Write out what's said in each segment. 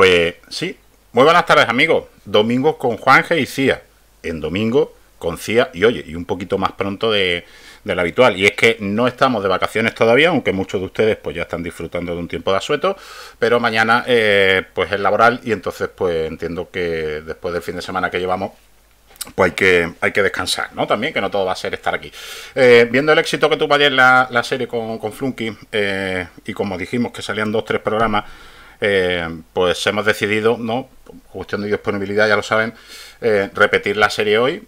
Pues sí, muy buenas tardes amigos. Domingo con Juanje y Cía. En domingo con Cía y oye, y un poquito más pronto de, de lo habitual. Y es que no estamos de vacaciones todavía, aunque muchos de ustedes pues ya están disfrutando de un tiempo de asueto, pero mañana eh, pues es laboral y entonces pues entiendo que después del fin de semana que llevamos pues hay que, hay que descansar, ¿no? También, que no todo va a ser estar aquí. Eh, viendo el éxito que tuvo ayer la, la serie con, con Flunky, eh, y como dijimos que salían dos, tres programas, eh, pues hemos decidido, ¿no? Cuestión de disponibilidad, ya lo saben, repetir la serie hoy,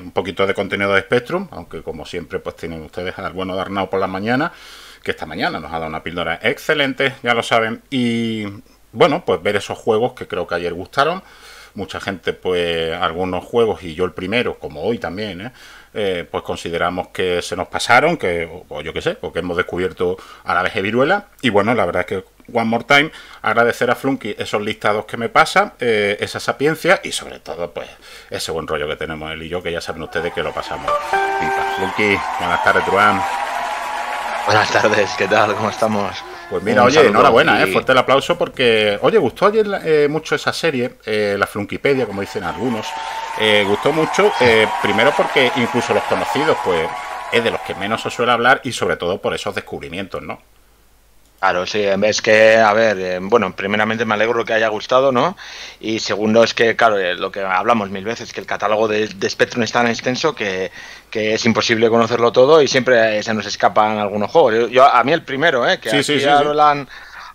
un poquito de contenido de Spectrum, aunque como siempre, pues tienen ustedes al bueno de Arnau por la mañana, que esta mañana nos ha dado una píldora excelente, ya lo saben, y bueno, pues ver esos juegos que creo que ayer gustaron mucha gente, pues algunos juegos, y yo el primero, como hoy también, ¿eh? Eh, pues consideramos que se nos pasaron, que, o, yo qué sé, o que hemos descubierto a la vez viruela. Y bueno, la verdad es que One More Time, agradecer a Flunky esos listados que me pasa, eh, esa sapiencia y sobre todo, pues, ese buen rollo que tenemos él y yo, que ya saben ustedes que lo pasamos. Flunky, buenas tardes, Truán. Buenas tardes, ¿qué tal? ¿Cómo estamos? Pues mira, oye, enhorabuena, eh, fuerte el aplauso porque, oye, gustó ayer eh, mucho esa serie, eh, la Flunkipedia, como dicen algunos. Eh, gustó mucho, primero porque incluso los conocidos, pues, es de los que menos se suele hablar y sobre todo por esos descubrimientos, ¿no? Claro, sí, es que, a ver, eh, bueno, primeramente me alegro que haya gustado, ¿no? Y segundo es que, claro, eh, lo que hablamos mil veces, que el catálogo de, de Spectrum es tan extenso que, que, es imposible conocerlo todo y siempre se nos escapan algunos juegos. Yo, a mí el primero, ¿eh? Que sí, aquí sí, sí, hablan,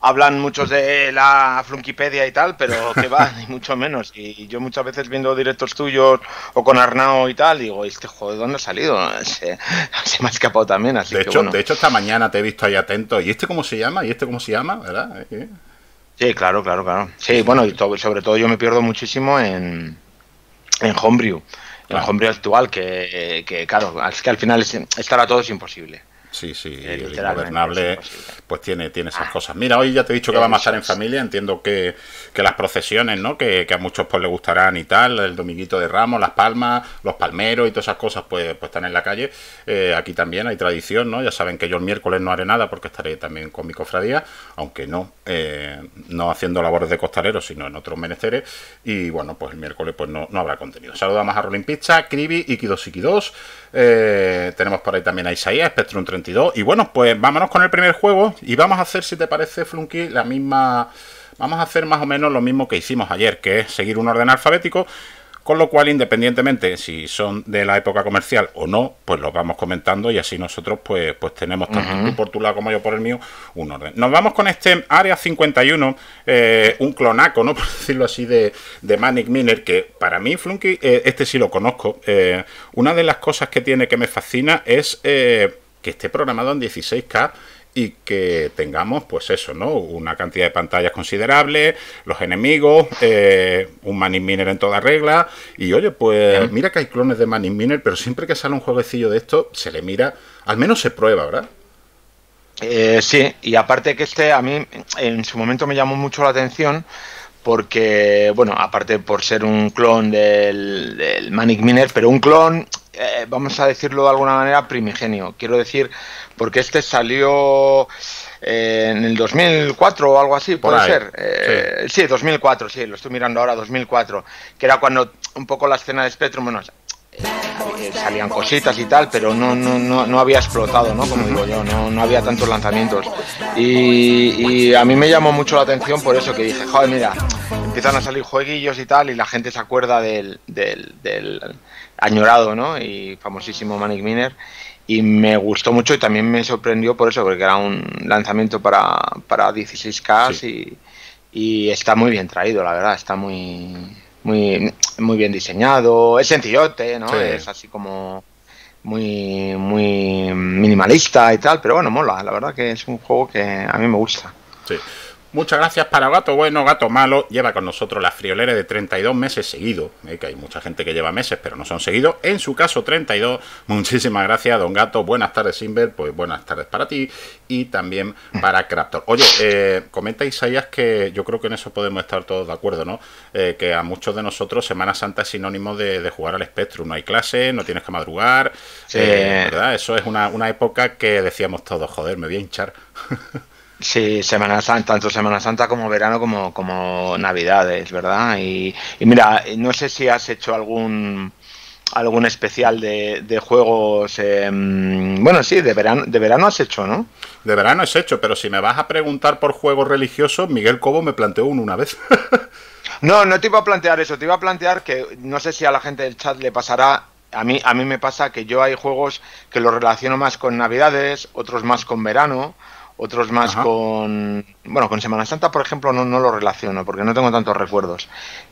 hablan muchos de la Flunkipedia y tal, pero que va, ni mucho menos. Y yo muchas veces viendo directos tuyos o con Arnao y tal, digo, este juego de dónde ha salido? Se, se me ha escapado también, así de que hecho, bueno. De hecho, esta mañana te he visto ahí atento. ¿Y este cómo se llama? ¿Y este cómo se llama? ¿Verdad? ¿Eh? Sí, claro, claro, claro. Sí, bueno, y to- sobre todo yo me pierdo muchísimo en, en Homebrew. En. Homebrew actual, que, que, claro, es que al final es, estar a todo es imposible. Sí, sí, Eh, el ingobernable imposible. Pues tiene, tiene esas Ah. cosas. Mira, hoy ya te he dicho que vamos a estar en familia, entiendo que, que las procesiones, ¿no? Que, que a muchos pues les gustarán y tal, el dominguito de Ramos, las palmas, los palmeros y todas esas cosas pues, pues están en la calle. Eh, aquí también hay tradición, ¿no? Ya saben que yo el miércoles no haré nada porque estaré también con mi cofradía, aunque no, eh, no haciendo labores de costalero, sino en otros menesteres. Y bueno, pues el miércoles pues no, no habrá contenido. Saludamos a Rolling Pizza, Kribi, Iki2 2 eh, tenemos por ahí también a Isaías, Spectrum 32. Y bueno, pues vámonos con el primer juego y vamos a hacer, si te parece, Flunky, la misma. Vamos a hacer más o menos lo mismo que hicimos ayer, que es seguir un orden alfabético. Con lo cual, independientemente si son de la época comercial o no, pues los vamos comentando y así nosotros pues, pues tenemos tanto tú por tu lado como yo por el mío un orden. Nos vamos con este Área 51, eh, un clonaco, ¿no? Por decirlo así, de, de Manic Miner, que para mí, Flunky, eh, este sí lo conozco. Eh, una de las cosas que tiene que me fascina es que esté programado en 16K y que tengamos, pues eso, ¿no? Una cantidad de pantallas considerable, los enemigos, eh, un Manic Miner en toda regla. Y oye, pues mira que hay clones de Manic Miner, pero siempre que sale un jueguecillo de esto, se le mira, al menos se prueba, ¿verdad? Eh, sí, y aparte que este a mí en su momento me llamó mucho la atención porque, bueno, aparte por ser un clon del, del Manic Miner, pero un clon, eh, vamos a decirlo de alguna manera, primigenio. Quiero decir, porque este salió eh, en el 2004 o algo así, puede ser. Eh, sí. 2004, sí, lo estoy mirando ahora, 2004, que era cuando un poco la escena de Spectrum, bueno, eh, salían cositas y tal, pero no, no, no, no había explotado, ¿no? Como digo yo, no, no había tantos lanzamientos. Y, y a mí me llamó mucho la atención por eso que dije, joder, mira, empiezan a salir jueguillos y tal, y la gente se acuerda del, del, del añorado, ¿no? Y famosísimo Manic Miner. Y me gustó mucho y también me sorprendió por eso, porque era un lanzamiento para, para 16K y, y está muy bien traído, la verdad, está muy, muy, muy bien diseñado, es sencillote, ¿no? Sí. Es así como muy, muy minimalista y tal, pero bueno, mola, la verdad que es un juego que a mí me gusta. Sí. Muchas gracias para Gato Bueno, Gato Malo. Lleva con nosotros la friolera de 32 meses seguidos. eh, que hay mucha gente que lleva meses, pero no son seguidos. En su caso, 32. Muchísimas gracias, don Gato. Buenas tardes, Simber. Pues buenas tardes para ti y también para Craptor. Oye, eh, comenta Isaías que yo creo que en eso podemos estar todos de acuerdo, ¿no? Eh, que a muchos de nosotros Semana Santa es sinónimo de, de jugar al Spectrum. No hay clase, no tienes que madrugar. Sí. eh, ¿Verdad? Eso es una, una época que decíamos todos, joder, me voy a hinchar. Sí, Semana Santa, tanto Semana Santa como verano como, como Navidades, ¿verdad? Y, mira, no sé si has hecho algún algún especial de, de juegos, em, bueno, sí, de verano, de verano has hecho, ¿no? De verano has hecho, pero si me vas a preguntar por juegos religiosos, Miguel Cobo me planteó uno una vez. no, no te iba a plantear eso, te iba a plantear que no sé si a la gente del chat le pasará a mí, a mí me pasa que yo hay juegos que los relaciono más con Navidades, otros más con verano, otros más con bueno con Semana Santa por ejemplo no, no lo relaciono porque no tengo tantos recuerdos.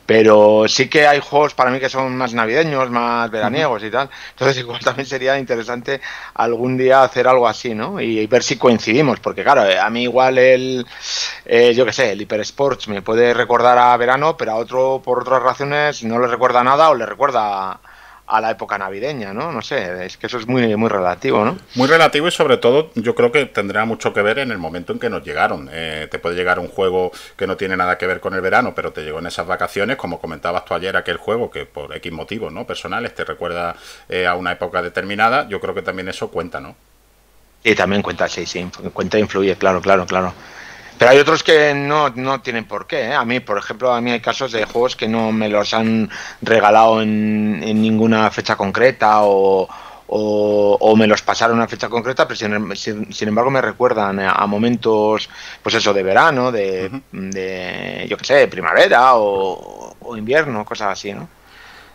Pero sí que hay juegos para mí que son más navideños más veraniegos y tal. Entonces igual también sería interesante algún día hacer algo así no y, ver si coincidimos porque claro a mí igual el eh, yo qué sé el Hyper Sports me puede recordar a verano pero a otro por otras razones no le recuerda nada o le recuerda a la época navideña, ¿no? No sé, es que eso es muy, muy relativo, ¿no? Muy relativo y sobre todo yo creo que tendrá mucho que ver en el momento en que nos llegaron. Eh, te puede llegar un juego que no tiene nada que ver con el verano, pero te llegó en esas vacaciones, como comentabas tú ayer, aquel juego que por X motivos, ¿no? Personales te recuerda eh, a una época determinada, yo creo que también eso cuenta, ¿no? Y también cuenta, sí, sí, cuenta e influye, claro, claro, claro. Pero hay otros que no, no tienen por qué. ¿eh? A mí, por ejemplo, a mí hay casos de juegos que no me los han regalado en, ninguna fecha concreta o, o, me los pasaron a una fecha concreta, pero sin, embargo me recuerdan a, momentos, pues eso, de verano, de, de yo qué sé, primavera o, o invierno, cosas así, ¿no?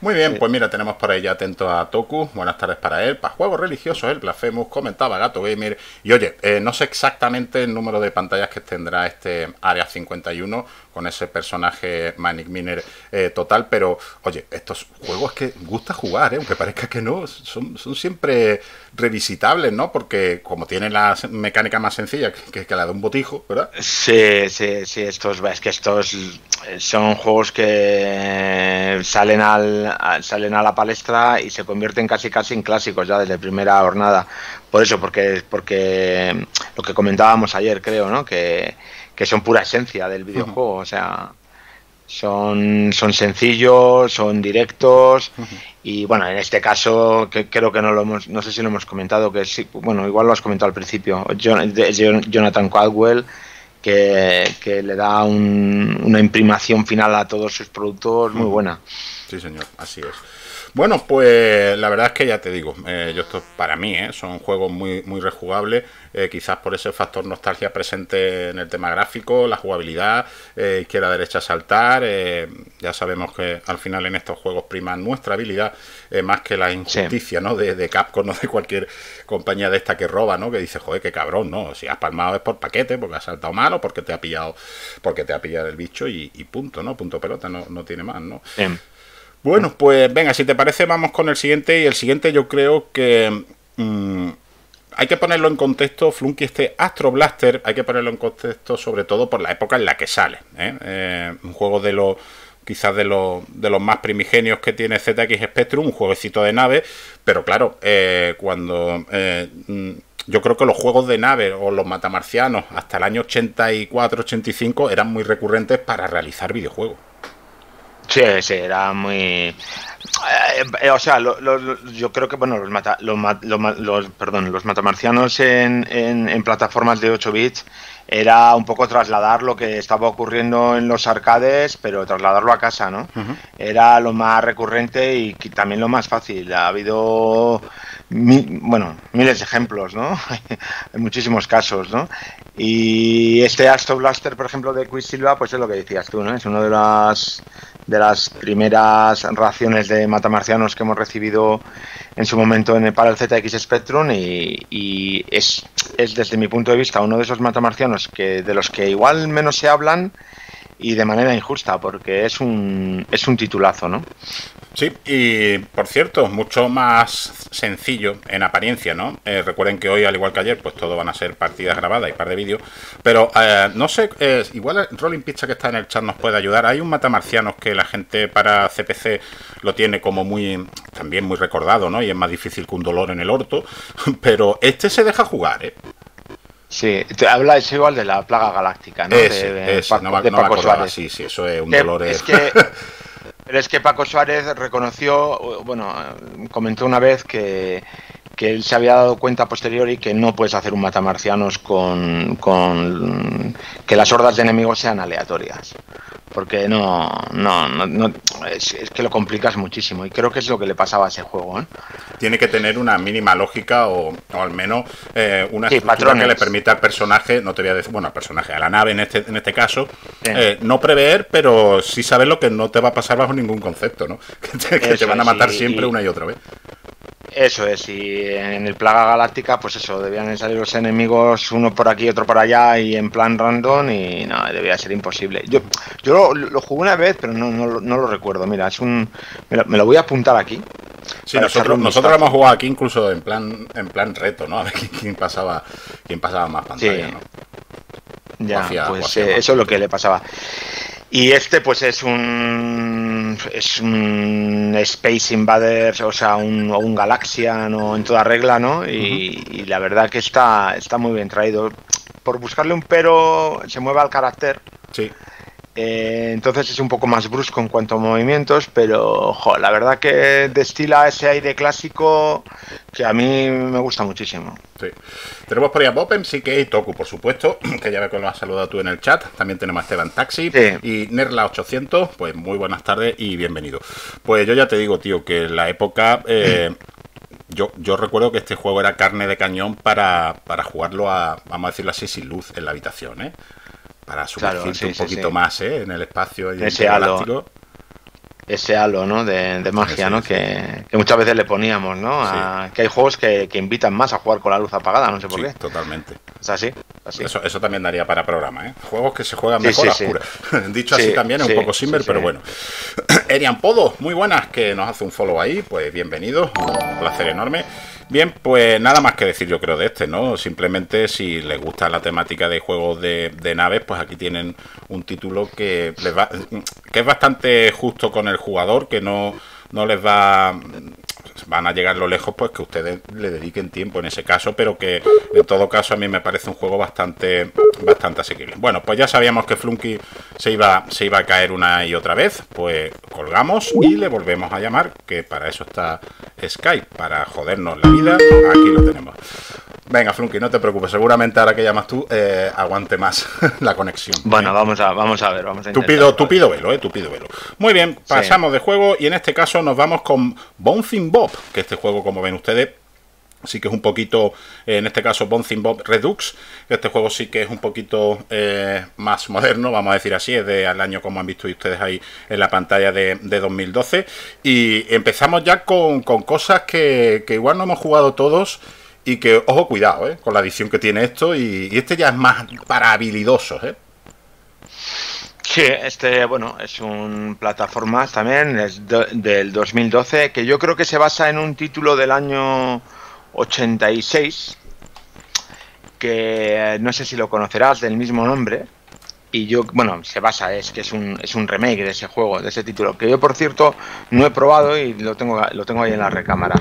Muy bien, pues mira, tenemos por ahí ya atento a Toku. Buenas tardes para él. Para juegos religiosos, el Blasphemous comentaba Gato Gamer. Y oye, eh, no sé exactamente el número de pantallas que tendrá este Area 51 con ese personaje Manic Miner eh, total, pero oye, estos juegos que gusta jugar, ¿eh? aunque parezca que no, son, siempre revisitables, ¿no? Porque como tienen la mecánica más sencilla que, que la de un botijo, ¿verdad? Sí, sí, sí, estos, es que estos son juegos que salen al salen a la palestra y se convierten casi casi en clásicos ya desde primera jornada. Por eso, porque porque lo que comentábamos ayer, creo, ¿no? Que que son pura esencia del videojuego, o sea, son, son sencillos, son directos y bueno, en este caso que creo que no lo hemos, no sé si lo hemos comentado, que sí, bueno, igual lo has comentado al principio, Jonathan Caldwell que, que le da una imprimación final a todos sus productos muy buena. Sí, señor, así es. Bueno, pues la verdad es que ya te digo, eh, yo esto para mí ¿eh? son juegos muy, muy rejugables, eh, quizás por ese factor nostalgia presente en el tema gráfico, la jugabilidad, izquierda, derecha, saltar. ya sabemos que al final en estos juegos prima nuestra habilidad más que la injusticia ¿no? De, de, Capcom, no de cualquier compañía de esta que roba, ¿no? que dice, joder, qué cabrón, ¿no? Si has palmado es por paquete, porque has saltado mal o porque te ha pillado, porque te ha pillado el bicho y, punto, ¿no? Punto pelota, no, no tiene más, ¿no? Bueno, pues venga, si te parece, vamos con el siguiente. Y el siguiente yo creo que mm, hay que ponerlo en contexto, Flunky, este Astro Blaster, hay que ponerlo en contexto sobre todo por la época en la que sale. ¿eh? Eh, un juego de los quizás de los, de los más primigenios que tiene ZX Spectrum, un jueguecito de nave, pero claro, eh, cuando mm, yo creo que los juegos de nave o los matamarcianos hasta el año 84-85 eran muy recurrentes para realizar videojuegos. Sí, sí, era muy... Eh, eh, o sea, yo creo que, bueno, los, mata, los, los, perdón, los matamarcianos en, en, plataformas de 8 bits era un poco trasladar lo que estaba ocurriendo en los arcades, pero trasladarlo a casa, ¿no? Era lo más recurrente y también lo más fácil. Ha habido, bueno, miles de ejemplos, ¿no? Hay muchísimos casos, ¿no? Y este Astro Blaster, por ejemplo, de Quicksilva, pues es lo que decías tú, ¿no? Es uno de las de las primeras raciones de matamarcianos que hemos recibido en su momento en el, para el ZX Spectrum y, es, es, desde mi punto de vista uno de esos matamarcianos que de los que igual menos se hablan y de manera injusta porque es un es un titulazo, ¿no? Sí, y por cierto, mucho más sencillo en apariencia, ¿no? Eh, recuerden que hoy, al igual que ayer, pues todo van a ser partidas grabadas y par de vídeos. Pero eh, no sé, eh, igual Rolling Pizza que está en el chat nos puede ayudar. Hay un matamarcianos que la gente para CPC lo tiene como muy, también muy recordado, ¿no? Y es más difícil que un dolor en el orto. Pero este se deja jugar, ¿eh? Sí, te habla es igual de la plaga galáctica, ¿no? Ese, de, no, de Paco Sí, sí, eso es un dolor. Es que Pero es que Paco Suárez reconoció, bueno, comentó una vez que, que él se había dado cuenta posteriori que no puedes hacer un matamarcianos con, con que las hordas de enemigos sean aleatorias porque no, no, no, es, que lo complicas muchísimo y creo que es lo que le pasaba a ese juego. ¿eh? Tiene que tener una mínima lógica o, al menos eh, una estructura que le permita al personaje, no te voy a decir, bueno, al personaje, a la nave en este, en este caso, eh, no prever, pero sí saber lo que no te va a pasar bajo ningún concepto, ¿no? Que te, van a matar siempre una y otra vez. Eso es, y en el Plaga Galáctica, pues eso, debían salir los enemigos uno por aquí, otro por allá y en plan random y no, debía ser imposible. Yo, yo lo, jugué una vez, pero no, no, lo recuerdo. Mira, es un. Me lo, voy a apuntar aquí. Sí, nosotros, nosotros lo hemos jugado aquí incluso en plan, en plan reto, ¿no? A ver quién, pasaba, quién pasaba más pantalla, ¿no? Ya, pues eh, eso es lo que le pasaba. Y este pues es un es un Space Invaders, o sea, un, un Galaxian o en toda regla, ¿no? Y, la verdad que está, está muy bien traído. Por buscarle un pero, se mueve al carácter. Sí. Eh, entonces es un poco más brusco en cuanto a movimientos, pero la verdad que destila ese aire clásico que a mí me gusta muchísimo. Sí. Tenemos por ahí a Bopem, sí que y Toku, por supuesto, que ya ve que lo has saludado tú en el chat. También tenemos a Esteban Taxi y Nerla800. Pues muy buenas tardes y bienvenido. Pues yo ya te digo, tío, que en la época. Eh, yo, yo recuerdo que este juego era carne de cañón para, para jugarlo a, vamos a decirlo así, sin luz en la habitación, ¿eh? Para sumergirte un poquito más ¿eh? en el espacio y ese halo. ese halo ¿no? de, magia ¿no? Que, muchas veces le poníamos ¿no? que hay juegos que, invitan más a jugar con la luz apagada no sé por qué. totalmente. Es así, Eso, eso también daría para programa ¿eh? juegos que se juegan mejor a oscuras. Dicho así también es un poco simmer pero bueno. Erian Podo muy buenas que nos hace un follow ahí pues bienvenido. Un placer enorme Bien, pues nada más que decir yo creo de este, ¿no? Simplemente si les gusta la temática de juegos de, naves, pues aquí tienen un título que les va, que es bastante justo con el jugador, que no, no les va van a llegar lo lejos pues que ustedes le dediquen tiempo en ese caso pero que en todo caso a mí me parece un juego bastante bastante asequible bueno pues ya sabíamos que Flunky se iba se iba a caer una y otra vez pues colgamos y le volvemos a llamar que para eso está Skype para jodernos la vida aquí lo tenemos Venga, Flunky, no te preocupes. Seguramente ahora que llamas tú, eh, aguante más la conexión. Bueno, vamos a, vamos a ver, vamos a tupido, tupido velo, eh, tupido velo. Muy bien, pasamos de juego y en este caso nos vamos con Bouncing Que este juego, como ven ustedes, sí que es un poquito, en este caso Bouncing Bob Redux, este juego sí que es un poquito eh, más moderno, vamos a decir así, es de al año como han visto ustedes ahí en la pantalla de, 2012 y empezamos ya con, cosas que, igual no hemos jugado todos y que, ojo, cuidado, ¿eh? Con la edición que tiene esto. Y, este ya es más para habilidosos, ¿eh? Sí, este, bueno, es un plataformas también, es del 2012, que yo creo que se basa en un título del año 86, que no sé si lo conocerás, del mismo nombre, y yo, bueno, se basa, es que es un, es un remake de ese juego, de ese título, que yo por cierto no he probado y lo tengo, lo tengo ahí en la recámara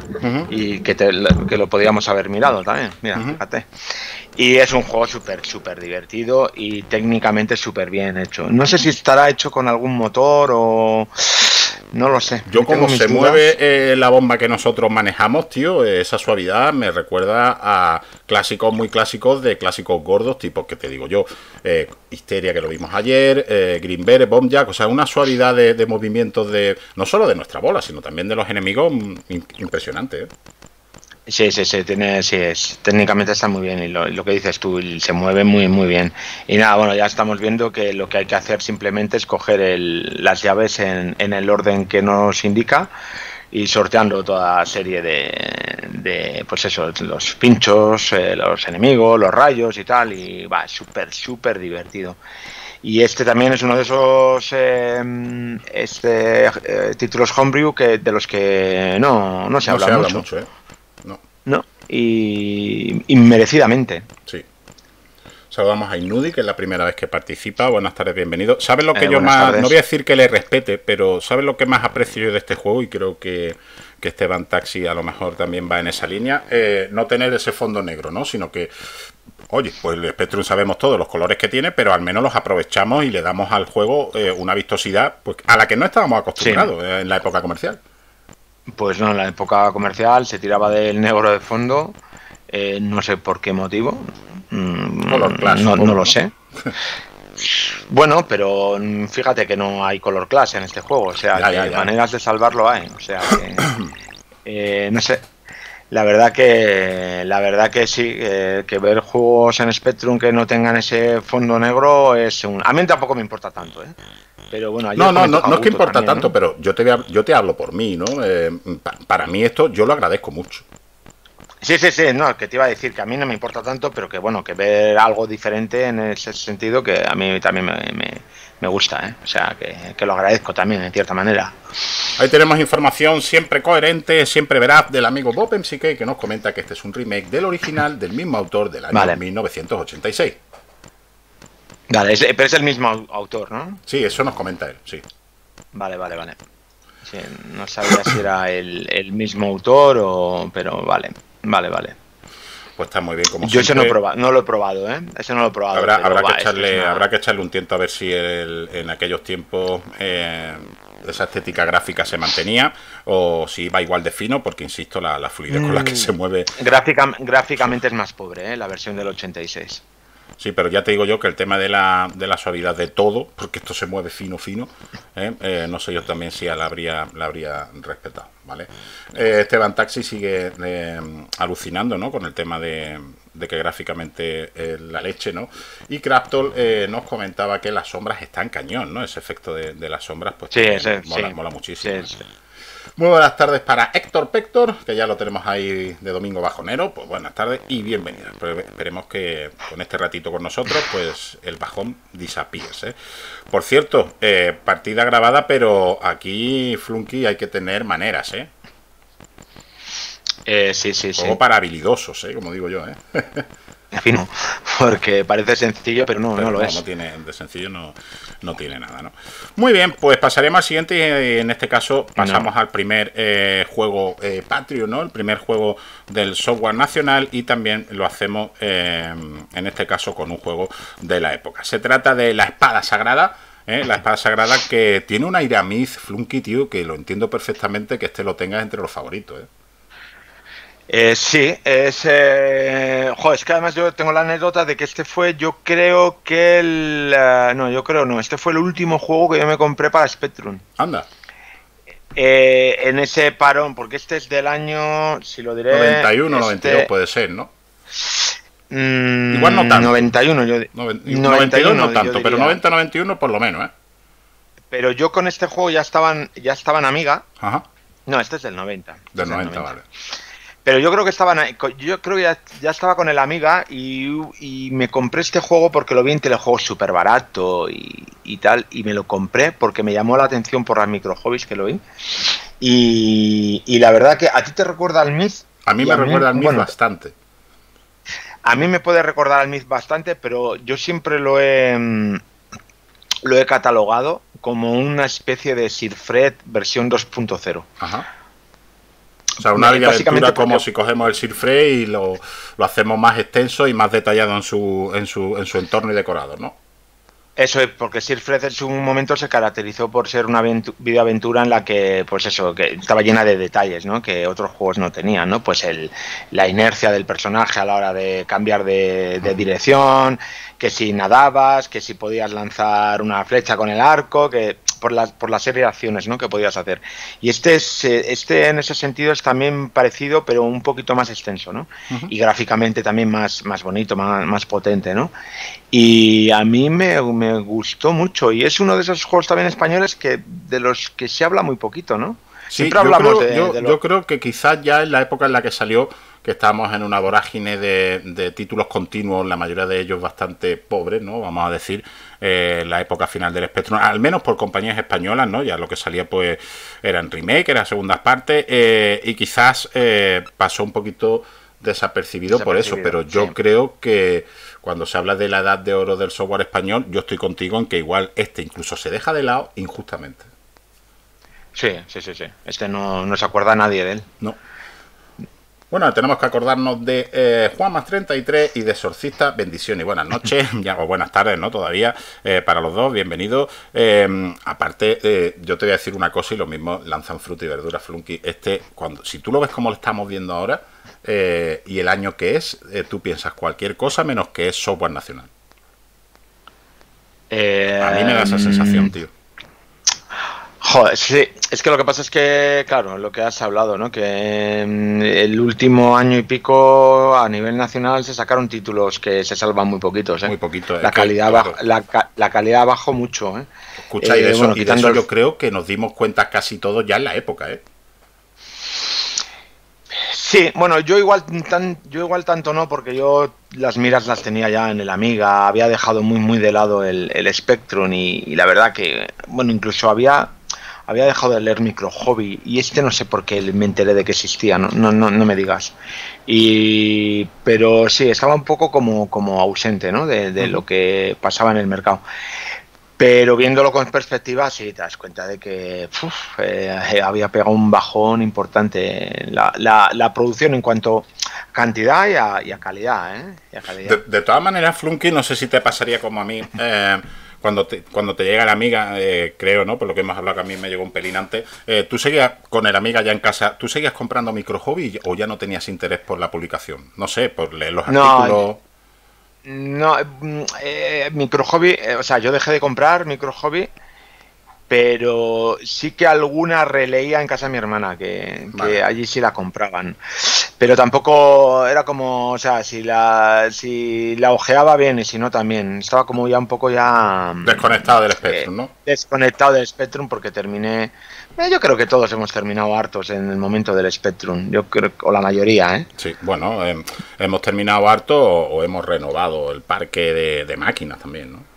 y que, que lo podíamos haber mirado también, mira, fíjate. Y es un juego súper, súper divertido y técnicamente súper bien hecho. No sé si estará hecho con algún motor o no lo sé. Yo como se mueve eh, la bomba que nosotros manejamos, tío, esa suavidad me recuerda a clásicos muy clásicos de clásicos gordos, tipo que te digo yo, eh, Histeria que lo vimos ayer, eh, Green Bear, Bomb Jack, o sea, una suavidad de, de movimientos de no solo de nuestra bola, sino también de los enemigos mm, impresionante. ¿eh? Sí, sí, sí, tiene, sí es, técnicamente está muy bien y lo, que dices tú, se mueve muy, muy bien. Y nada, bueno, ya estamos viendo que lo que hay que hacer simplemente es coger el, las llaves en, en, el orden que nos indica y sorteando toda serie de, de pues eso, los pinchos, eh, los enemigos, los rayos y tal, y va, súper, súper divertido. Y este también es uno de esos eh, este, eh, títulos homebrew que, de los que no, no se habla mucho. No, y inmerecidamente. Sí. Saludamos a Inudi, que es la primera vez que participa. Buenas tardes, bienvenido. ¿Sabes lo que eh, yo más, no voy a decir que le respete, pero ¿sabes lo que más aprecio yo de este juego? Y creo que, que Esteban Taxi a lo mejor también va en esa línea. Eh, no tener ese fondo negro, ¿no? Sino que oye, pues el Spectrum sabemos todos los colores que tiene, pero al menos los aprovechamos y le damos al juego eh, una vistosidad pues, a la que no estábamos acostumbrados en la época comercial. Pues no, en la época comercial se tiraba del negro de fondo, eh, no sé por qué motivo, mm, no, lo sé. Bueno, pero fíjate que no hay color class en este juego, o sea, maneras de salvarlo hay, o sea, eh, no sé. La verdad que la verdad que sí, que ver juegos en Spectrum que no tengan ese fondo negro es un... A mí tampoco me importa tanto, ¿eh? Pero bueno, no, no, no, no es que importa tanto, pero yo te, yo te hablo por mí, ¿no? Eh, para mí esto yo lo agradezco mucho. Sí, sí, sí, no, que te iba a decir que a mí no me importa tanto, pero que bueno, que ver algo diferente en ese sentido que a mí también me, gusta, ¿eh? o sea, que, lo agradezco también en cierta manera. Ahí tenemos información siempre coherente, siempre veraz del amigo Bob MCK que nos comenta que este es un remake del original del mismo autor del año 1986. Vale, pero es el mismo autor, ¿no? Sí, eso nos comenta él, sí. Vale, vale, vale. no sabía si era el, mismo autor o... pero vale, vale, vale. Pues está muy bien como Yo ese no, no lo he probado, ¿eh? Ese no lo he probado. Habrá, que, echarle, habrá que echarle un tiento a ver si en aquellos tiempos eh, esa estética gráfica se mantenía o si va igual de fino, porque insisto, la, fluidez con la que mm. se mueve... gráficamente es más pobre, ¿eh? La versión del 86. Sí, pero ya te digo yo que el tema de la, de la suavidad de todo, porque esto se mueve fino, fino, ¿eh? Eh, no sé yo también si la habría, la habría respetado, ¿vale? Eh, Esteban Taxi sigue alucinando, ¿no? Con el tema de, que gráficamente la leche, ¿no? Y Craptol nos comentaba que las sombras están cañón, ¿no? Ese efecto de, las sombras, pues mola, mola, muchísimo. Muy buenas tardes para Héctor Pector, que ya lo tenemos ahí de domingo bajonero. Pues buenas tardes y bienvenidos. Esperemos que con este ratito con nosotros, pues el bajón disapíese. ¿eh? Por cierto, eh, partida grabada, pero aquí, Flunky, hay que tener maneras, ¿eh? eh sí, sí, sí. para habilidosos, ¿eh? Como digo yo, ¿eh? fino, porque parece sencillo, pero no, no lo es. No tiene, de sencillo no, no tiene nada, ¿no? Muy bien, pues pasaremos al siguiente y en este caso pasamos al primer eh, juego eh, Patreon, ¿no? El primer juego del software nacional y también lo hacemos eh, en este caso con un juego de la época. Se trata de La Espada Sagrada. ¿eh? La espada sagrada que tiene un aire a Flunky, tío, que lo entiendo perfectamente que este lo tengas entre los favoritos. ¿eh? Eh, sí, es. Eh, es que además yo tengo la anécdota de que este fue, yo creo que el. Eh, no, yo creo no, este fue el último juego que yo me compré para Spectrum. Anda. Eh, en ese parón, porque este es del año, si lo diré. 91, 92 puede ser, ¿no? Mm, Igual no tanto. 91, yo. 91, no tanto, pero 90, 91 por lo menos, ¿eh? Pero yo con este juego ya estaban, ya estaban amiga. Ajá. No, este es del 90. Del 90, vale. Pero yo creo que estaban yo creo que ya, estaba con el Amiga y, me compré este juego porque lo vi en telejuegos súper barato y, tal, y me lo compré porque me llamó la atención por las micro hobbies que lo vi. Y, la verdad que a ti te recuerda al Myth. A mí me recuerda al Myth bastante. A mí me puede recordar al Myth bastante, pero yo siempre lo he lo he catalogado como una especie de Sir Fred versión 2.0. Ajá. O sea, una aventura como si cogemos el Sir Frey y lo, hacemos más extenso y más detallado en su, en su, en su entorno y decorado, ¿no? Eso es, porque Sir Fred en su momento se caracterizó por ser una videoaventura en la que, pues eso, que estaba llena de detalles, ¿no? Que otros juegos no tenían, ¿no? Pues el, la inercia del personaje a la hora de cambiar de, de dirección, que si nadabas, que si podías lanzar una flecha con el arco, que por la, por la serie de acciones ¿no? que podías hacer. Y este, es, eh, este en ese sentido es también parecido, pero un poquito más extenso, ¿no? Y gráficamente también más, más bonito, más, más potente, ¿no? Y a mí me, me, gustó mucho. Y es uno de esos juegos también españoles que de los que se habla muy poquito, ¿no? Siempre hablamos de, yo creo que quizás ya en la época en la que salió que estamos en una vorágine de, títulos continuos, la mayoría de ellos bastante pobres, ¿no? Vamos a decir, eh, la época final del espectro, al menos por compañías españolas, ¿no? Ya lo que salía pues eran remake, eran segundas partes, eh, y quizás eh, pasó un poquito desapercibido, por eso, pero yo creo que cuando se habla de la edad de oro del software español, yo estoy contigo en que igual este incluso se deja de lado injustamente. Sí, sí, sí, sí. Este no, no se acuerda nadie de él. No. Bueno, tenemos que acordarnos de eh, Juan más 33 y de Sorcista. Bendiciones y buenas noches, ya, o buenas tardes, ¿no? Todavía eh, para los dos, bienvenidos. Eh, aparte, yo te voy a decir una cosa y lo mismo lanzan fruta y verdura, Flunky. Este, cuando, si tú lo ves como lo estamos viendo ahora y el año que es, tú piensas cualquier cosa menos que es software nacional. a mí me da esa sensación, mm, tío. Joder, sí, es que lo que pasa es que, claro, lo que has hablado, ¿no? Que mm, el último año y pico a nivel nacional se sacaron títulos que se salvan muy poquitos, ¿eh? Muy poquito. La, calidad, la, calidad bajó mucho, ¿eh? Escucha, y de eso, yo creo que nos dimos cuenta casi todos ya en la época, ¿eh? Sí, bueno, yo igual, tan, yo igual tanto no, porque yo las miras las tenía ya en el Amiga, había dejado muy muy de lado el, el Spectrum y, y la verdad que, bueno, incluso había había dejado de leer Micro Hobby y este no sé por qué me enteré de que existía, no, no, no, me digas. Y, pero sí, estaba un poco como, como ausente ¿no? de, lo que pasaba en el mercado. Pero viéndolo con perspectiva, sí, te das cuenta de que eh, había pegado un bajón importante la, la, producción en cuanto a cantidad y a, calidad. ¿eh? De, todas maneras, Flunky, no sé si te pasaría como a mí. Eh, cuando te, cuando te llega la amiga, eh, creo, ¿no? Por lo que hemos hablado que a mí me llegó un pelinante, eh, ¿tú seguías con el amiga ya en casa, tú seguías comprando micro hobby o ya no tenías interés por la publicación? No sé, por leer los artículos. No, mm, eh, micro hobby, eh, o sea, yo dejé de comprar micro hobby pero sí que alguna releía en casa de mi hermana, que, allí sí la compraban. Pero tampoco era como, o sea, si la, si la ojeaba bien y si no también. Estaba como ya un poco ya... Mm, desconectado del Spectrum, ¿no? Desconectado del Spectrum porque terminé... Eh, yo creo que todos hemos terminado hartos en el momento del Spectrum, yo creo, o la mayoría, ¿eh? Sí, bueno, em, hemos terminado harto o, hemos renovado el parque de, de máquinas también, ¿no?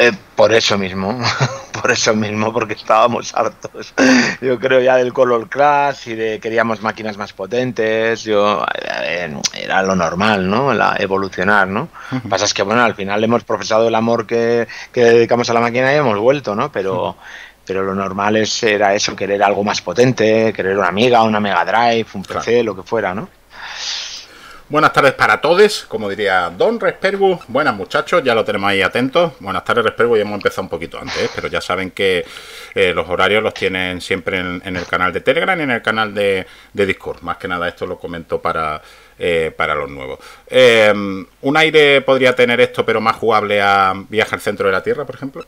Eh, por eso mismo, por eso mismo, porque estábamos hartos. Yo creo ya del Color Class y de queríamos máquinas más potentes. Yo eh, era lo normal, ¿no? La evolucionar, ¿no? Lo que pasa es que bueno, al final hemos profesado el amor que, dedicamos a la máquina y hemos vuelto, ¿no? Pero pero lo normal es era eso, querer algo más potente, querer una Amiga, una Mega Drive, un PC, lo que fuera, ¿no? Buenas tardes para todos, como diría Don Respergu. Buenas muchachos, ya lo tenemos ahí atentos. Buenas tardes Respergu, ya hemos empezado un poquito antes, ¿eh? pero ya saben que eh, los horarios los tienen siempre en, el canal de Telegram y en el canal de, Discord. Más que nada esto lo comento para, eh, para los nuevos. ¿Un aire podría tener esto, pero más jugable a Viaje al Centro de la Tierra, por ejemplo?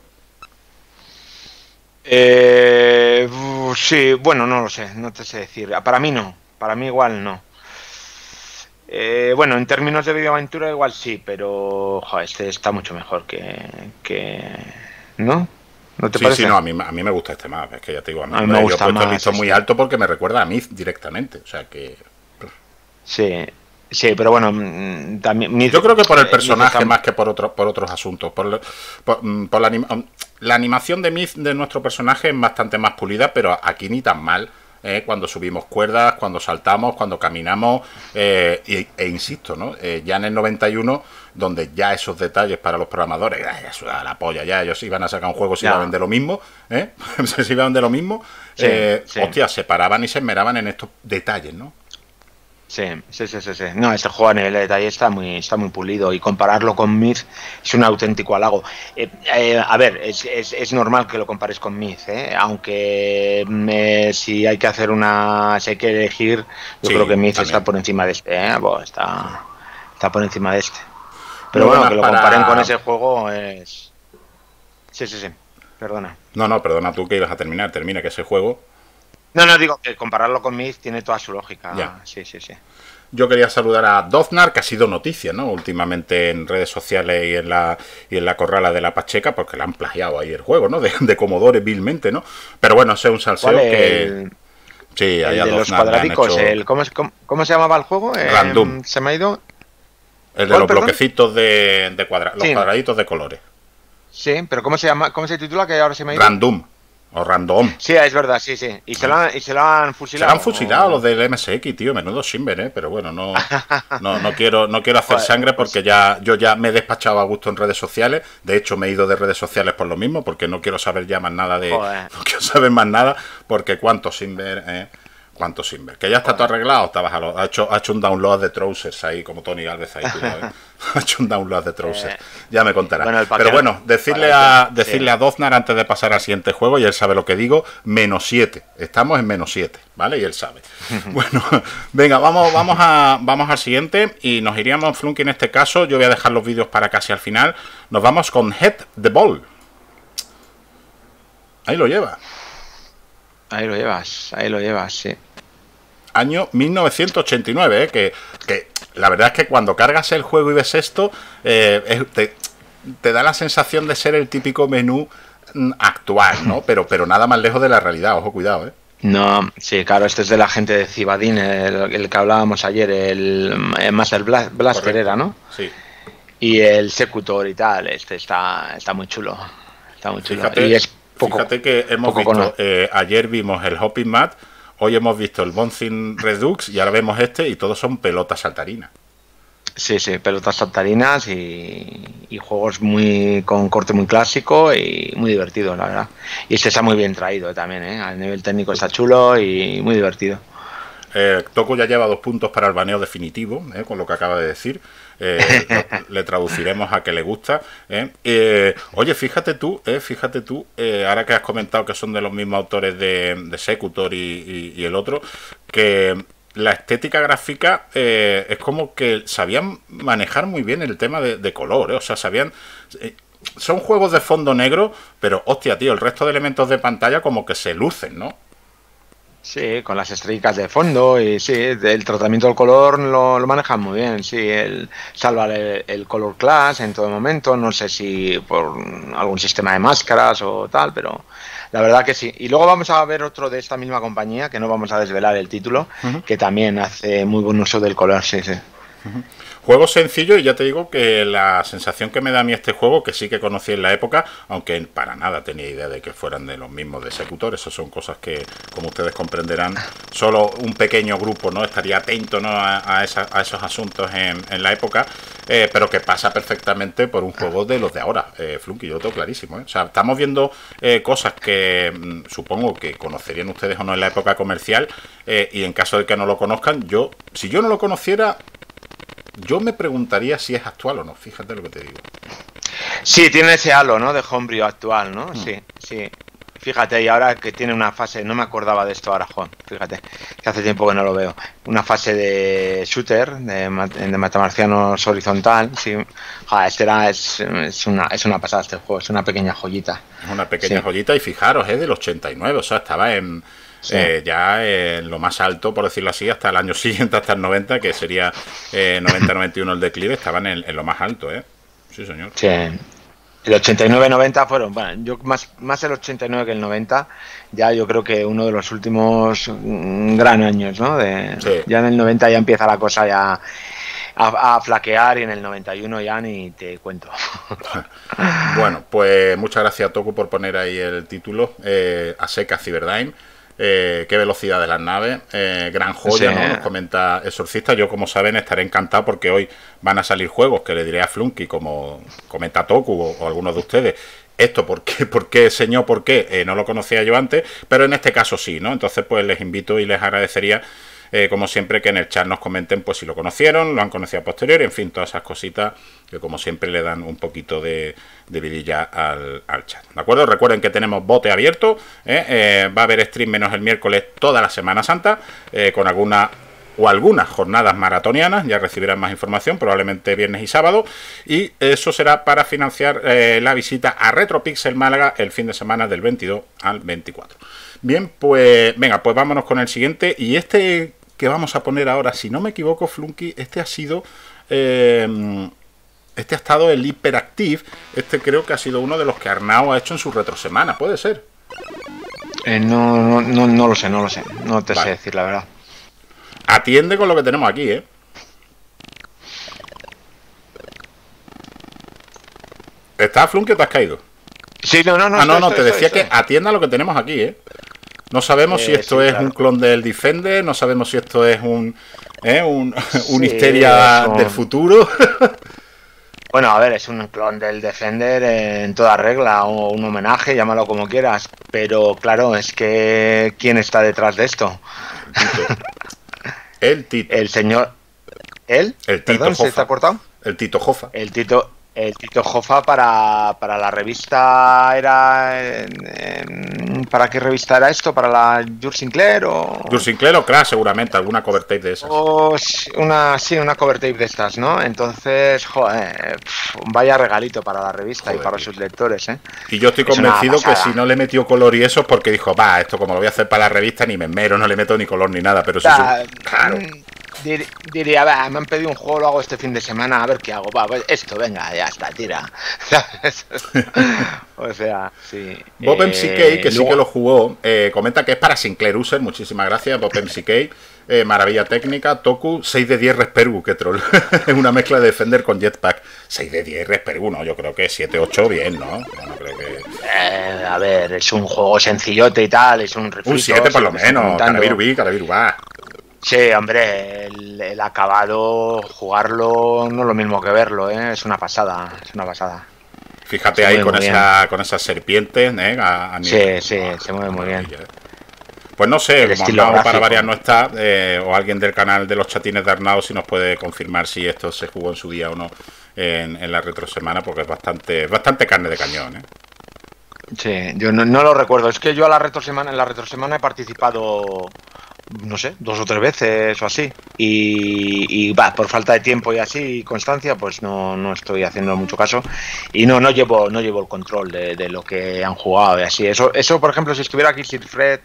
sí, bueno, no lo sé, no te sé decir. Para mí no, para mí igual no. Eh, bueno, en términos de videoaventura igual sí, pero este está mucho mejor que... ¿No? ¿No te sí, parece? sí, no, a mí, a mí me gusta este mapa, es que ya te digo, a mí, me, gusta yo he puesto muy alto porque me recuerda a Myth directamente, o sea que... Sí, Sí, pero bueno, mm, también. Yo creo que por el eh, personaje más que por otros por otros asuntos. Por, mm, la, la, animación de Myth de nuestro personaje es bastante más pulida, pero aquí ni tan mal. ¿Eh? cuando subimos cuerdas, cuando saltamos, cuando caminamos, eh, e, insisto, ¿no? Eh, ya en el 91, donde ya esos detalles para los programadores, ya la polla, ya ellos iban a sacar un juego si iban a vender lo mismo, ¿eh? si iban a vender lo mismo, hostia, se paraban y se esmeraban en estos detalles, ¿no? Sí, sí, sí, sí, No, este juego a nivel de detalle está muy, está muy pulido y compararlo con Myth es un auténtico halago. Eh, eh, a ver, es, es, es, normal que lo compares con Myth, ¿eh? aunque me, si hay que hacer una, si hay que elegir, yo creo que Myth está por encima de este, ¿eh? está, está por encima de este. Pero bueno, que lo comparen con ese juego es... Sí, sí, sí, perdona. No, no, perdona tú que ibas a terminar, termina que ese juego no, no, digo que compararlo con Myth tiene toda su lógica. Sí, sí, sí. Yo quería saludar a Doznar, que ha sido noticia, ¿no? Últimamente en redes sociales y en la, y en la corrala de la Pacheca, porque le han plagiado ahí el juego, ¿no? De, de Commodore vilmente, ¿no? Pero bueno, sé un salseo que... sí, hay de los cuadradicos, el, ¿cómo, ¿cómo, se llamaba el juego? Random. se me ha ido... El de los bloquecitos de, de los cuadraditos de colores. Sí, pero ¿cómo se llama? ¿Cómo se titula que ahora se me ha ido? Random. O random. Sí, es verdad, sí, sí. Y se lo han, y se lo han fusilado. Se lo han fusilado los del MSX, tío. Menudo Simber, ¿eh? Pero bueno, no, no, quiero, no quiero hacer sangre porque ya yo ya me he despachado a gusto en redes sociales. De hecho, me he ido de redes sociales por lo mismo, porque no quiero saber ya más nada de. No quiero saber más nada, porque cuánto Simber, ¿eh? ¿Cuánto Simber? Que ya está todo arreglado, estabas ha, hecho, ha hecho un download de trousers ahí, como Tony Galvez ahí. ¿eh? ha hecho un download de trousers. Eh, ya me contará. Pero bueno, decirle a decirle a Doznar antes de pasar al siguiente juego, y él sabe lo que digo, menos 7. Estamos en menos 7, ¿vale? Y él sabe. bueno, venga, vamos, vamos, a, vamos al siguiente y nos iríamos, Flunky, en este caso. Yo voy a dejar los vídeos para casi al final. Nos vamos con Head the Ball. Ahí lo lleva. Ahí lo llevas, ahí lo llevas, sí año 1989, ¿eh? que, que, la verdad es que cuando cargas el juego y ves esto, eh, te, da la sensación de ser el típico menú mm, actual, ¿no? Pero, pero nada más lejos de la realidad, ojo, cuidado, ¿eh? No, sí, claro, este es de la gente de Cibadín, el, que hablábamos ayer, el, Master Blaster era, ¿no? Sí. Y el Secutor y tal, este está, está muy chulo. Está muy chulo. Fíjate, y es poco, fíjate que hemos visto, eh, ayer vimos el Hopping Mat Hoy hemos visto el Bouncing Redux y ahora vemos este y todos son pelotas saltarinas. Sí, sí, pelotas saltarinas y, juegos muy con corte muy clásico y muy divertido, la verdad. Y este está muy bien traído también, ¿eh? A nivel técnico está chulo y muy divertido. Eh, Toku ya lleva dos puntos para el baneo definitivo, ¿eh? con lo que acaba de decir. Eh, le traduciremos a que le gusta. ¿eh? oye, fíjate tú, fíjate tú, ahora que has comentado que son de los mismos autores de, de Secutor y, el otro, que la estética gráfica es como que sabían manejar muy bien el tema de, de color, o sea, sabían son juegos de fondo negro, pero hostia, tío, el resto de elementos de pantalla como que se lucen, ¿no? Sí, con las estrellas de fondo y sí, el tratamiento del color lo, lo manejan muy bien, sí, el, salva el, color class en todo momento, no sé si por algún sistema de máscaras o tal, pero la verdad que sí. Y luego vamos a ver otro de esta misma compañía, que no vamos a desvelar el título, que también hace muy buen uso del color, sí, sí. Juego sencillo y ya te digo que la sensación que me da a mí este juego, que sí que conocí en la época, aunque para nada tenía idea de que fueran de los mismos de Secutor, eso son cosas que, como ustedes comprenderán, solo un pequeño grupo no estaría atento ¿no? a, esos asuntos en, la época, eh, pero que pasa perfectamente por un juego de los de ahora, eh, Flunky, yo lo clarísimo. ¿eh? O sea, estamos viendo eh, cosas que mm, supongo que conocerían ustedes o no en la época comercial, y en caso de que no lo conozcan, yo, si yo no lo conociera, yo me preguntaría si es actual o no, fíjate lo que te digo. Sí, tiene ese halo, ¿no? De homebrew actual, ¿no? Mm. Sí, sí. Fíjate, y ahora que tiene una fase, no me acordaba de esto ahora, Juan, fíjate, que hace tiempo que no lo veo. Una fase de shooter, de, de matamarcianos horizontal, sí. este era, es, una, es una pasada este juego, es una pequeña joyita. Es una pequeña joyita y fijaros, es del 89, o sea, estaba en eh, ya en lo más alto, por decirlo así, hasta el año siguiente, hasta el 90, que sería 90-91 eh, el declive, estaban en, lo más alto, ¿eh? Sí, señor. Sí. El 89-90 fueron, bueno, yo más, más el 89 que el 90, ya yo creo que uno de los últimos mm, gran años, ¿no? De, Ya en el 90 ya empieza la cosa ya a, flaquear y en el 91 ya ni te cuento. bueno, pues muchas gracias a Toku por poner ahí el título, eh, a Seca Cyberdyne. Eh, qué velocidad de las naves, eh, gran joya, ¿no? Nos comenta Exorcista. Yo, como saben, estaré encantado porque hoy van a salir juegos que le diré a Flunky, como comenta Toku o, algunos de ustedes. Esto, ¿por qué, por qué señor, por qué? Eh, no lo conocía yo antes, pero en este caso sí, ¿no? Entonces, pues les invito y les agradecería eh, como siempre, que en el chat nos comenten pues si lo conocieron, lo han conocido a posteriori, en fin, todas esas cositas que como siempre le dan un poquito de, de vidilla al, chat. ¿De acuerdo? Recuerden que tenemos bote abierto, ¿eh? Eh, va a haber stream menos el miércoles toda la Semana Santa, con alguna o algunas jornadas maratonianas, ya recibirán más información, probablemente viernes y sábado, y eso será para financiar la visita a Retropixel Málaga el fin de semana del 22 al 24. Bien, pues venga, pues vámonos con el siguiente, y este que vamos a poner ahora, si no me equivoco, Flunky, este ha sido... Em, este ha estado el Hyperactive. Este creo que ha sido uno de los que Arnau ha hecho en su retrosemana, ¿puede ser? Eh, no, no, no, lo sé, no lo sé. No te sé decir la verdad. Atiende con lo que tenemos aquí, ¿eh? ¿Estás, Flunky, o te has caído? Sí, no, no, no. Ah, no, no, te decía que atienda lo que tenemos aquí, ¿eh? No sabemos si eh, esto es un clon del Defender, no sabemos si esto es un, ¿eh? un, histeria del futuro. Bueno, a ver, es un clon del Defender en toda regla, o un homenaje, llámalo como quieras. Pero claro, es que ¿quién está detrás de esto? El Tito. El señor. ¿Él? El Tito ¿Perdón, ¿se Jofa. ha cortado? El Tito Jofa. El Tito, el Tito Jofa para, para la revista era... en- en- ¿Para qué revista era esto? ¿Para la George Sinclair o...? George Sinclair o Crash, seguramente, alguna cover tape de esas. o sí, una, sí, una cover tape de estas, ¿no? Entonces, joder, vaya regalito para la revista y para tío. sus lectores, ¿eh? Y yo estoy Es convencido que si no le metió color y eso es porque dijo, va, esto como lo voy a hacer para la revista, ni me mero, no le meto ni color ni nada. Pero si claro. Dir- diría, va, me han pedido un juego, lo hago este fin de semana, a ver qué hago. Va, pues esto, venga, ya está, tira. ¿Sabes? o sea, sí. Bob Eh, MCK, que sí luego- que lo jugó, eh, comenta que es para Sinclair User. Muchísimas gracias, Bob MCK. Eh, maravilla técnica, Toku, 6 de 10 Respergu, que troll. es una mezcla de Defender con Jetpack. 6 de 10 Respergu, no, yo creo que 7, 8 bien, ¿no? Yo no creo que... Eh, a ver, es un juego sencillote y tal, es un refrito. Un 7 por lo sí, menos, Carabiru va. Sí, hombre, el, el acabado, jugarlo no es lo mismo que verlo, ¿eh? es una pasada, es una pasada. Fíjate Se ahí con, esa, con esas serpientes, ¿eh? A, a Sí, nivel- sí, se mueve muy bien. ¿eh? Pues no sé, El como para varias no está, eh, o alguien del canal de los chatines de Arnau si nos puede confirmar si esto se jugó en su día o no en, en la retrosemana, porque es bastante, bastante carne de cañón, ¿eh? Sí, yo no, no lo recuerdo. Es que yo a la retrosemana, en la retrosemana he participado, no sé, dos o tres veces o así. Y, y, va, por falta de tiempo y así, y constancia, pues no, no estoy haciendo mucho caso. Y no, no llevo, no llevo el control de, de lo que han jugado y así. Eso, eso por ejemplo, si estuviera aquí Sir Fred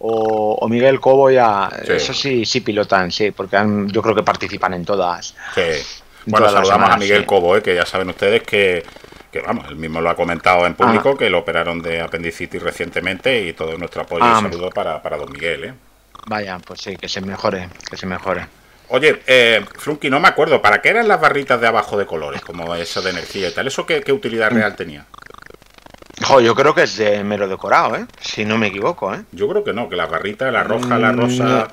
o, o Miguel Cobo ya, Sí. eso sí, sí pilotan, sí, porque han- yo creo que participan en todas. Sí. Bueno, Todas saludamos a Miguel sí. Cobo, ¿eh? que ya saben ustedes que, que, vamos, él mismo lo ha comentado en público, Ah. que lo operaron de apendicitis recientemente y todo nuestro apoyo Ah. y saludo para, para don Miguel, ¿eh? Vaya, pues sí, que se mejore, que se mejore. Oye, eh, Flunky, no me acuerdo, ¿para qué eran las barritas de abajo de colores, como eso de energía y tal? ¿Eso qué, qué utilidad real tenía? Jo, yo creo que es de mero decorado, ¿eh? Si no me equivoco, ¿eh? Yo creo que no, que las barritas, la roja, la Mm, rosa, no.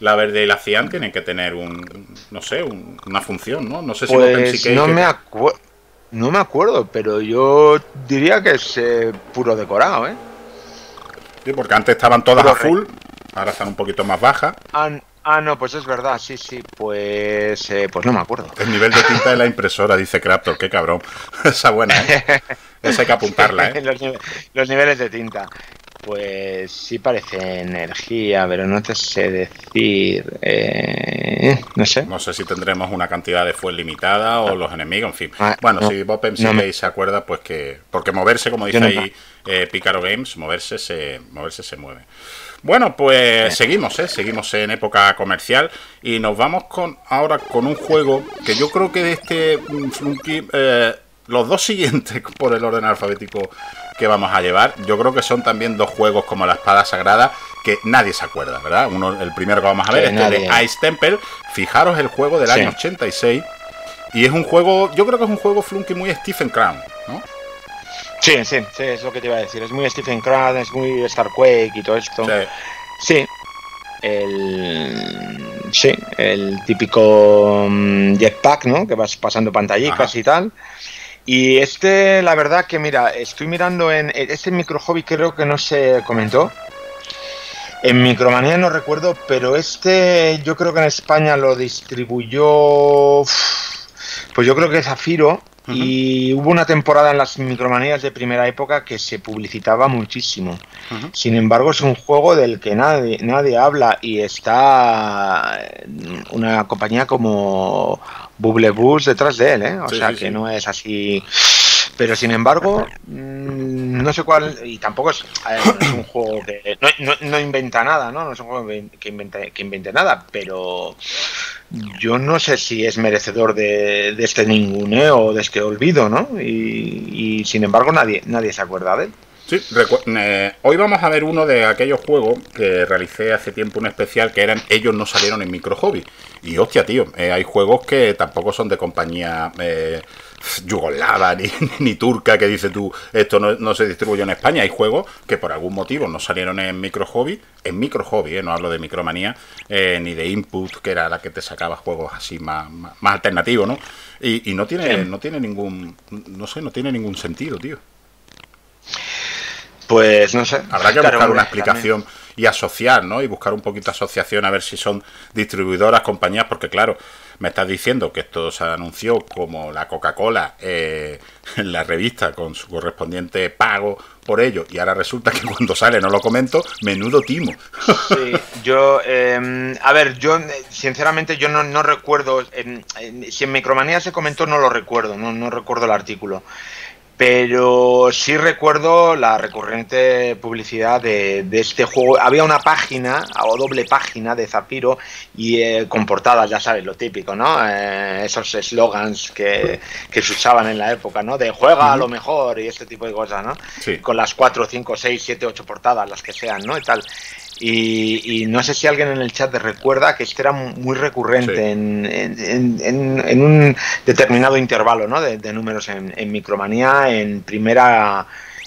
la verde y la cian tienen que tener un, no sé, un- una función, ¿no? No sé si Pues no que- me acuerdo. No me acuerdo, pero yo diría que es eh, puro decorado, ¿eh? Sí, porque antes estaban todas Puro a full, ahora están un poquito más bajas. Ah, ah, no, pues es verdad, sí, sí, pues eh, pues no me acuerdo. El nivel de tinta de la impresora, dice Craptor, qué cabrón. Esa buena, ¿eh? Esa hay que apuntarla, ¿eh? los, nive- los niveles de tinta. Pues sí parece energía, pero no te sé decir. eh, no sé. No sé si tendremos una cantidad de fuel limitada o los enemigos, en fin. Ah, bueno, no. si Bob No me- se acuerda, pues que... Porque moverse, como dice no- ahí eh, Picaro Games, moverse se, moverse se mueve. Bueno, pues seguimos, ¿eh? Seguimos en época comercial y nos vamos con ahora con un juego que yo creo que de este mm, Flunky, eh, los dos siguientes por el orden alfabético que vamos a llevar, yo creo que son también dos juegos como la espada sagrada que nadie se acuerda, ¿verdad? Uno, el primero que vamos a ver, Sí, este de. Ice Temple. Fijaros el juego del Sí. año 86 y es un juego, yo creo que es un juego Flunky muy Stephen Crown, ¿no? Sí, sí, sí, es lo que te iba a decir. Es muy Stephen Crown, es muy Starquake y todo esto. Sí. El. Sí, el típico mm, jetpack, ¿no? Que vas pasando pantallicas Ajá. y tal. Y este, la verdad que mira, estoy mirando en. Este micro hobby creo que no se comentó. En Micromanía no recuerdo, pero este yo creo que en España lo distribuyó. Pues yo creo que Zafiro. Y hubo una temporada en las micromanías de primera época que se publicitaba muchísimo. Sin embargo, es un juego del que nadie, nadie habla y está una compañía como Bubble Bus detrás de él, ¿eh? O Sí, sea sí, que sí. no es así. Pero sin embargo, mm, no sé cuál. Y tampoco es, un juego que. No, no- no inventa nada, ¿no? No es un juego que invente, que invente nada, pero. Yo no sé si es merecedor de, de este ninguneo o de este olvido, ¿no? Y, y sin embargo, nadie, nadie se acuerda de él. Sí, eh, hoy vamos a ver uno de aquellos juegos que realicé hace tiempo un especial que eran Ellos no salieron en micro hobby. Y hostia, tío, eh, hay juegos que tampoco son de compañía eh, yugoslava ni, ni, turca que dice tú, esto no, se distribuye en España. Hay juegos que por algún motivo no salieron en micro hobby, en micro hobby, ¿eh? no hablo de micromanía, eh, ni de input, que era la que te sacaba juegos así más, más, alternativos, ¿no? Y, no tiene, no tiene ningún, no sé, no tiene ningún sentido, tío. Pues no sé. Habrá que buscar una explicación y asociar, ¿no? Y buscar un poquito de asociación a ver si son distribuidoras, compañías, porque claro, me estás diciendo que esto se anunció como la Coca-Cola eh, en la revista con su correspondiente pago por ello y ahora resulta que cuando sale no lo comento, menudo timo. Sí, yo, em, a ver, yo sinceramente yo no, recuerdo, si en Micromanía se comentó no lo recuerdo, no, no recuerdo el artículo pero sí recuerdo la recurrente publicidad de, este juego. Había una página, o doble página de Zafiro, y eh, con portadas, ya sabes, lo típico, ¿no? Eh, esos eslogans que, que, se usaban en la época, ¿no? De juega a lo mejor y este tipo de cosas, ¿no? Con las 4, 5, 6, 7, 8 portadas, las que sean, ¿no? Y tal. Y, no sé si alguien en el chat recuerda que este era muy recurrente en, en, un determinado intervalo ¿no? de, números en, Micromanía en primera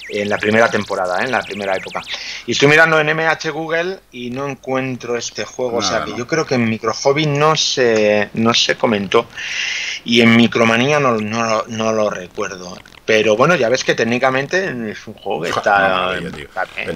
en la primera temporada, ¿eh? en la primera época. Y estoy mirando en MH Google y no encuentro este juego. o sea que yo creo que en Micro Hobby no se, no se comentó. Y en Micromanía no, no, no lo recuerdo. Pero bueno, ya ves que técnicamente es un juego que está, el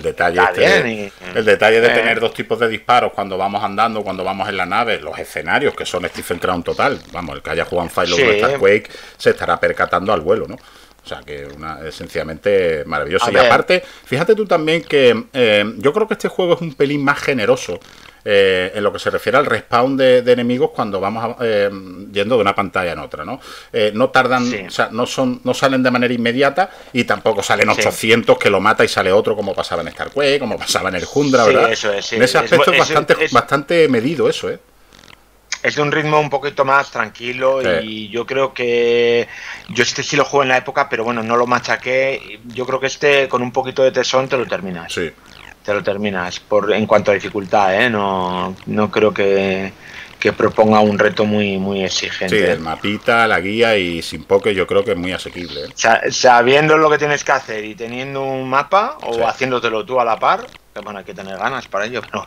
detalle, este el detalle de eh. tener dos tipos de disparos cuando vamos andando, cuando vamos en la nave, los escenarios que son Stephen Crown total. Vamos, el que haya jugado en Fire sí. Quake se estará percatando al vuelo, ¿no? O sea, que una, es sencillamente maravilloso. y aparte, fíjate tú también que eh, yo creo que este juego es un pelín más generoso eh, en lo que se refiere al respawn de, enemigos cuando vamos eh, yendo de una pantalla en otra, ¿no? no tardan, o sea, no, son, no salen de manera inmediata y tampoco salen 800 que lo mata y sale otro como pasaba en Starquake, como pasaba en el Jundra, ¿verdad? en ese aspecto es, bastante, bastante medido eso, ¿eh? es de un ritmo un poquito más tranquilo y yo creo que yo este sí lo juego en la época, pero bueno, no lo machaqué. Yo creo que este con un poquito de tesón te lo terminas. Sí. Te lo terminas por en cuanto a dificultad, ¿eh? No, no creo que, proponga un reto muy muy exigente. Sí, el mapita, la guía y sin poke yo creo que es muy asequible. ¿eh? Sabiendo lo que tienes que hacer y teniendo un mapa o haciéndotelo tú a la par, que bueno, hay que tener ganas para ello, pero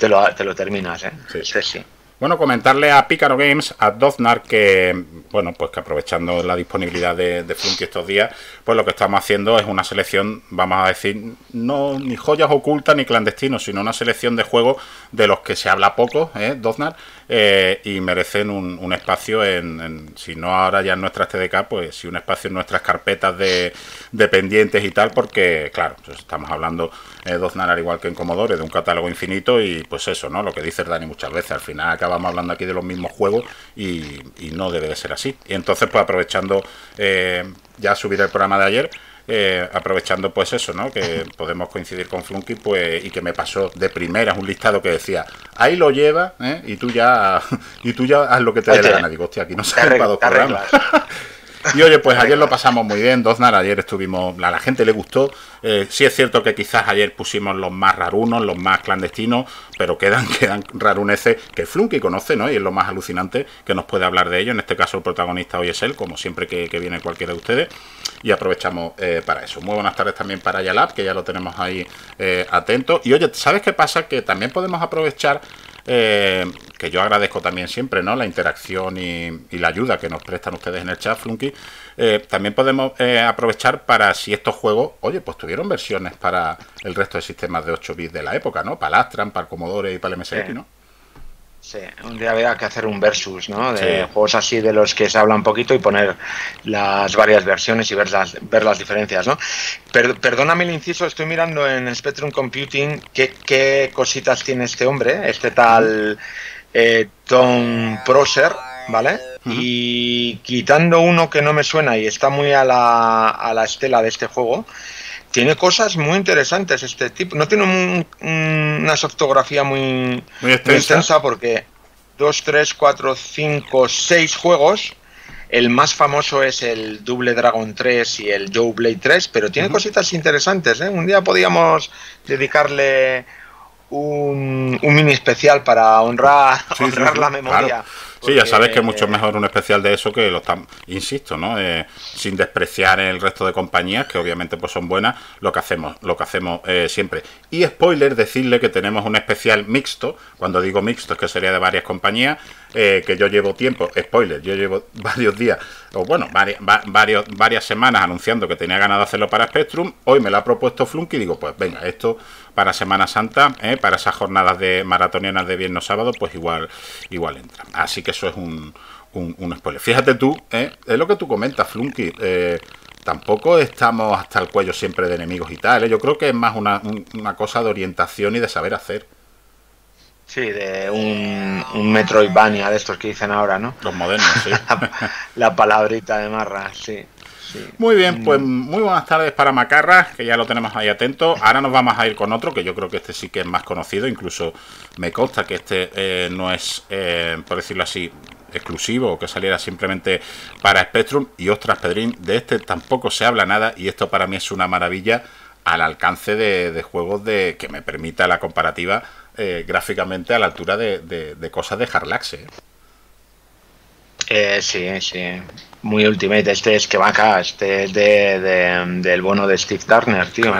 te, lo, te lo terminas, ¿eh? sí. sí. Bueno, comentarle a Picaro Games, a Doznar, que bueno, pues que aprovechando la disponibilidad de, de Flunky estos días, pues lo que estamos haciendo es una selección, vamos a decir, no ni joyas ocultas ni clandestinos, sino una selección de juegos de los que se habla poco, ¿eh? Doznar, eh, y merecen un, espacio en, si no ahora ya en nuestras TDK, pues sí un espacio en nuestras carpetas de, de pendientes y tal, porque claro, pues estamos hablando eh, Doznar al igual que en Commodore de un catálogo infinito y pues eso, ¿no? Lo que dice Dani muchas veces, al final acabamos hablando aquí de los mismos juegos y, no debe de ser así. Y entonces pues aprovechando, eh, ya subir el programa de ayer, eh, aprovechando pues eso, ¿no? Que podemos coincidir con Flunky, pues, y que me pasó de primera un listado que decía, ahí lo lleva, ¿eh? y tú ya, y tú ya haz lo que te dé la gana. Digo, hostia, aquí no se para dos programas. Y oye, pues ayer lo pasamos muy bien, Doznar, ayer estuvimos, a la gente le gustó. Eh, sí es cierto que quizás ayer pusimos los más rarunos, los más clandestinos, pero quedan, quedan raruneces que Flunky conoce, ¿no? Y es lo más alucinante que nos puede hablar de ello. En este caso el protagonista hoy es él, como siempre que, viene cualquiera de ustedes. Y aprovechamos eh, para eso. Muy buenas tardes también para Yalab, que ya lo tenemos ahí eh, atento. Y oye, ¿sabes qué pasa? Que también podemos aprovechar eh, que yo agradezco también siempre, ¿no? La interacción y, la ayuda que nos prestan ustedes en el chat, Flunky. Eh, también podemos eh, aprovechar para si estos juegos, oye, pues tuvieron versiones para el resto de sistemas de 8 bits de la época, ¿no? Para el Astran, para Commodore y para el MSX, ¿no? Sí, un día había que hacer un versus, ¿no? De juegos así de los que se habla un poquito y poner las varias versiones y ver las, ver las diferencias, ¿no? perdóname el inciso, estoy mirando en Spectrum Computing qué, qué cositas tiene este hombre, este tal eh, Tom Prosser, ¿vale? Y quitando uno que no me suena y está muy a la, a la estela de este juego, tiene cosas muy interesantes este tipo. No tiene una softografía muy, muy, extensa. porque 2, 3, 4, 5, 6 juegos. El más famoso es el Double Dragon 3 y el Joe Blade 3, pero tiene cositas interesantes. ¿eh? Un día podíamos dedicarle un, mini especial para honrar, honrar la memoria. Sí, ya sabes que es mucho mejor un especial de eso que lo están, insisto, ¿no? Eh, sin despreciar el resto de compañías, que obviamente pues son buenas, lo que hacemos, lo que hacemos eh, siempre. Y spoiler, decirle que tenemos un especial mixto, cuando digo mixto es que sería de varias compañías, eh, que yo llevo tiempo, spoiler, yo llevo varios días, o bueno, varias, varias semanas anunciando que tenía ganas de hacerlo para Spectrum, hoy me lo ha propuesto Flunky y digo, pues venga, esto para Semana Santa, ¿eh? para esas jornadas de maratonianas de viernes sábado, pues igual, igual entra. Así que eso es un, un, spoiler. Fíjate tú, ¿eh? es lo que tú comentas, Flunky. Eh, tampoco estamos hasta el cuello siempre de enemigos y tal. Yo creo que es más una, una cosa de orientación y de saber hacer. Sí, de un, un Metroidvania de estos que dicen ahora, ¿no? Los modernos, sí. la, palabrita de marra, sí. Muy bien, pues muy buenas tardes para Macarra, que ya lo tenemos ahí atento. Ahora nos vamos a ir con otro, que yo creo que este sí que es más conocido, incluso me consta que este eh, no es, eh, por decirlo así, exclusivo o que saliera simplemente para Spectrum. Y ostras, Pedrín, de este tampoco se habla nada y esto para mí es una maravilla al alcance de, juegos de que me permita la comparativa eh, gráficamente a la altura de, cosas de Harlaxe. Eh, sí, sí. Muy Ultimate. Este es que va acá. Este es de, del bono de Steve Turner, tío.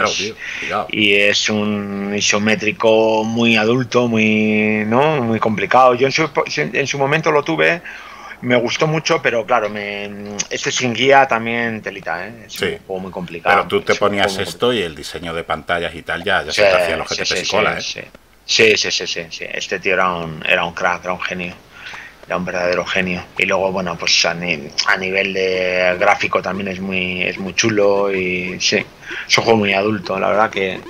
y es un isométrico muy adulto, muy, ¿no? muy complicado. Yo en su, en su momento lo tuve. Me gustó mucho, pero claro, me, este sin guía también telita, ¿eh? es un juego muy complicado. Pero tú te ponías esto y el diseño de pantallas y tal ya, ya se te hacía los GTP sí, cola, ¿eh? Sí, sí, sí, sí, sí. Este tío era un, era un crack, era un genio era un verdadero genio. Y luego, bueno, pues a, nivel de gráfico también es muy, es muy chulo y sí, es un juego muy adulto, la verdad que...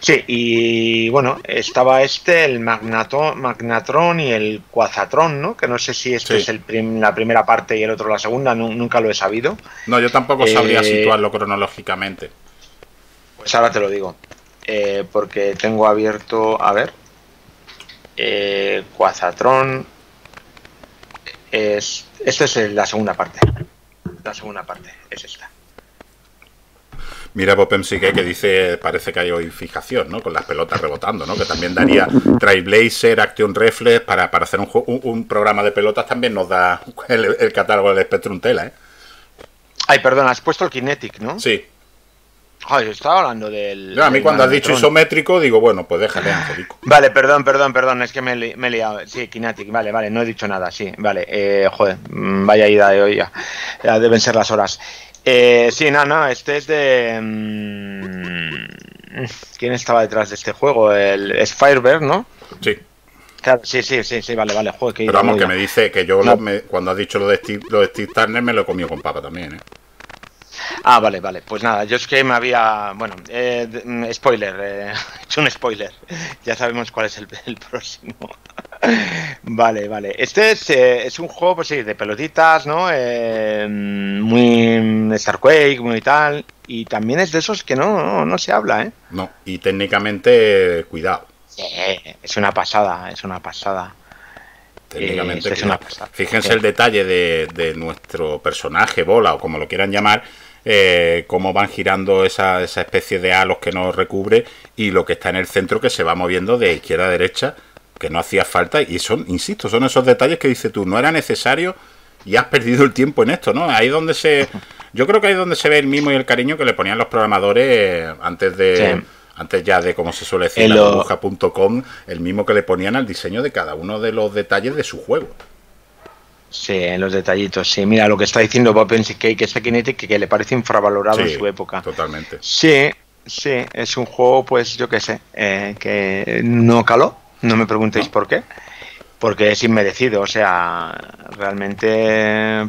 Sí, y bueno, estaba este, el Magnatron y el Quazatron, ¿no? Que no sé si este es el la primera parte y el otro la segunda, nunca lo he sabido. No, yo tampoco sabría eh, situarlo cronológicamente. Pues ahora te lo digo, eh, porque tengo abierto, a ver, eh, Quazatron, es, esta es la segunda parte. La segunda parte es esta. Mira Popem Sigue que dice, parece que hay hoy fijación, ¿no? Con las pelotas rebotando, ¿no? Que también daría Trailblazer, Action Reflex, para, para hacer un, un, programa de pelotas también nos da el, catálogo del Spectrum Tela, ¿eh? Ay, perdón, has puesto el Kinetic, ¿no? Sí. Ay, estaba hablando del. a mí cuando has dicho isométrico, digo, bueno, pues déjale, Angelico. Vale, perdón, perdón, perdón, es que me, he liado. Sí, Kinetic, vale, vale, no he dicho nada, sí, vale. Eh, joder, mm, vaya ida de hoy ya. ya deben ser las horas. Eh, sí, no, no, este es de. Mm, ¿Quién estaba detrás de este juego? El, es Firebird, ¿no? Sí. Claro, sí, sí, sí, sí, vale, vale. Joder, Pero vamos, que me dice que yo cuando has dicho lo de, Steve, lo de Steve Turner me lo he comido con papa también, ¿eh? Ah, vale, vale. Pues nada, yo es que me había. Bueno, eh, mm, spoiler, eh, he hecho un spoiler. Ya sabemos cuál es el, próximo. vale, vale. Este es, eh, es, un juego, pues sí, de pelotitas, ¿no? Eh, muy Starquake, muy tal. Y también es de esos que no, no, se habla, ¿eh? No, y técnicamente, cuidado. Sí, es una pasada, es una pasada. Técnicamente, es una pasada. Fíjense el detalle de, de nuestro personaje, bola o como lo quieran llamar eh, cómo van girando esa, esa especie de halos que nos recubre y lo que está en el centro que se va moviendo de izquierda a derecha, que no hacía falta. Y son, insisto, son esos detalles que dices tú, no era necesario y has perdido el tiempo en esto, ¿no? Ahí donde se. Yo creo que ahí es donde se ve el mimo y el cariño que le ponían los programadores antes de. Antes ya de, como se suele decir, la burbuja.com, el mismo que le ponían al diseño de cada uno de los detalles de su juego. Sí, en los detallitos, sí. Mira lo que está diciendo Bob que este Kinetic que le parece infravalorado en su época. Totalmente. Sí, sí, es un juego, pues yo qué sé, eh, que no caló, no me preguntéis por qué, porque es inmerecido, o sea, realmente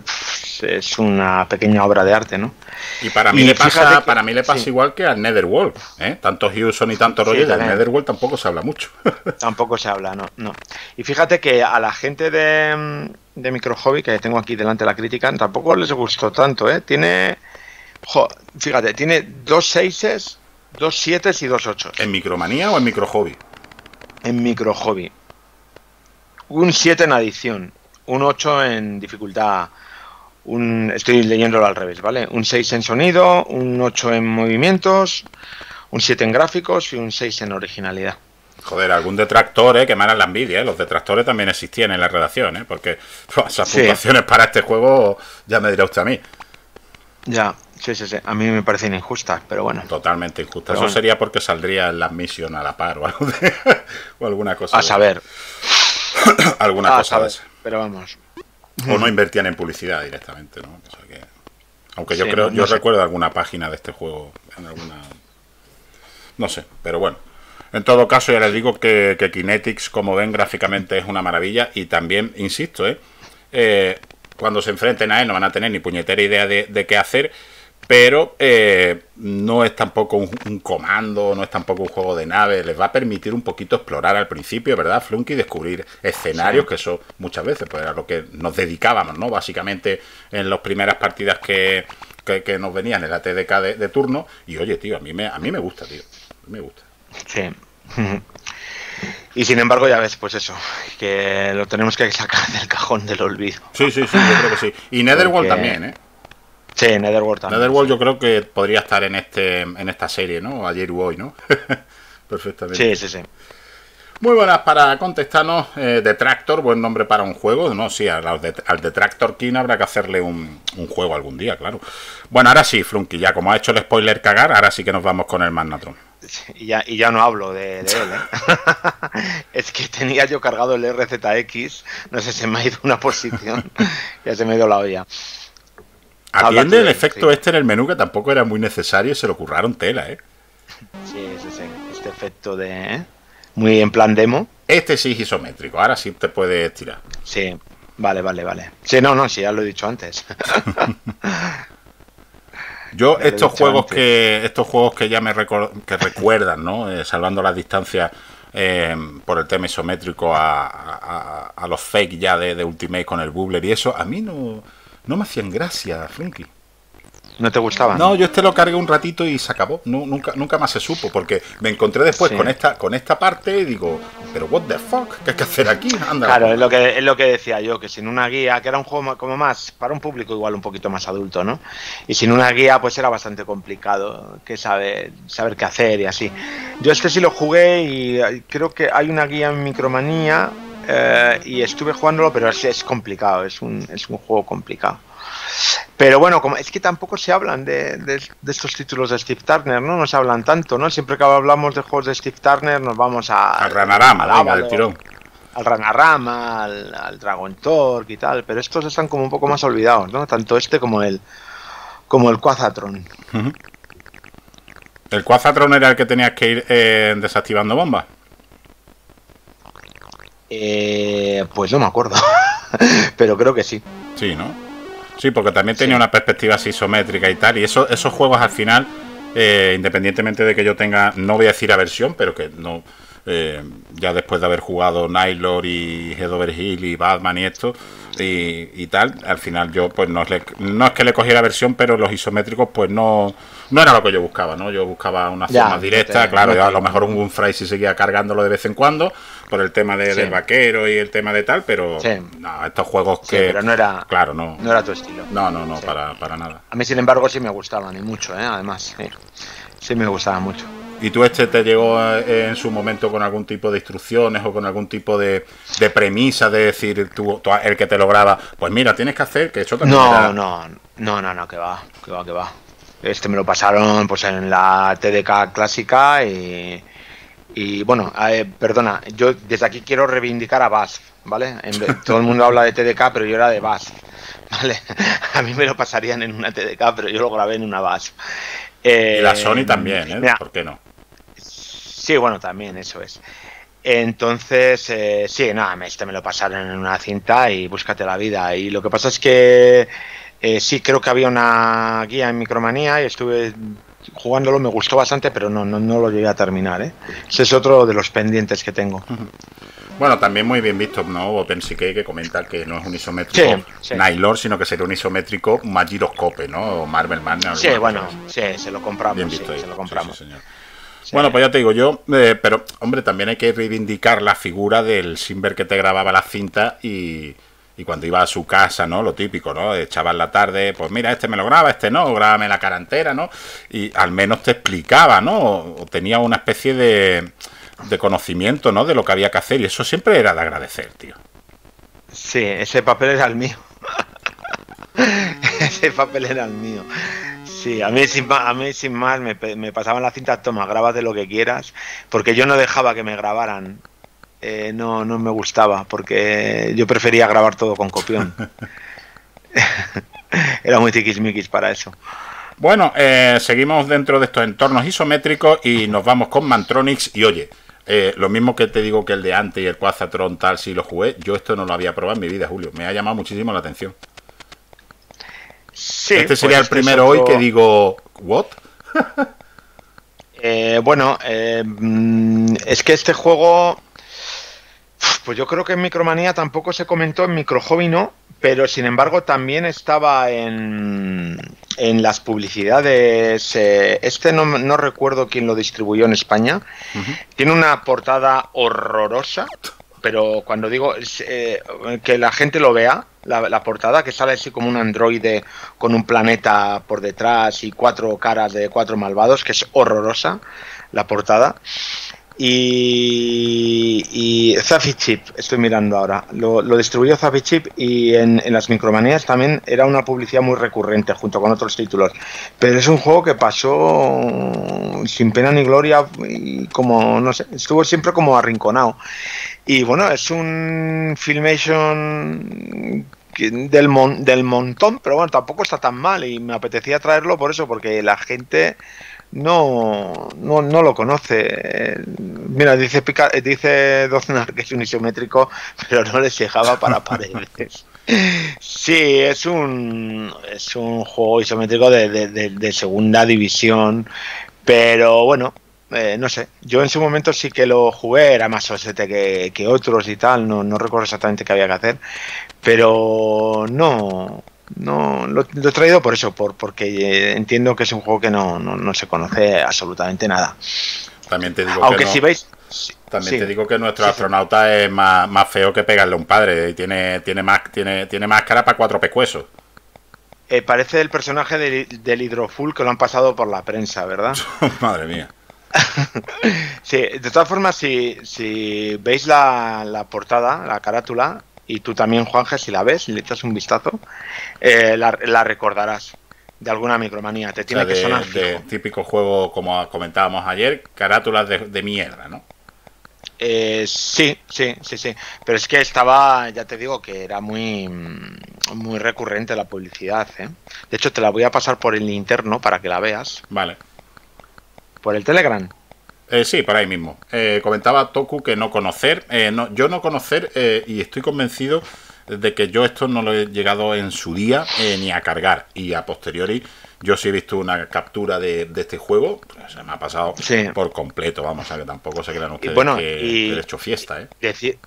es una pequeña obra de arte, ¿no? Y para mí le pasa, para mí le pasa igual que al Netherworld, ¿eh? Tanto Houston y tanto Roger, del Netherworld tampoco se habla mucho. tampoco se habla, no, no. Y fíjate que a la gente de, de Micro Hobby, que tengo aquí delante la crítica, tampoco les gustó tanto, ¿eh? Tiene, fíjate, tiene dos seises, dos siete y dos ocho. ¿En Micromanía o en Micro Hobby? En Micro Hobby. Un 7 en adición, un 8 en dificultad un, estoy leyéndolo al revés, ¿vale? Un 6 en sonido, un 8 en movimientos, un 7 en gráficos y un 6 en originalidad. Joder, algún detractor, ¿eh? Que me la envidia, ¿eh? Los detractores también existían en la redacción, ¿eh? Porque esas puntuaciones para este juego ya me dirá usted a mí. Ya, sí, sí, sí. A mí me parecen injustas, pero bueno. Totalmente injustas. Eso sería porque saldría en la misión a la par o, algo o alguna cosa. A saber. alguna cosa de esa. Pero vamos. O no invertían en publicidad directamente, ¿no? aunque yo creo, yo recuerdo alguna página de este juego en alguna. No sé, pero bueno. En todo caso, ya les digo que, Kinetics, como ven, gráficamente es una maravilla. Y también, insisto, ¿eh? eh cuando se enfrenten a él no van a tener ni puñetera idea de, qué hacer. Pero eh, no es tampoco un, comando, no es tampoco un juego de nave. Les va a permitir un poquito explorar al principio, ¿verdad, Flunky? Descubrir escenarios, que eso muchas veces pues, era lo que nos dedicábamos, ¿no? Básicamente en las primeras partidas que, nos venían en la TDK de, de, turno. Y oye, tío, a mí me, a mí me gusta, tío. Me gusta. Sí. Y sin embargo, ya ves, pues eso, que lo tenemos que sacar del cajón del olvido. Sí, sí, sí, yo creo que sí. Y Netherworld también, ¿eh? Sí, Netherworld también. Netherworld yo creo que podría estar en este en esta serie, ¿no? Ayer hoy, ¿no? Perfectamente. Sí, sí, sí. Muy buenas para contestarnos. Eh, Detractor, buen nombre para un juego. No, sí, al, Detractor King habrá que hacerle un, un, juego algún día, claro. Bueno, ahora sí, Flunky, ya como ha hecho el spoiler cagar, ahora sí que nos vamos con el Magnatron. Y ya, y ya no hablo de, él, ¿eh? es que tenía yo cargado el RZX, no sé, se me ha ido una posición, ya se me ha ido la olla. Atiende el efecto este en el menú que tampoco era muy necesario y se lo curraron tela, ¿eh? Sí, sí, sí. Este efecto de... ¿eh? Muy en plan demo. Este sí es isométrico, ahora sí te puedes tirar. Sí, vale, vale, vale. Sí, no, no, sí, ya lo he dicho antes. Yo estos juegos que estos juegos que ya me que recuerdan, ¿no? Eh, salvando las distancias eh, por el tema isométrico a, los fake ya de, Ultimate con el bubbler y eso, a mí no, no me hacían gracia, Frankie. ¿No te gustaban? No, yo este lo cargué un ratito y se acabó. nunca, nunca más se supo, porque me encontré después con esta con esta parte y digo, pero what the fuck, ¿qué hay que hacer aquí? Claro, es lo que es lo que decía yo, que sin una guía, que era un juego como más para un público igual un poquito más adulto, ¿no? Y sin una guía pues era bastante complicado que saber saber qué hacer y así. Yo este sí lo jugué y creo que hay una guía en Micromanía eh, y estuve jugándolo, pero es, es complicado, es un, es un juego complicado. Pero bueno, como es que tampoco se hablan de, estos títulos de Steve Turner, ¿no? No se hablan tanto, ¿no? Siempre que hablamos de juegos de Steve Turner nos vamos a... Al Ranarama, al, tirón. Al Ranarama, al, Dragon Torque y tal, pero estos están como un poco más olvidados, ¿no? Tanto este como el como el Quazatron. ¿El Quazatron era el que tenías que ir eh, desactivando bombas? Eh, pues no me acuerdo, pero creo que sí. Sí, ¿no? Sí, porque también tenía una perspectiva así isométrica y tal. Y eso, esos juegos al final, eh, independientemente de que yo tenga, no voy a decir aversión, pero que no. Eh, ya después de haber jugado Nylor y Head Over Hill y Batman y esto, y, tal, al final yo pues no, no es que le cogiera versión, pero los isométricos pues no, no era lo que yo buscaba, ¿no? Yo buscaba una forma directa, claro, a lo mejor un Fry si seguía cargándolo de vez en cuando por el tema de, del vaquero y el tema de tal, pero no, estos juegos que... pero no era, claro, no, no era tu estilo. No, no, no, para, para nada. A mí, sin embargo, sí me gustaban y mucho, ¿eh? además, sí, me gustaba mucho. ¿Y tú este te llegó eh, en su momento con algún tipo de instrucciones o con algún tipo de, de premisa de decir tú, el que te lo graba, pues mira, tienes que hacer que eso también No, no, no, no, no, que va, que va, que va. Este me lo pasaron pues en la TDK clásica y, y bueno, perdona, yo desde aquí quiero reivindicar a BASF, ¿vale? todo el mundo habla de TDK, pero yo era de BASF, ¿vale? A mí me lo pasarían en una TDK, pero yo lo grabé en una BASF. y la Sony también, ¿eh? ¿Por qué no? Sí, bueno, también, eso es. Entonces, eh, sí, nada, este me lo pasaron en una cinta y búscate la vida. Y lo que pasa es que eh, sí, creo que había una guía en Micromanía y estuve jugándolo, me gustó bastante, pero no, no, no lo llegué a terminar. ¿eh? Ese es otro de los pendientes que tengo. Bueno, también muy bien visto, ¿no? OpenSK que comenta que no es un isométrico Nylor, sino que sería un isométrico más giroscope, ¿no? O Marvel Man. Sí, bueno, sí, se lo compramos. se lo compramos. Bueno, pues ya te digo yo, eh, pero hombre, también hay que reivindicar la figura del Simber que te grababa la cinta y, y cuando iba a su casa, ¿no? Lo típico, ¿no? Echaba en la tarde, pues mira, este me lo graba, este no, grábame la cara entera, ¿no? Y al menos te explicaba, ¿no? O tenía una especie de de conocimiento, ¿no? De lo que había que hacer y eso siempre era de agradecer, tío. Sí, ese papel era el mío. ese papel era el mío. Sí, a mí sin más, a mí sin más me, me pasaban la cinta, toma, grábate lo que quieras, porque yo no dejaba que me grabaran. Eh, no, no me gustaba, porque yo prefería grabar todo con copión. Era muy tiquismiquis para eso. Bueno, eh, seguimos dentro de estos entornos isométricos y nos vamos con Mantronix. Y oye, eh, lo mismo que te digo que el de antes y el Quazatron tal, si lo jugué, yo esto no lo había probado en mi vida, Julio. Me ha llamado muchísimo la atención. Sí, este sería pues el primero hoy que digo, ¿what? Eh, bueno, mm, es que este juego, pues yo creo que en Micromanía tampoco se comentó, en Microhobby no, pero sin embargo también estaba en, en las publicidades. Eh, este no, no, recuerdo quién lo distribuyó en España. Tiene una portada horrorosa, pero cuando digo eh, que la gente lo vea, la, la, portada que sale así como un androide con un planeta por detrás y cuatro caras de cuatro malvados, que es horrorosa la portada. Y, y Chip, estoy mirando ahora, lo, distribuyó Zafi Chip y en, las micromanías también era una publicidad muy recurrente junto con otros títulos. Pero es un juego que pasó sin pena ni gloria y como, no sé, estuvo siempre como arrinconado. Y bueno, es un Filmation del, del montón, pero bueno, tampoco está tan mal y me apetecía traerlo por eso, porque la gente no, no, no lo conoce. Mira, dice, dice Doznar que es un isométrico, pero no les llegaba para paredes. Sí, es un, es un juego isométrico de, segunda división, pero bueno, eh, no sé, yo en su momento sí que lo jugué, era más osete que, que otros y tal, no, no recuerdo exactamente qué había que hacer, pero no, no lo, he traído por eso, por, porque eh, entiendo que es un juego que no, no, se conoce absolutamente nada. También te digo Aunque que si veis. También te digo que nuestro astronauta es más, más, feo que pegarle a un padre. Y tiene, tiene, más, tiene, tiene máscara para cuatro pecuesos. Eh, parece el personaje del, Hidrofull que lo han pasado por la prensa, ¿verdad? Madre mía. sí, de todas formas, si, si veis la, la portada, la carátula, y tú también, Juanja, si la ves, le echas un vistazo, eh, la, recordarás de alguna micromanía. Te tiene que sonar. De típico juego, como comentábamos ayer, carátulas de, mierda, ¿no? Eh, sí, sí, sí, sí. Pero es que estaba, ya te digo, que era muy, muy recurrente la publicidad. ¿eh? De hecho, te la voy a pasar por el interno para que la veas. Vale. Por el Telegram. Eh, sí, por ahí mismo. Eh, comentaba Toku que no conocer. Eh, no, yo no conocer y estoy convencido de que yo esto no lo he llegado en su día ni a cargar. Y a posteriori yo sí he visto una captura de, este juego. Pues, se me ha pasado por completo, vamos, a que tampoco se crean ustedes bueno, que, y he hecho fiesta. ¿eh? Decir,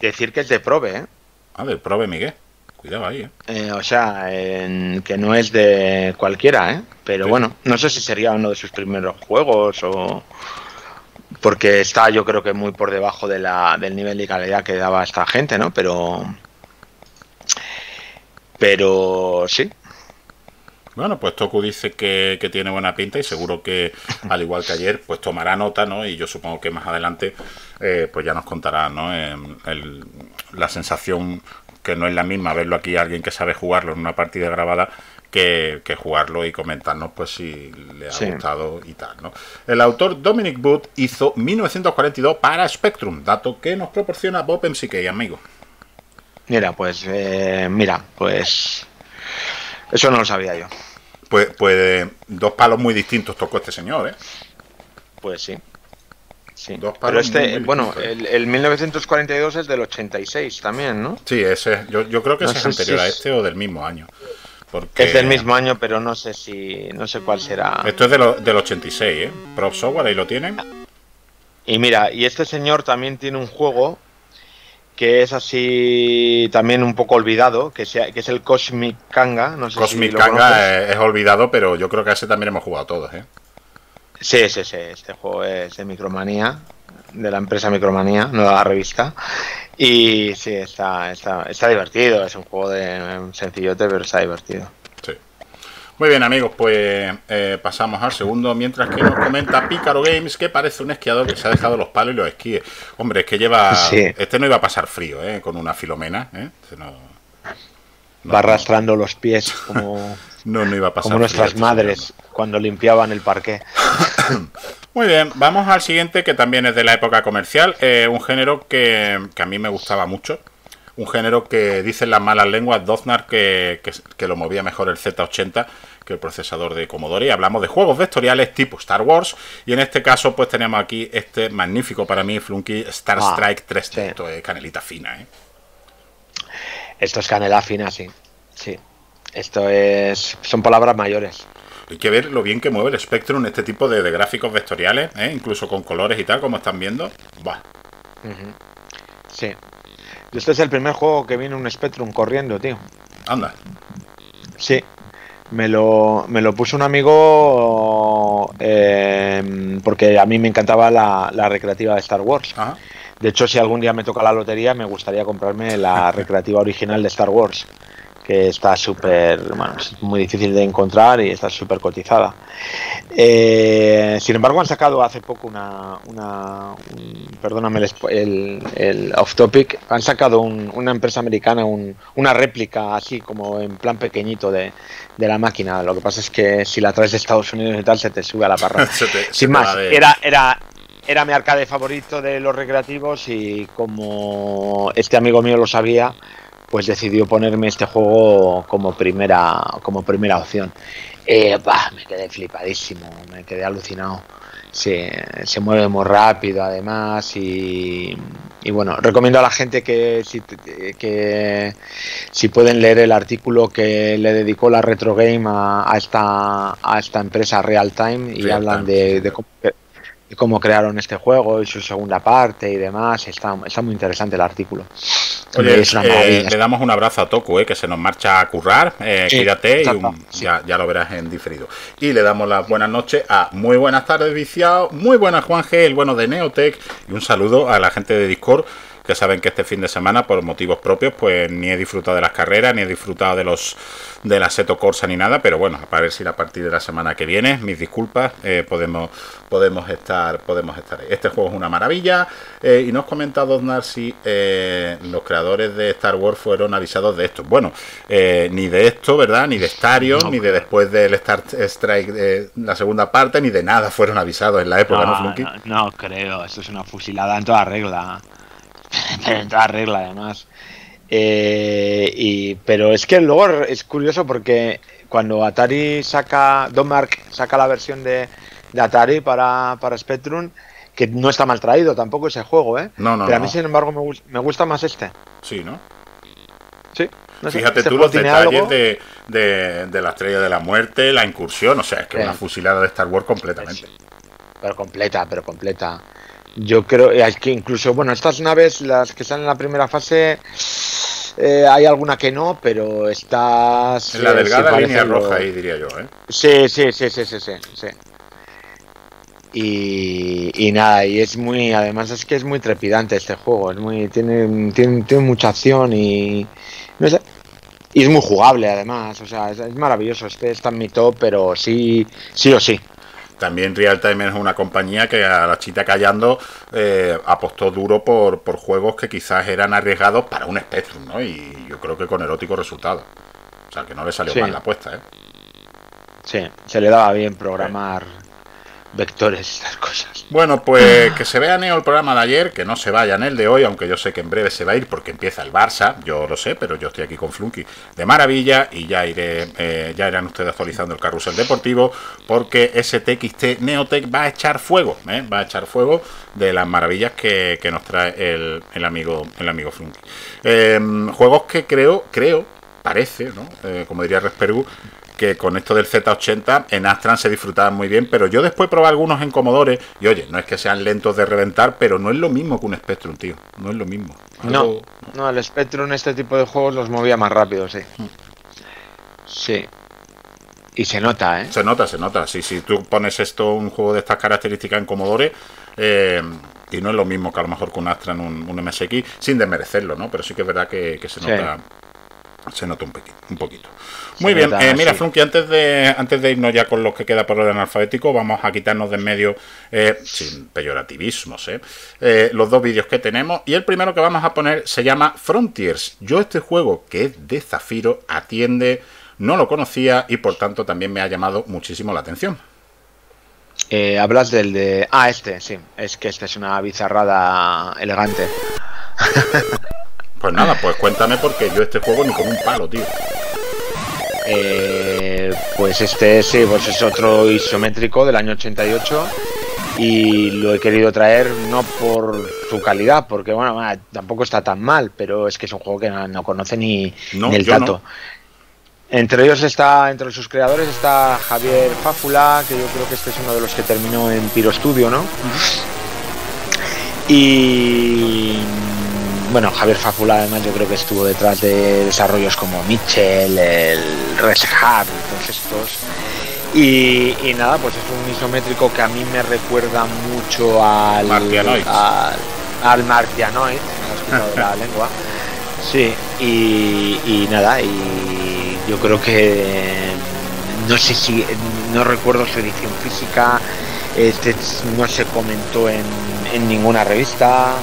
decir que es de Prove, ¿eh? Ah, del Prove Miguel. Cuidado ahí, ¿eh? o sea, que no es de cualquiera, ¿eh? Pero bueno, no sé si sería uno de sus primeros juegos o porque está yo creo que muy por debajo de la, del nivel de calidad que daba esta gente, ¿no? Pero, pero sí. Bueno, pues Toku dice que, tiene buena pinta y seguro que, al igual que ayer, pues tomará nota, ¿no? Y yo supongo que más adelante, eh, pues ya nos contará, ¿no? la sensación que no es la misma verlo aquí a alguien que sabe jugarlo en una partida grabada que, jugarlo y comentarnos pues si le ha gustado y tal. ¿no? El autor Dominic Booth hizo 1942 para Spectrum, dato que nos proporciona Bob MCK, amigo. Mira, pues, eh, mira, pues eso no lo sabía yo. Pues, pues dos palos muy distintos tocó este señor, ¿eh? Pues sí. Sí. Dos Pero este, bueno, el, 1942 es del 86 también, ¿no? Sí, ese, yo, yo creo que es anterior a este o del mismo año. Es del mismo año, pero no sé si. No sé cuál será. Esto es de lo, del 86, ¿eh? Prop Software, ahí lo tienen. Y mira, y este señor también tiene un juego que es así también un poco olvidado, que, sea, que es el Cosmic Kanga. No sé Cosmic Kanga es, olvidado, pero yo creo que a ese también hemos jugado todos, ¿eh? Sí, sí, sí. Este juego es de Micromanía, de la empresa Micromanía, no de la revista. Y sí, está, está, está divertido, es un juego de sencillote, pero está divertido. Sí. Muy bien, amigos, pues eh, pasamos al segundo. Mientras que nos comenta Pícaro Games que parece un esquiador que se ha dejado los palos y los esquíes. Hombre, es que lleva. Este no iba a pasar frío, ¿eh? Con una filomena, ¿eh? Este Va arrastrando los pies como. no, no iba a pasar Como nuestras madres cuando limpiaban el parque. Muy bien, vamos al siguiente que también es de la época comercial. Eh, un género que, que a mí me gustaba mucho un género que dicen las malas lenguas, Doznar, que, que, lo movía mejor el Z80 que el procesador de Commodore. Y hablamos de juegos vectoriales tipo Star Wars. Y en este caso, pues tenemos aquí este magnífico para mí, Flunky Star ah, Strike 3. Esto es canelita fina, ¿eh? Esto es canela fina, sí. Sí. Esto es. Son palabras mayores. Hay que ver lo bien que mueve el Spectrum este tipo de, gráficos vectoriales, ¿eh? incluso con colores y tal, como están viendo. Bah. Sí, este es el primer juego que viene un Spectrum corriendo, tío. Anda. Sí. Me lo, me lo puso un amigo eh, porque a mí me encantaba la, la recreativa de Star Wars. De hecho, si algún día me toca la lotería, me gustaría comprarme la recreativa original de Star Wars que está súper, bueno, es muy difícil de encontrar y está súper cotizada. Eh, sin embargo, han sacado hace poco una, una perdóname el, el, off topic, han sacado una empresa americana una réplica así como en plan pequeñito de, de, la máquina. Lo que pasa es que si la traes de Estados Unidos y tal, se te sube a la parra. sin más, era, era, era mi arcade favorito de los recreativos y como este amigo mío lo sabía, pues decidió ponerme este juego como primera, como primera opción. Eh, me quedé flipadísimo, me quedé alucinado. Se, se mueve muy rápido además y, bueno, recomiendo a la gente que si, que si pueden leer el artículo que le dedicó la Retro Game a, esta, a esta empresa Real Time y hablan de, cómo, crearon este juego y su segunda parte y demás, está, está muy interesante el artículo. Oye, eh, le damos un abrazo a Toku, eh, que se nos marcha a currar. Eh, cuídate y ya, ya, lo verás en diferido. Y le damos las buenas noches a muy buenas tardes, viciado. Muy buenas, Juan G, el bueno de Neotech. Y un saludo a la gente de Discord que saben que este fin de semana, por motivos propios, pues ni he disfrutado de las carreras, ni he disfrutado de los de la Seto Corsa ni nada, pero bueno, a ver si a partir de la semana que viene, mis disculpas, eh, podemos, podemos estar, podemos estar ahí. Este juego es una maravilla. Eh, y nos comenta Doznar si eh, los creadores de Star Wars fueron avisados de esto. Bueno, ni de esto, ¿verdad? Ni de Starion, ni de después del Star Strike la segunda parte, ni de nada fueron avisados en la época, ¿no, ¿no, no creo, esto es una fusilada en toda regla. En toda regla, además. Eh, y, pero es que luego es curioso porque cuando Atari saca, Don Mark saca la versión de, Atari para, para, Spectrum, que no está mal traído tampoco ese juego, ¿eh? No, no, pero a mí, sin embargo, me, me, gusta más este. Sí, ¿no? Sí. Fíjate este tú los detalles de, de, la estrella de la muerte, la incursión, o sea, es que una fusilada de Star Wars completamente. Pero completa, pero completa. Yo creo que incluso, bueno, estas naves, las que están en la primera fase, eh, hay alguna que no, pero estas... En la delgada línea roja ahí, diría yo, ¿eh? Sí, sí, sí, sí, sí, sí. Y, y, nada, y es muy, además es que es muy trepidante este juego, es muy, tiene, tiene, mucha acción y no sé, y es muy jugable además, o sea, es, es, maravilloso, este está en mi top, pero sí, sí o sí, también Real Time es una compañía que a la chita callando eh, apostó duro por, por, juegos que quizás eran arriesgados para un Spectrum, ¿no? Y yo creo que con erótico resultado. O sea, que no le salió mal la apuesta, ¿eh? Sí, se le daba bien programar vectores, estas cosas. Bueno, pues que se vea Neo el programa de ayer, que no se vaya en el de hoy, aunque yo sé que en breve se va a ir porque empieza el Barça, yo lo sé, pero yo estoy aquí con Flunky de maravilla y ya iré, eh, ya irán ustedes actualizando el carrusel deportivo porque STXT Neotech va a echar fuego, ¿eh? va a echar fuego de las maravillas que, nos trae el, amigo, el amigo Flunky. Em, juegos que creo, creo, parece, ¿no? Eh, como diría Resperú, que con esto del Z80 en Astran se disfrutaban muy bien, pero yo después probé algunos en Commodore y oye, no es que sean lentos de reventar, pero no es lo mismo que un Spectrum, tío, no es lo mismo. No, no, el Spectrum en este tipo de juegos los movía más rápido, sí. Sí. Y se nota, ¿eh? Se nota, se nota. Si, si tú pones esto, un juego de estas características en Commodore, eh, y no es lo mismo que a lo mejor con un Astran, un, un MSX, sin desmerecerlo, ¿no? Pero sí que es verdad que, se nota Se nota un, un poquito. Muy bien, eh, mira, Flunky, antes de, antes de irnos ya con los que queda por orden alfabético, vamos a quitarnos de en medio, eh, sin peyorativismos, eh, los dos vídeos que tenemos. Y el primero que vamos a poner se llama Frontiers. Yo este juego, que es de Zafiro, atiende, no lo conocía y por tanto también me ha llamado muchísimo la atención. hablas del de... Ah, este, sí. Es que esta es una bizarrada elegante. Pues nada, pues cuéntame porque yo este juego ni con un palo, tío. Eh, pues este sí, pues es otro isométrico del año 88 y lo he querido traer no por su calidad, porque bueno, tampoco está tan mal, pero es que es un juego que no, conoce ni, el tato. Entre ellos está, entre sus creadores está Javier Fáfula, que yo creo que este es uno de los que terminó en Piro Studio, ¿no? Y bueno, Javier Fáfula además yo creo que estuvo detrás de desarrollos como Mitchell, el Reshab y todos estos. Y, nada, pues es un isométrico que a mí me recuerda mucho al Martianoid, al, al Martianoid me has la lengua. Sí, y, nada, y yo creo que no sé si no recuerdo su edición física, este no se comentó en, en ninguna revista.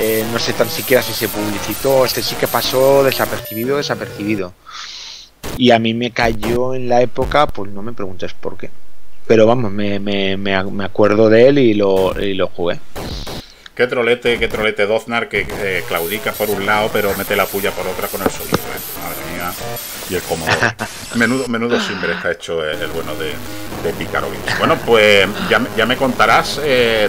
Eh, no sé tan siquiera si se publicitó, este sí que pasó desapercibido, desapercibido. Y a mí me cayó en la época, pues no me preguntes por qué. Pero vamos, me, me, me acuerdo de él y lo, y lo jugué. Qué trolete, qué trolete Doznar que eh, claudica por un lado, pero mete la puya por otra con el sonido, ¿eh? Madre mía. Y el cómodo. menudo, menudo simbre está hecho el, bueno de, de Picaro Bueno, pues ya, ya me contarás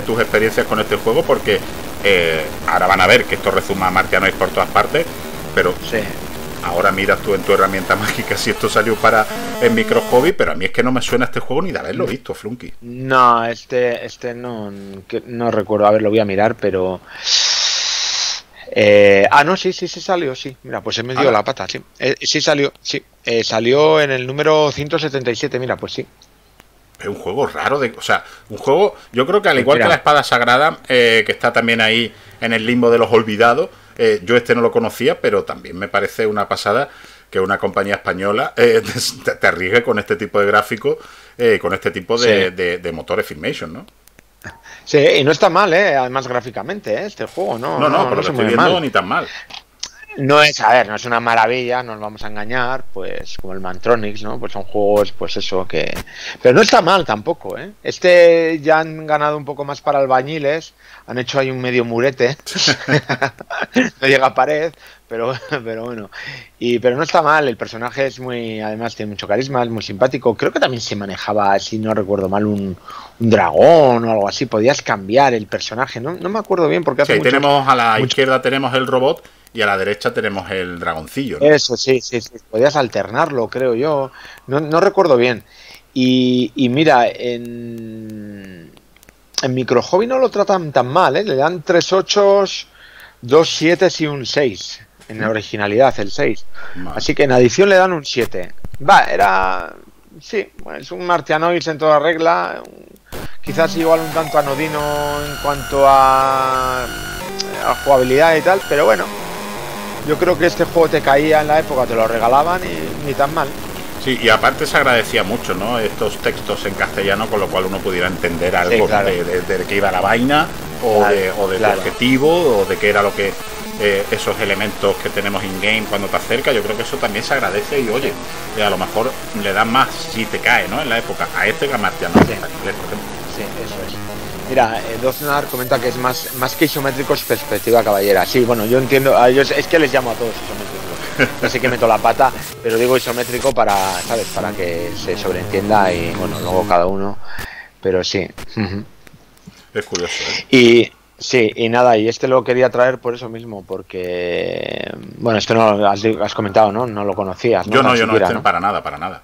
tus experiencias con este juego porque eh, ahora van a ver que esto rezuma a marcianois por todas partes, pero ahora miras tú en tu herramienta mágica si esto salió para el micro hobby, pero a mí es que no me suena este juego ni de haberlo visto, Flunky. No, este, este no, no recuerdo, a ver, lo voy a mirar, pero... Eh, ah, no, sí, sí, sí salió, sí. Mira, pues se me dio la pata, sí. Eh, sí salió, sí. salió en el número 177, mira, pues sí es un juego raro, de, o sea, un juego, yo creo que al igual que la espada sagrada, eh, que está también ahí en el limbo de los olvidados, eh, yo este no lo conocía, pero también me parece una pasada que una compañía española eh, te, arriesgue con este tipo de gráficos, con este tipo de, de, motores Filmation, ¿no? Sí, y no está mal, ¿eh? además gráficamente, este juego, ¿no? No, no, pero lo estoy viendo ni tan mal. No es, a ver, no es una maravilla, no nos vamos a engañar, pues como el Mantronics, ¿no? Pues son juegos, pues eso, que... Pero no está mal tampoco, ¿eh? Este ya han ganado un poco más para albañiles, han hecho ahí un medio murete, no llega a pared, pero, pero bueno. Y, pero no está mal, el personaje es muy, además tiene mucho carisma, es muy simpático. Creo que también se manejaba, si no recuerdo mal, un, dragón o algo así. Podías cambiar el personaje, no, no me acuerdo bien porque hace sí, tenemos a la izquierda tenemos el robot y a la derecha tenemos el dragoncillo. Eso, sí, sí, sí, podías alternarlo, creo yo. No, recuerdo bien. Y, mira, en, en Micro Hobby no lo tratan tan mal, ¿eh? le dan tres 8, dos 7 y un 6. En la originalidad, el 6. Así que en adición le dan un 7. Va, era. Sí, es un Martianois en toda regla. Quizás igual un tanto anodino en cuanto a, a jugabilidad y tal, pero bueno, yo creo que este juego te caía en la época, te lo regalaban y ni tan mal. Sí, y aparte se agradecía mucho, ¿no? Estos textos en castellano, con lo cual uno pudiera entender algo de, qué iba la vaina, o, de, o del objetivo, o de qué era lo que eh, esos elementos que tenemos in-game cuando te acerca. Yo creo que eso también se agradece y, oye, a lo mejor le da más si te cae, ¿no? En la época, a este que a Martiano. Sí. sí, eso es. Mira, eh, Doznar comenta que es más, más que isométricos perspectiva caballera. Sí, bueno, yo entiendo, a ellos, es que les llamo a todos isométricos. No sé que meto la pata, pero digo isométrico para, ¿sabes? Para que se sobreentienda y bueno, luego cada uno. Pero sí. Es curioso. ¿eh? Y sí, y nada, y este lo quería traer por eso mismo, porque bueno, esto no has, has comentado, ¿no? No lo conocías. Yo no, yo no, este para nada, para nada.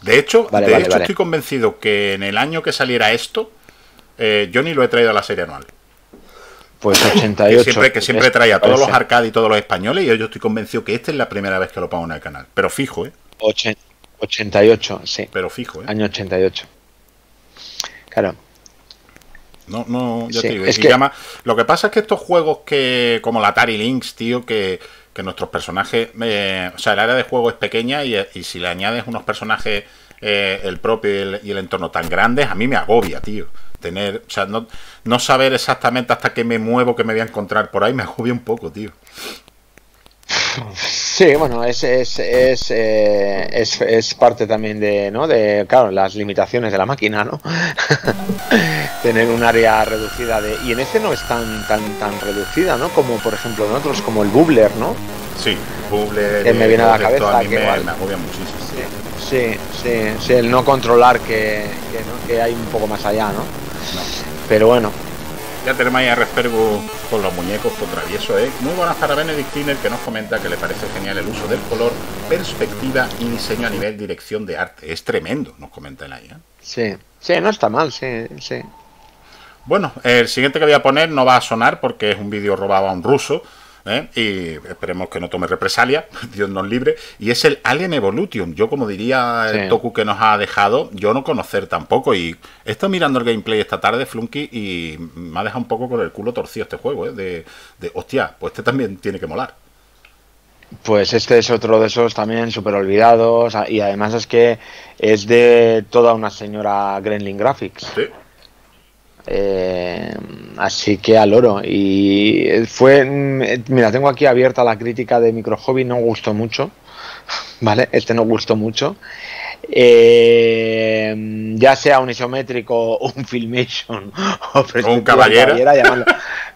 De hecho, de hecho estoy convencido que en el año que saliera esto, eh, yo ni lo he traído a la serie anual. Pues 88. Que siempre, que siempre trae a todos los arcades y todos los españoles y yo estoy convencido que esta es la primera vez que lo pongo en el canal. Pero fijo, ¿eh? 88, sí. Pero fijo, ¿eh? Año 88. Claro. No, no, ya te digo. Llama... Lo que pasa es que estos juegos que, como la Atari Lynx, tío, que, que nuestros personajes, eh, o sea, el área de juego es pequeña y, y si le añades unos personajes, eh, el propio y el, y el, entorno tan grandes, a mí me agobia, tío. Tener, o sea, no, no saber exactamente hasta qué me muevo, qué me voy a encontrar por ahí, me agobia un poco, tío. Sí, bueno, es, es, es, eh, es, es, parte también de, ¿no? de, claro, las limitaciones de la máquina, ¿no? Tener un área reducida de... Y en este no es tan, tan, tan reducida, ¿no? Como, por ejemplo, en otros, como el Bubbler, ¿no? Sí, Bubbler... Que me viene a la cabeza. que me, me agobia muchísimo. Sí, sí, sí, el no controlar que, que, ¿no? que hay un poco más allá, ¿no? No. Pero bueno, ya tenemos ahí a Respergo con los muñecos por travieso, ¿eh? Muy buenas para Benedict Tiner que nos comenta que le parece genial el uso del color, perspectiva y diseño a nivel dirección de arte. Es tremendo, nos comenta ahí, ¿eh? Sí, sí, no está mal, sí, sí. Bueno, el siguiente que voy a poner no va a sonar porque es un vídeo robado a un ruso. ¿Eh? y esperemos que no tome represalia, Dios nos libre, y es el Alien Evolution. Yo, como diría el. Toku que nos ha dejado, yo no conocer tampoco, y he estado mirando el gameplay esta tarde, Flunky, y me ha dejado un poco con el culo torcido este juego, ¿eh? de, de hostia, pues este también tiene que molar. Pues este es otro de esos también súper olvidados, y además es que es de toda una señora Gremlin Graphics. Sí. Eh, así que al oro. Y fue. Mira, tengo aquí abierta la crítica de Micro Hobby, no gustó mucho. ¿Vale? Este no gustó mucho. Eh, ya sea un isométrico, un filmation o, un caballero, llamarlo,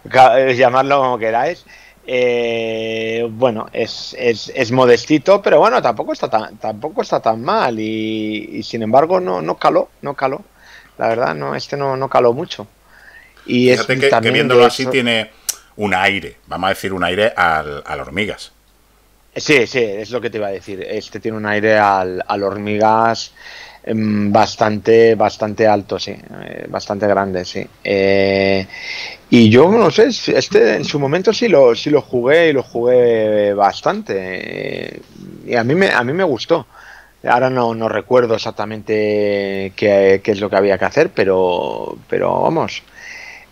llamarlo, como queráis. Eh, bueno, es, es, es, modestito, pero bueno, tampoco está tan, tampoco está tan mal. Y, y sin embargo, no, no caló, no caló la verdad, no, este no, no caló mucho. Y Fíjate es, que, que, viéndolo así eso... tiene un aire, vamos a decir un aire al, al, hormigas. Sí, sí, es lo que te iba a decir. Este tiene un aire al, al hormigas bastante, bastante alto, sí, eh, bastante grande, sí. Eh, y yo no sé, este en su momento sí lo, sí lo jugué y lo jugué bastante. y a mí me, a mí me gustó. Ahora no, no recuerdo exactamente qué, qué, es lo que había que hacer, pero, pero vamos,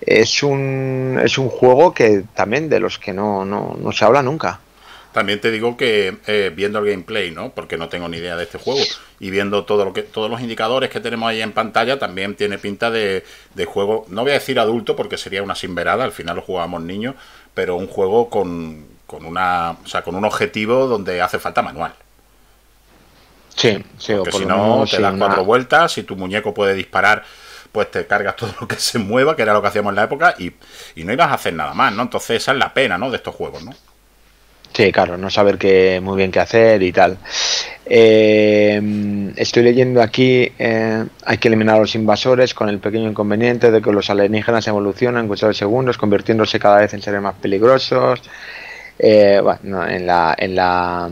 es un, es un juego que también de los que no, no, no se habla nunca. También te digo que eh, viendo el gameplay, ¿no? Porque no tengo ni idea de este juego y viendo todo lo que todos los indicadores que tenemos ahí en pantalla también tiene pinta de, de juego, no voy a decir adulto porque sería una sinverada, al final lo jugábamos niños, pero un juego con, con una, o sea, con un objetivo donde hace falta manual. Sí, sí, Porque si no, te das cuatro vueltas, y tu muñeco puede disparar, pues te cargas todo lo que se mueva, que era lo que hacíamos en la época, y, y, no ibas a hacer nada más, ¿no? Entonces esa es la pena, ¿no? De estos juegos, ¿no? Sí, claro, no saber qué muy bien qué hacer y tal. Eh, estoy leyendo aquí, eh, hay que eliminar a los invasores con el pequeño inconveniente de que los alienígenas evolucionan en cuestión de segundos, convirtiéndose cada vez en seres más peligrosos. Eh, bueno, en la, en la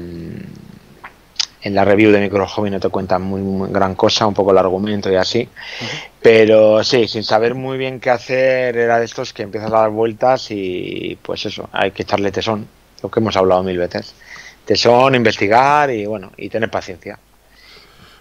en la review de Micro Hobby no te cuentan muy, muy, gran cosa, un poco el argumento y así. Uh -huh. Pero sí, sin saber muy bien qué hacer, era de estos que empiezas a dar vueltas y pues eso, hay que echarle tesón, lo que hemos hablado mil veces. Tesón, investigar y bueno, y tener paciencia.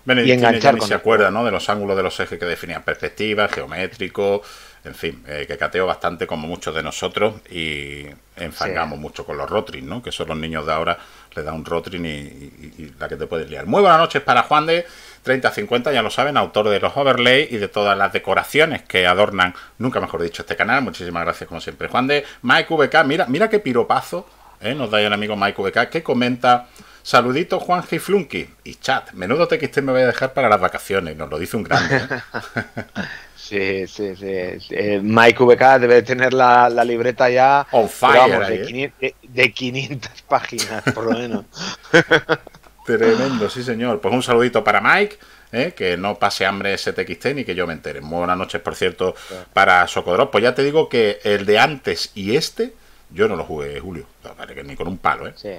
Y, y enganchar con se acuerda, ¿no? De los ángulos de los ejes que definían perspectiva, geométrico, en fin, eh, que cateo bastante como muchos de nosotros y enfangamos sí. mucho con los rotring, ¿no? Que son los niños de ahora, le da un rotring y, la que te puedes liar. Muy buenas noches para Juan de 3050, ya lo saben, autor de los overlays y de todas las decoraciones que adornan, nunca mejor dicho, este canal. Muchísimas gracias como siempre. Juan de Mike VK, mira, mira qué piropazo, ¿eh? nos da el amigo Mike VK, que comenta... Saludito Juan G. Flunky y chat. Menudo TXT me voy a dejar para las vacaciones. Nos lo dice un grande. ¿eh? Sí, sí, sí. Eh, Mike VK debe tener la, la libreta ya On fire, vamos, de, ¿eh? 500, de, de, 500, páginas, por lo menos. Tremendo, sí, señor. Pues un saludito para Mike. ¿eh? que no pase hambre ese TXT ni que yo me entere. Muy buenas noches, por cierto, sí. para Socodrop. Pues ya te digo que el de antes y este, yo no lo jugué, Julio. Vale, ni con un palo, ¿eh? Sí.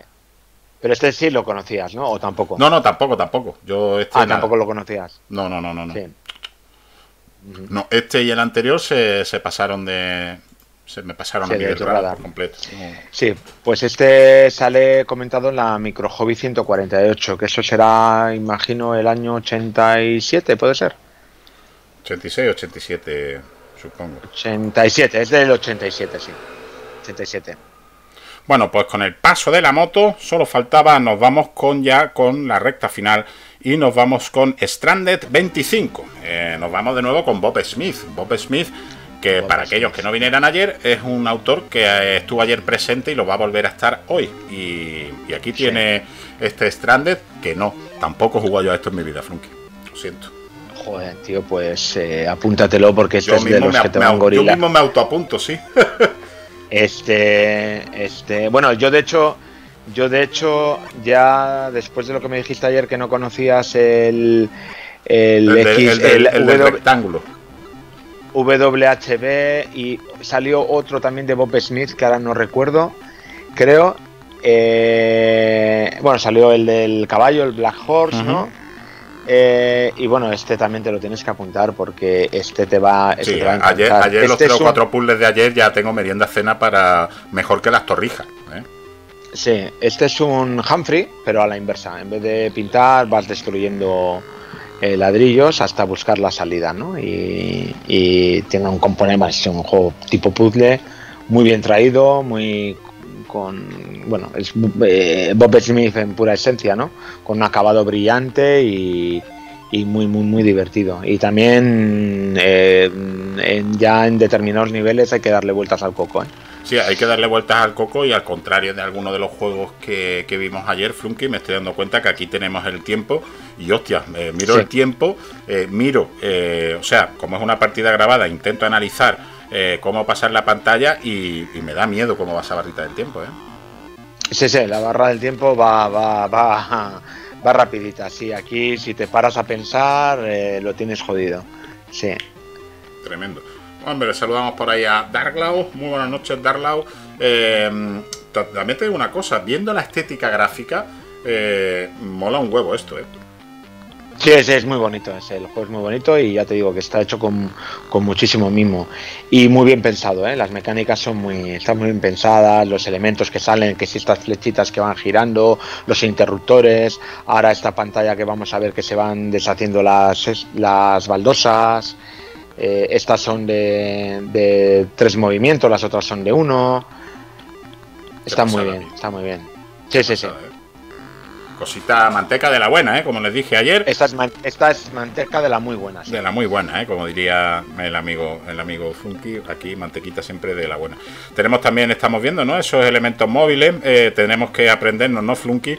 Pero este sí lo conocías, ¿no? ¿O tampoco? No, no, tampoco, tampoco. Yo este ah, nada. tampoco lo conocías. No, no, no, no. no. Sí. No, este y el anterior se, se pasaron de. Se me pasaron sí, a de radar por completo. Sí, pues este sale comentado en la Micro Hobby 148, que eso será, imagino, el año 87, ¿puede ser? 86, 87, supongo. 87, es del 87, sí. 87. Bueno, pues con el paso de la moto, solo faltaba, nos vamos con ya con la recta final y nos vamos con Stranded 25. Eh, nos vamos de nuevo con Bob Smith. Bob Smith, que para aquellos que no vinieran ayer, es un autor que eh, estuvo ayer presente y lo va a volver a estar hoy. Y, aquí tiene este Stranded, que no, tampoco jugó yo a esto en mi vida, Flunky. Lo siento. Joder, tío, pues eh, apúntatelo porque este es de los que te van Yo mismo me autoapunto, sí. este, este, bueno, yo de hecho yo de hecho ya después de lo que me dijiste ayer que no conocías el el, X, el, rectángulo. WHB y salió otro también de Bob Smith que ahora no recuerdo, creo. Eh, bueno, salió el del caballo, el Black Horse, ¿no? Eh, y bueno, este también te lo tienes que apuntar porque este te va, este a Ayer, ayer los 3 o 4 puzzles de ayer ya tengo merienda cena para mejor que las torrijas. ¿eh? Sí, este es un Humphrey, pero a la inversa. En vez de pintar, vas destruyendo eh, ladrillos hasta buscar la salida, ¿no? Y, tiene un componente, es un juego tipo puzzle, muy bien traído, muy con, bueno, es eh, Bob Smith en pura esencia, ¿no? Con un acabado brillante y, muy, muy, muy divertido. Y también eh, ya en determinados niveles hay que darle vueltas al coco, ¿eh? Sí, hay que darle vueltas al coco y al contrario de algunos de los juegos que, vimos ayer, Flunky, me estoy dando cuenta que aquí tenemos el tiempo y hostia, miro el tiempo, eh, miro, eh, o sea, como es una partida grabada, intento analizar eh, cómo pasar la pantalla y, me da miedo cómo va esa barrita del tiempo, ¿eh? Sí, sí, la barra del tiempo va, va, va, va rapidita, sí, aquí si te paras a pensar lo tienes jodido, sí. Tremendo. Hombre, saludamos por ahí a Darklau. Muy buenas noches, Darklau. Eh, también te digo una cosa, viendo la estética gráfica, eh, mola un huevo esto, ¿eh? Sí, es, es muy bonito, el juego es muy bonito y ya te digo que está hecho con, muchísimo mimo y muy bien pensado, ¿eh? las mecánicas son muy, están muy bien pensadas, los elementos que salen, que si estas flechitas que van girando, los interruptores, ahora esta pantalla que vamos a ver que se van deshaciendo las, las baldosas, eh, estas son de, tres movimientos, las otras son de uno. Está muy bien, está muy bien. Sí, sí, sí. Eh. Cosita manteca de la buena, ¿eh? Como les dije ayer. Esta es, esta es manteca de la muy buena. De la muy buena, ¿eh? Como diría el amigo, el amigo Funky. Aquí mantequita siempre de la buena. Tenemos también, estamos viendo, ¿no? Esos elementos móviles. Eh, tenemos que aprendernos, ¿no, Flunky?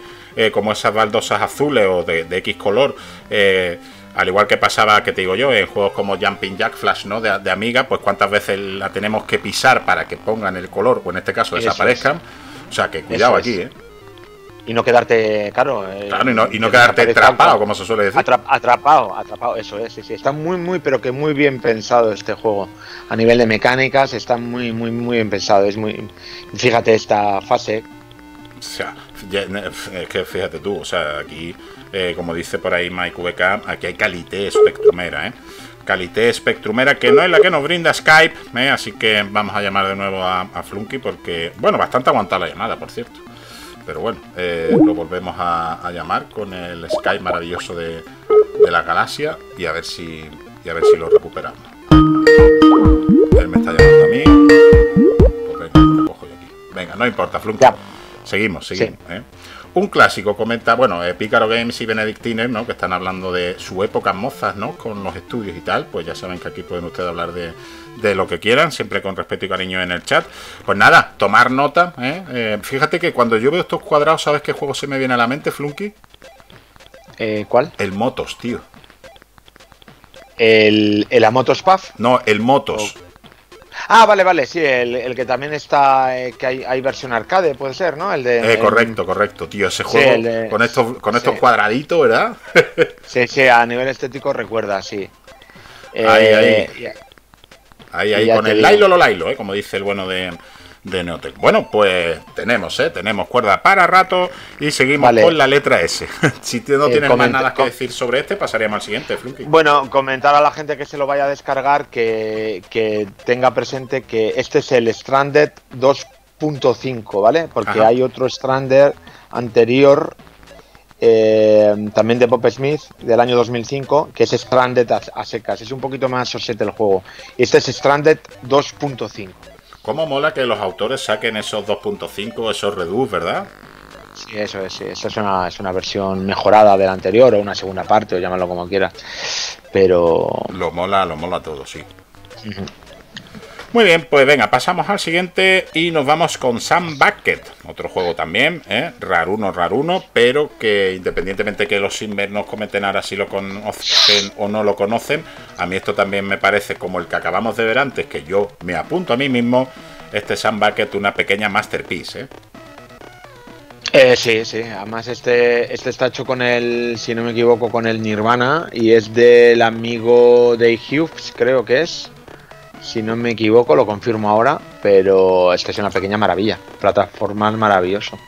como esas baldosas azules o de, de X color. Eh, al igual que pasaba, que te digo yo, en juegos como Jumping Jack Flash, ¿no? De, Amiga, pues cuántas veces la tenemos que pisar para que pongan el color, o en este caso desaparezcan. O sea que cuidado aquí, ¿eh? Y no quedarte, claro. Eh, claro, y no, quedarte atrapado, como se suele decir. atrapado, atrapado, eso es, sí, sí. Está muy, muy, pero que muy bien pensado este juego. A nivel de mecánicas, está muy, muy, muy bien pensado. Es muy. Fíjate esta fase. O sea, es que fíjate tú, o sea, aquí eh, como dice por ahí Mike VK, aquí hay calité espectrumera, ¿eh? Calité espectrumera, que no es la que nos brinda Skype, ¿eh? así que vamos a llamar de nuevo a, Flunky porque, bueno, bastante aguantada la llamada, por cierto. Pero bueno, eh, lo volvemos a, llamar con el Skype maravilloso de, la galaxia y a ver si y a ver si lo recuperamos. Él me está llamando a mí. Pues venga, lo cojo yo aquí. Venga, no importa, Flunky. Seguimos, seguimos. ¿eh? Un clásico, comenta, bueno, eh, Pícaro Games y Benedictines, ¿no? Que están hablando de su época mozas, ¿no? Con los estudios y tal. Pues ya saben que aquí pueden ustedes hablar de, lo que quieran, siempre con respeto y cariño en el chat. Pues nada, tomar nota. ¿eh? Eh, fíjate que cuando yo veo estos cuadrados, ¿sabes qué juego se me viene a la mente, Flunky? ¿Cuál? El Motos, tío. ¿El, el Motos Puff? No, el Motos. Oh. Ah, vale, vale, sí, el, que también está, eh, que hay, versión arcade, puede ser, ¿no? El de... Eh, correcto, correcto, tío, ese juego con estos, con estos cuadraditos, ¿verdad? sí, sí, a nivel estético recuerda, sí. ahí, ahí. Eh, ahí, ahí, con el Lailo lo Lailo, ¿eh? como dice el bueno de, de Neotech. Bueno, pues tenemos, ¿eh? Tenemos cuerda para rato y seguimos con la letra S. si no eh, tienes más nada que decir sobre este, pasaríamos al siguiente, Flunky. Bueno, comentar a la gente que se lo vaya a descargar que, tenga presente que este es el Stranded 2.5, ¿vale? Porque hay otro Stranded anterior eh, también de Bob Smith del año 2005, que es Stranded a, secas. Es un poquito más osete el juego. Y este es Stranded 2.5. ¿Cómo mola que los autores saquen esos 2.5, esos reduce, verdad? Sí, eso es, sí. Esta es una, es una versión mejorada de la anterior o una segunda parte, o llámalo como quieras. Pero. Lo mola, lo mola todo, sí. Muy bien, pues venga, pasamos al siguiente y nos vamos con Sam Bucket, otro juego también, ¿eh? raruno, raruno, pero que independientemente que los Simber nos comenten ahora si lo conocen o no lo conocen, a mí esto también me parece como el que acabamos de ver antes, que yo me apunto a mí mismo, este Sam Bucket una pequeña masterpiece. ¿eh? Eh, sí, sí. Además, este, este está hecho con el, si no me equivoco, con el Nirvana y es del amigo de Hughes, creo que es. Si no me equivoco, lo confirmo ahora, pero es que es una pequeña maravilla. Plataforma maravilloso.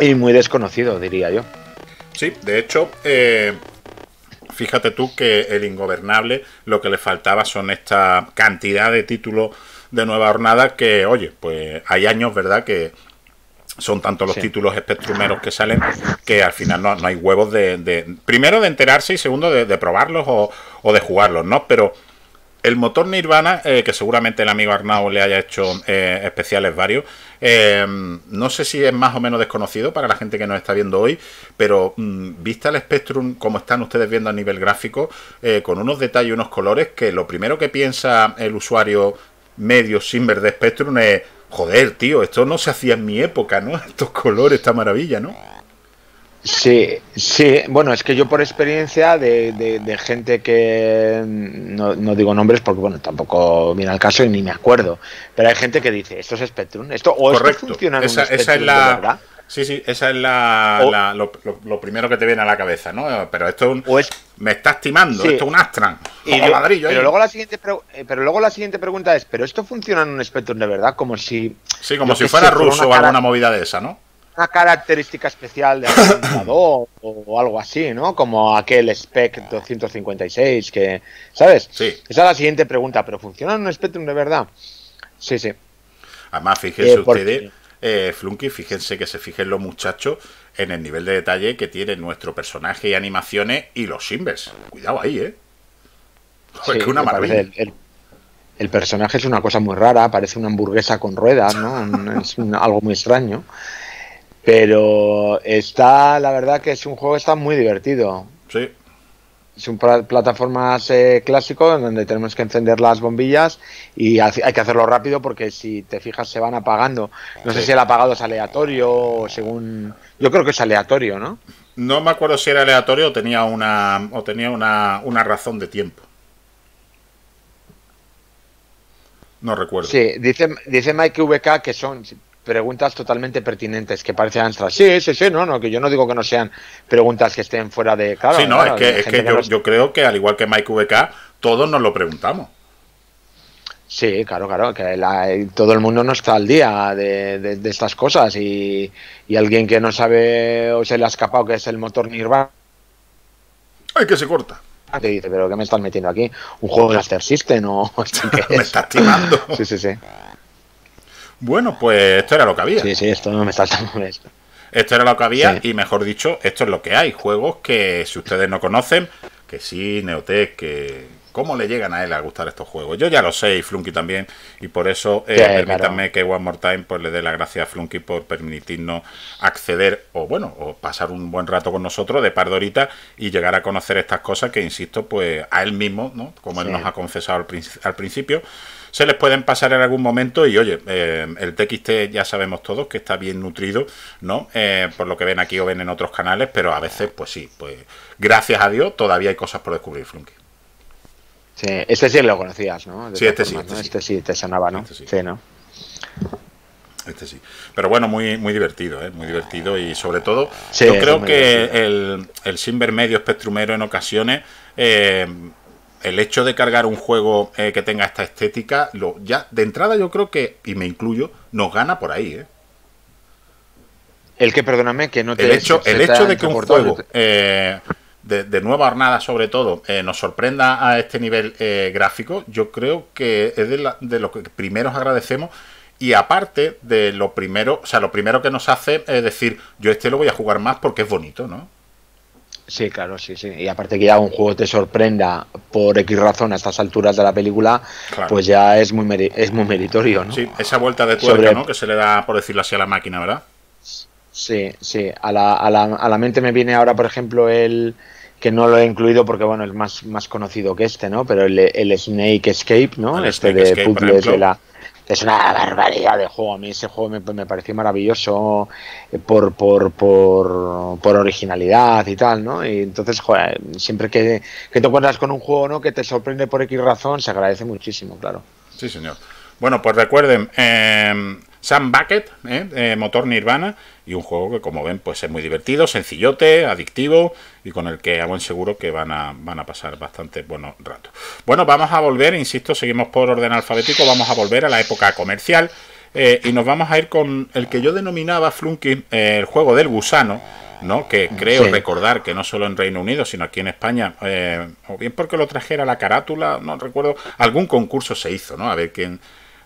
Y muy desconocido, diría yo. Sí, de hecho, eh, fíjate tú que el Ingobernable lo que le faltaba son esta cantidad de títulos de nueva jornada que, oye, pues hay años, ¿verdad? Que son tantos los títulos espectrumeros que salen que al final no, hay huevos de, primero de enterarse y segundo de, probarlos o, de jugarlos, ¿no? Pero el motor Nirvana, eh, que seguramente el amigo Arnau le haya hecho eh, especiales varios, eh, no sé si es más o menos desconocido para la gente que nos está viendo hoy, pero mm, vista el Spectrum como están ustedes viendo a nivel gráfico, con unos detalles y unos colores que lo primero que piensa el usuario medio sin de Spectrum es joder, tío, esto no se hacía en mi época, ¿no? Estos colores, esta maravilla, ¿no? Sí, sí, bueno, es que yo por experiencia de, gente que no, digo nombres porque bueno, tampoco viene al caso y ni me acuerdo, pero hay gente que dice, esto es Spectrum, esto o esto funciona en esa, esa es la Sí, sí, esa es la, lo, primero que te viene a la cabeza, ¿no? Pero esto es me está estimando, esto es un Astran. Y ladrillo pero, luego la siguiente eh, pero luego la siguiente pregunta es, ¿pero esto funciona en un Spectrum de verdad? Como si... Sí, como si fuera ruso o alguna movida de esa, ¿no? Una característica especial de algún o algo así, ¿no? Como aquel Spec 256 que... ¿Sabes? Sí. Esa es la siguiente pregunta, ¿pero funciona en un Spectrum de verdad? Sí, sí. Además, fíjense eh, ustedes eh, Flunky, fíjense que se fijen los muchachos en el nivel de detalle que tiene nuestro personaje y animaciones y los Simbers. Cuidado ahí, ¿eh? es una maravilla. El, personaje es una cosa muy rara, parece una hamburguesa con ruedas, ¿no? es algo muy extraño. Pero está, la verdad que es un juego que está muy divertido. Un plataformas eh, clásico en donde tenemos que encender las bombillas y hay que hacerlo rápido porque si te fijas se van apagando. No sé si el apagado es aleatorio o según... Yo creo que es aleatorio, ¿no? No me acuerdo si era aleatorio o tenía una, o tenía una, una razón de tiempo. No recuerdo. Sí, dice, dice Mike VK que son, preguntas totalmente pertinentes que parecen astras. Sí, sí, sí, no, no, que yo no digo que no sean preguntas que estén fuera de. Claro, sí, no, es que, es que, yo, creo que al igual que Mike VK, todos nos lo preguntamos. Sí, claro, claro, que todo el mundo no está al día de, estas cosas y, alguien que no sabe o se le ha escapado que es el motor Nirvana. ¡Ay, que se corta! Te dice, pero ¿qué me están metiendo aquí? ¿Un juego de Master System o me estás timando. sí, sí, sí. Bueno, pues esto era lo que había. Sí, sí, esto no me está esto. Esto era lo que había y mejor dicho, esto es lo que hay. Juegos que si ustedes no conocen, que sí, Neotech, que... ¿Cómo le llegan a él a gustar estos juegos? Yo ya lo sé y Flunky también y por eso eh, permítanme que One More Time pues le dé las gracias a Flunky por permitirnos acceder o bueno, o pasar un buen rato con nosotros de par de horitas y llegar a conocer estas cosas que insisto pues a él mismo, ¿no? Como él nos ha confesado al principio, se les pueden pasar en algún momento y oye, eh, el TXT ya sabemos todos que está bien nutrido, ¿no? Eh, por lo que ven aquí o ven en otros canales, pero a veces, pues sí, pues gracias a Dios todavía hay cosas por descubrir, Flunky. Sí, este sí lo conocías, ¿no? sí, este, sí, este, este, sí, te sonaba, ¿no? Este sí. ¿no? Este sí. Pero bueno, muy, muy divertido, ¿eh? Muy divertido y sobre todo, yo creo que el, el Simber medio espectrumero en ocasiones eh, el hecho de cargar un juego eh, que tenga esta estética, lo, ya de entrada yo creo que, y me incluyo, nos gana por ahí, ¿eh? El que, perdóname, que no te... El hecho, el hecho de que un juego eh, de, nueva hornada, sobre todo, eh, nos sorprenda a este nivel gráfico, yo creo que es de, de lo que primero agradecemos y aparte de lo primero, o sea, lo primero que nos hace es decir, yo este lo voy a jugar más porque es bonito, ¿no? Sí, claro, sí, sí. Y aparte que ya un juego te sorprenda por X razón a estas alturas de la película, pues ya es muy, es muy meritorio, ¿no? Sí, esa vuelta de tuerca, ¿no? Que se le da, por decirlo así, a la máquina, ¿verdad? Sí, sí. A la, a la, a la mente me viene ahora, por ejemplo, el que no lo he incluido porque bueno es más, más conocido que este, ¿no? Pero el, el Snake Escape, ¿no? este de puzzles de la es una barbaridad de juego. A mí ese juego me, me pareció maravilloso eh, por, por, por, por, originalidad y tal, ¿no? Y entonces, siempre que, que te encuentras con un juego, ¿no? Que te sorprende por X razón, se agradece muchísimo, claro. Sí, señor. Bueno, pues recuerden, eh, Sam Bucket, ¿eh? ¿eh? motor Nirvana, y un juego que como ven pues es muy divertido, sencillote, adictivo y con el que a buen seguro que van a, van a pasar bastante buenos ratos. Bueno, vamos a volver, insisto, seguimos por orden alfabético, vamos a volver a la época comercial eh, y nos vamos a ir con el que yo denominaba Flunky, eh, el juego del gusano, ¿no? que creo recordar que no solo en Reino Unido, sino aquí en España, o bien porque lo trajera la carátula, no recuerdo, algún concurso se hizo, ¿no? A ver quién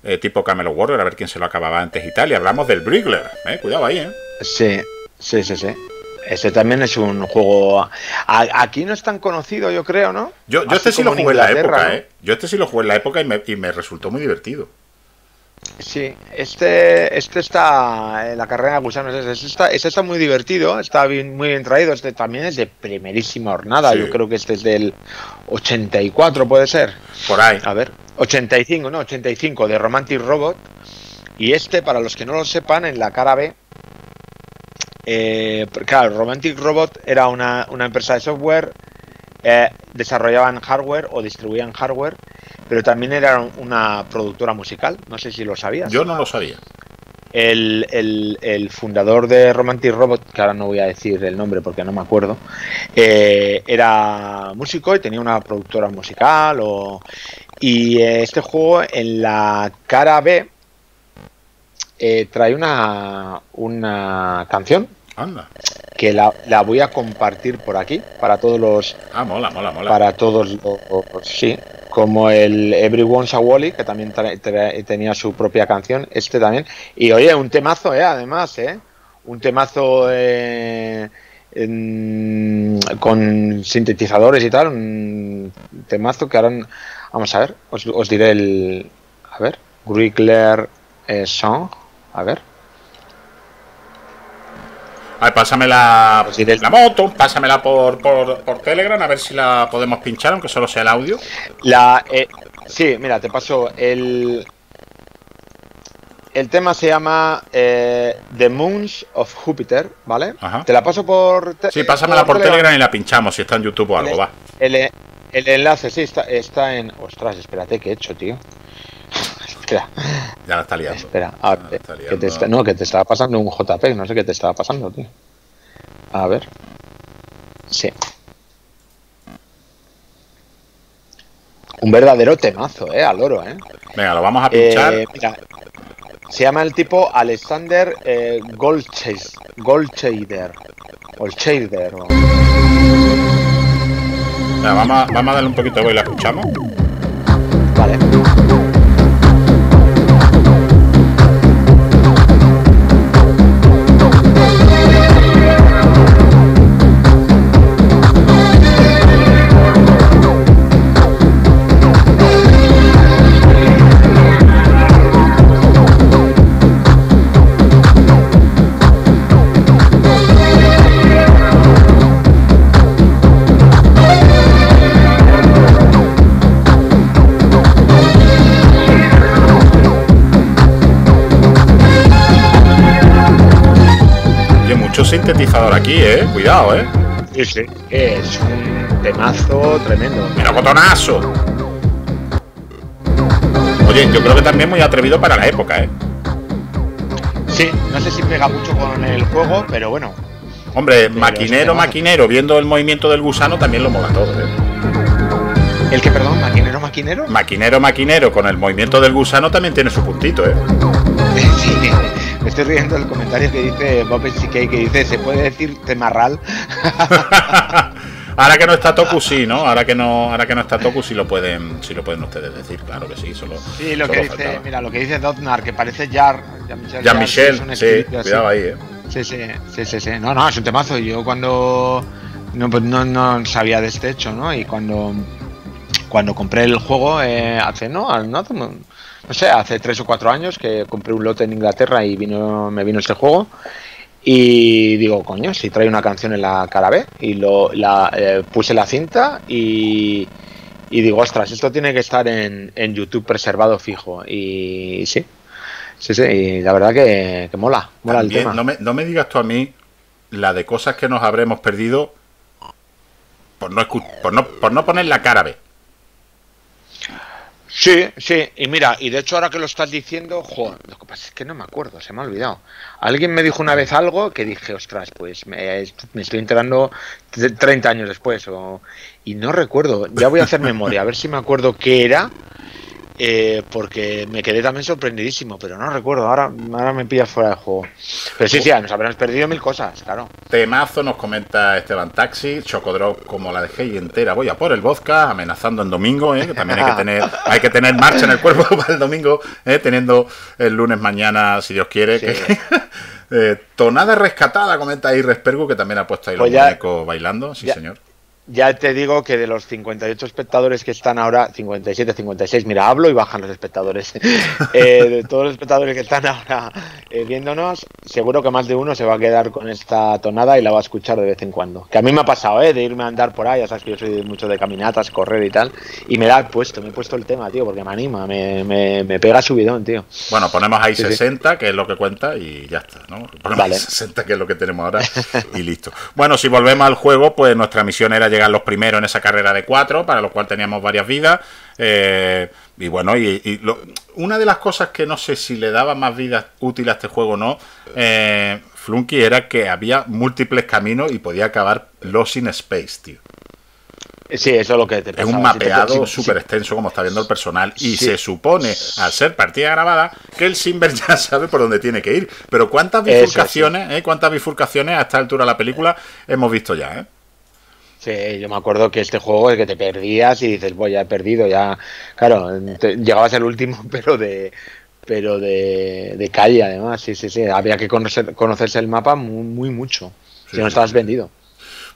eh, tipo Camelo Warrior, a ver quién se lo acababa antes y tal. Y hablamos del Brigler, ¿eh? cuidado ahí, ¿eh? Sí, sí, sí, sí. Ese también es un juego. aquí no es tan conocido, yo creo, ¿no? Yo, yo este sí lo jugué en la época, ¿eh? Yo este sí lo jugué en la época y me, y me resultó muy divertido. Sí, este, este está, la carrera de gusanos, este está, este está muy divertido, está bien, muy bien traído, este también es de primerísima hornada, yo creo que este es del 84, puede ser. Por ahí. A ver, 85, no, 85 de Romantic Robot. Y este, para los que no lo sepan, en la cara B, eh, claro, Romantic Robot era una, una empresa de software, eh, desarrollaban hardware o distribuían hardware, pero también era una productora musical, no sé si lo sabías. Yo no lo sabía. El, el, fundador de Romantic Robot, que ahora no voy a decir el nombre porque no me acuerdo, eh, era músico y tenía una productora musical o, y este juego en la cara B eh, trae una, una canción. Que la, la, voy a compartir por aquí para todos los. Ah, mola, mola, mola. Para todos los. Sí, como el Everyone's a Wally, que también tenía su propia canción, este también. Y oye, un temazo, ¿eh? Además, ¿eh? Un temazo eh, con sintetizadores y tal, un temazo que ahora Vamos a ver, os, diré el. A ver, Grigler eh, Song. A ver. A ver, pásame la, la moto, pásamela por, por, por, Telegram, a ver si la podemos pinchar, aunque solo sea el audio. La, eh, sí, mira, te paso el. El tema se llama eh, The Moons of Jupiter, ¿vale? Te la paso por. sí, pásamela por, Telegram, y la pinchamos si está en YouTube o algo, va. El, el enlace, sí, está, está en. Ostras, espérate, ¿qué he hecho, tío? Espera. Ya la está liando. Espera, a ver, que te no, que te estaba pasando un JPEG, no sé qué te estaba pasando, tío. A ver. Sí. Un verdadero temazo, eh, al oro, eh. Venga, lo vamos a pinchar. Eh, mira, se llama el tipo Alexander eh, Goldscheider. Goldscheider. Goldscheider. vamos, a, vamos a darle un poquito de voz y la escuchamos. Sintetizador aquí, eh. Cuidado, eh. Sí, sí. Es un temazo tremendo. Mira, botonazo. Oye, yo creo que también muy atrevido para la época, eh. Sí, no sé si pega mucho con el juego, pero bueno. Hombre, maquinero, maquinero, viendo el movimiento del gusano también lo mola todo, eh. ¿El que, perdón? ¿Maquinero, maquinero? Maquinero, maquinero, con el movimiento del gusano también tiene su puntito, ¿eh? Sí, me estoy riendo del comentario que dice Bob CK, que dice, ¿se puede decir temarral? ahora que no está Toku, sí, ¿no? Ahora que no, ahora que no está Toku, sí lo pueden, sí lo pueden ustedes decir, claro que sí. Solo, sí, lo que dice, mira, lo que dice Dotnar, que parece Jar. Jean-Michel, sí, cuidado ahí, ¿eh? Sí, sí, sí, sí, sí. No, no, es un temazo. Yo cuando no, pues no, no sabía de este hecho, ¿no? Y cuando, cuando compré el juego eh, hace, no, no, no sé, hace tres o cuatro años que compré un lote en Inglaterra y vino, me vino este juego. Y digo, coño, si trae una canción en la cara B. Y lo, la, eh, puse la cinta y, y, digo, ostras, esto tiene que estar en, en, YouTube preservado fijo. Y sí, sí, sí, y la verdad que, que mola, mola el tema. No me, no me digas tú a mí la de cosas que nos habremos perdido por no, por no, por no poner la cara B. Sí, sí, y mira, y de hecho ahora que lo estás diciendo, joder, lo que pasa es que no me acuerdo, se me ha olvidado. Alguien me dijo una vez algo que dije, ostras, pues me, estoy enterando 30 años después, o, y no recuerdo, ya voy a hacer memoria, a ver si me acuerdo qué era, eh, porque me quedé también sorprendidísimo, pero no recuerdo, ahora, ahora me pillas fuera del juego. Pero sí, sí, nos habremos perdido mil cosas, claro. Temazo nos comenta Esteban Taxi, Chocodrop como la dejé y entera, voy a por el vodka, amenazando en domingo, ¿eh? que también hay que tener hay que tener marcha en el cuerpo para el domingo, ¿eh? teniendo el lunes mañana, si Dios quiere. Eh, tonada rescatada, comenta ahí que también ha puesto ahí los pues muñecos bailando, sí señor ya te digo que de los 58 espectadores que están ahora, 57, 56, mira, hablo y bajan los espectadores. Eh, de todos los espectadores que están ahora eh, viéndonos, seguro que más de uno se va a quedar con esta tonada y la va a escuchar de vez en cuando. Que a mí me ha pasado, ¿eh? De irme a andar por ahí, ya sabes que yo soy mucho de caminatas, correr y tal, y me da puesto, me he puesto el tema, tío, porque me anima, me, me, pega subidón, tío. Bueno, ponemos ahí 60, que es lo que cuenta, y ya está, ¿no? Ponemos vale. 60, que es lo que tenemos ahora, y listo. Bueno, si volvemos al juego, pues nuestra misión era llegar los primeros en esa carrera de cuatro, para lo cual teníamos varias vidas. Eh, y bueno, y, una de las cosas que no sé si le daba más vida útil a este juego o no, eh, Flunky, era que había múltiples caminos y podía acabar Lost in Space, tío. Sí, eso es lo que te Es un mapeado súper extenso, como está viendo el personal. Y se supone, al ser partida grabada, que el Simber ya sabe por dónde tiene que ir. Pero ¿cuántas bifurcaciones, eh, cuántas bifurcaciones a esta altura de la película hemos visto ya? Eh? Sí, yo me acuerdo que este juego es que te perdías y dices, voy, ya he perdido, ya. Claro, llegabas al último, pero de pero de, de, calle además, sí, sí, sí. Había que conocer, conocerse el mapa muy, muy mucho, si no estabas vendido.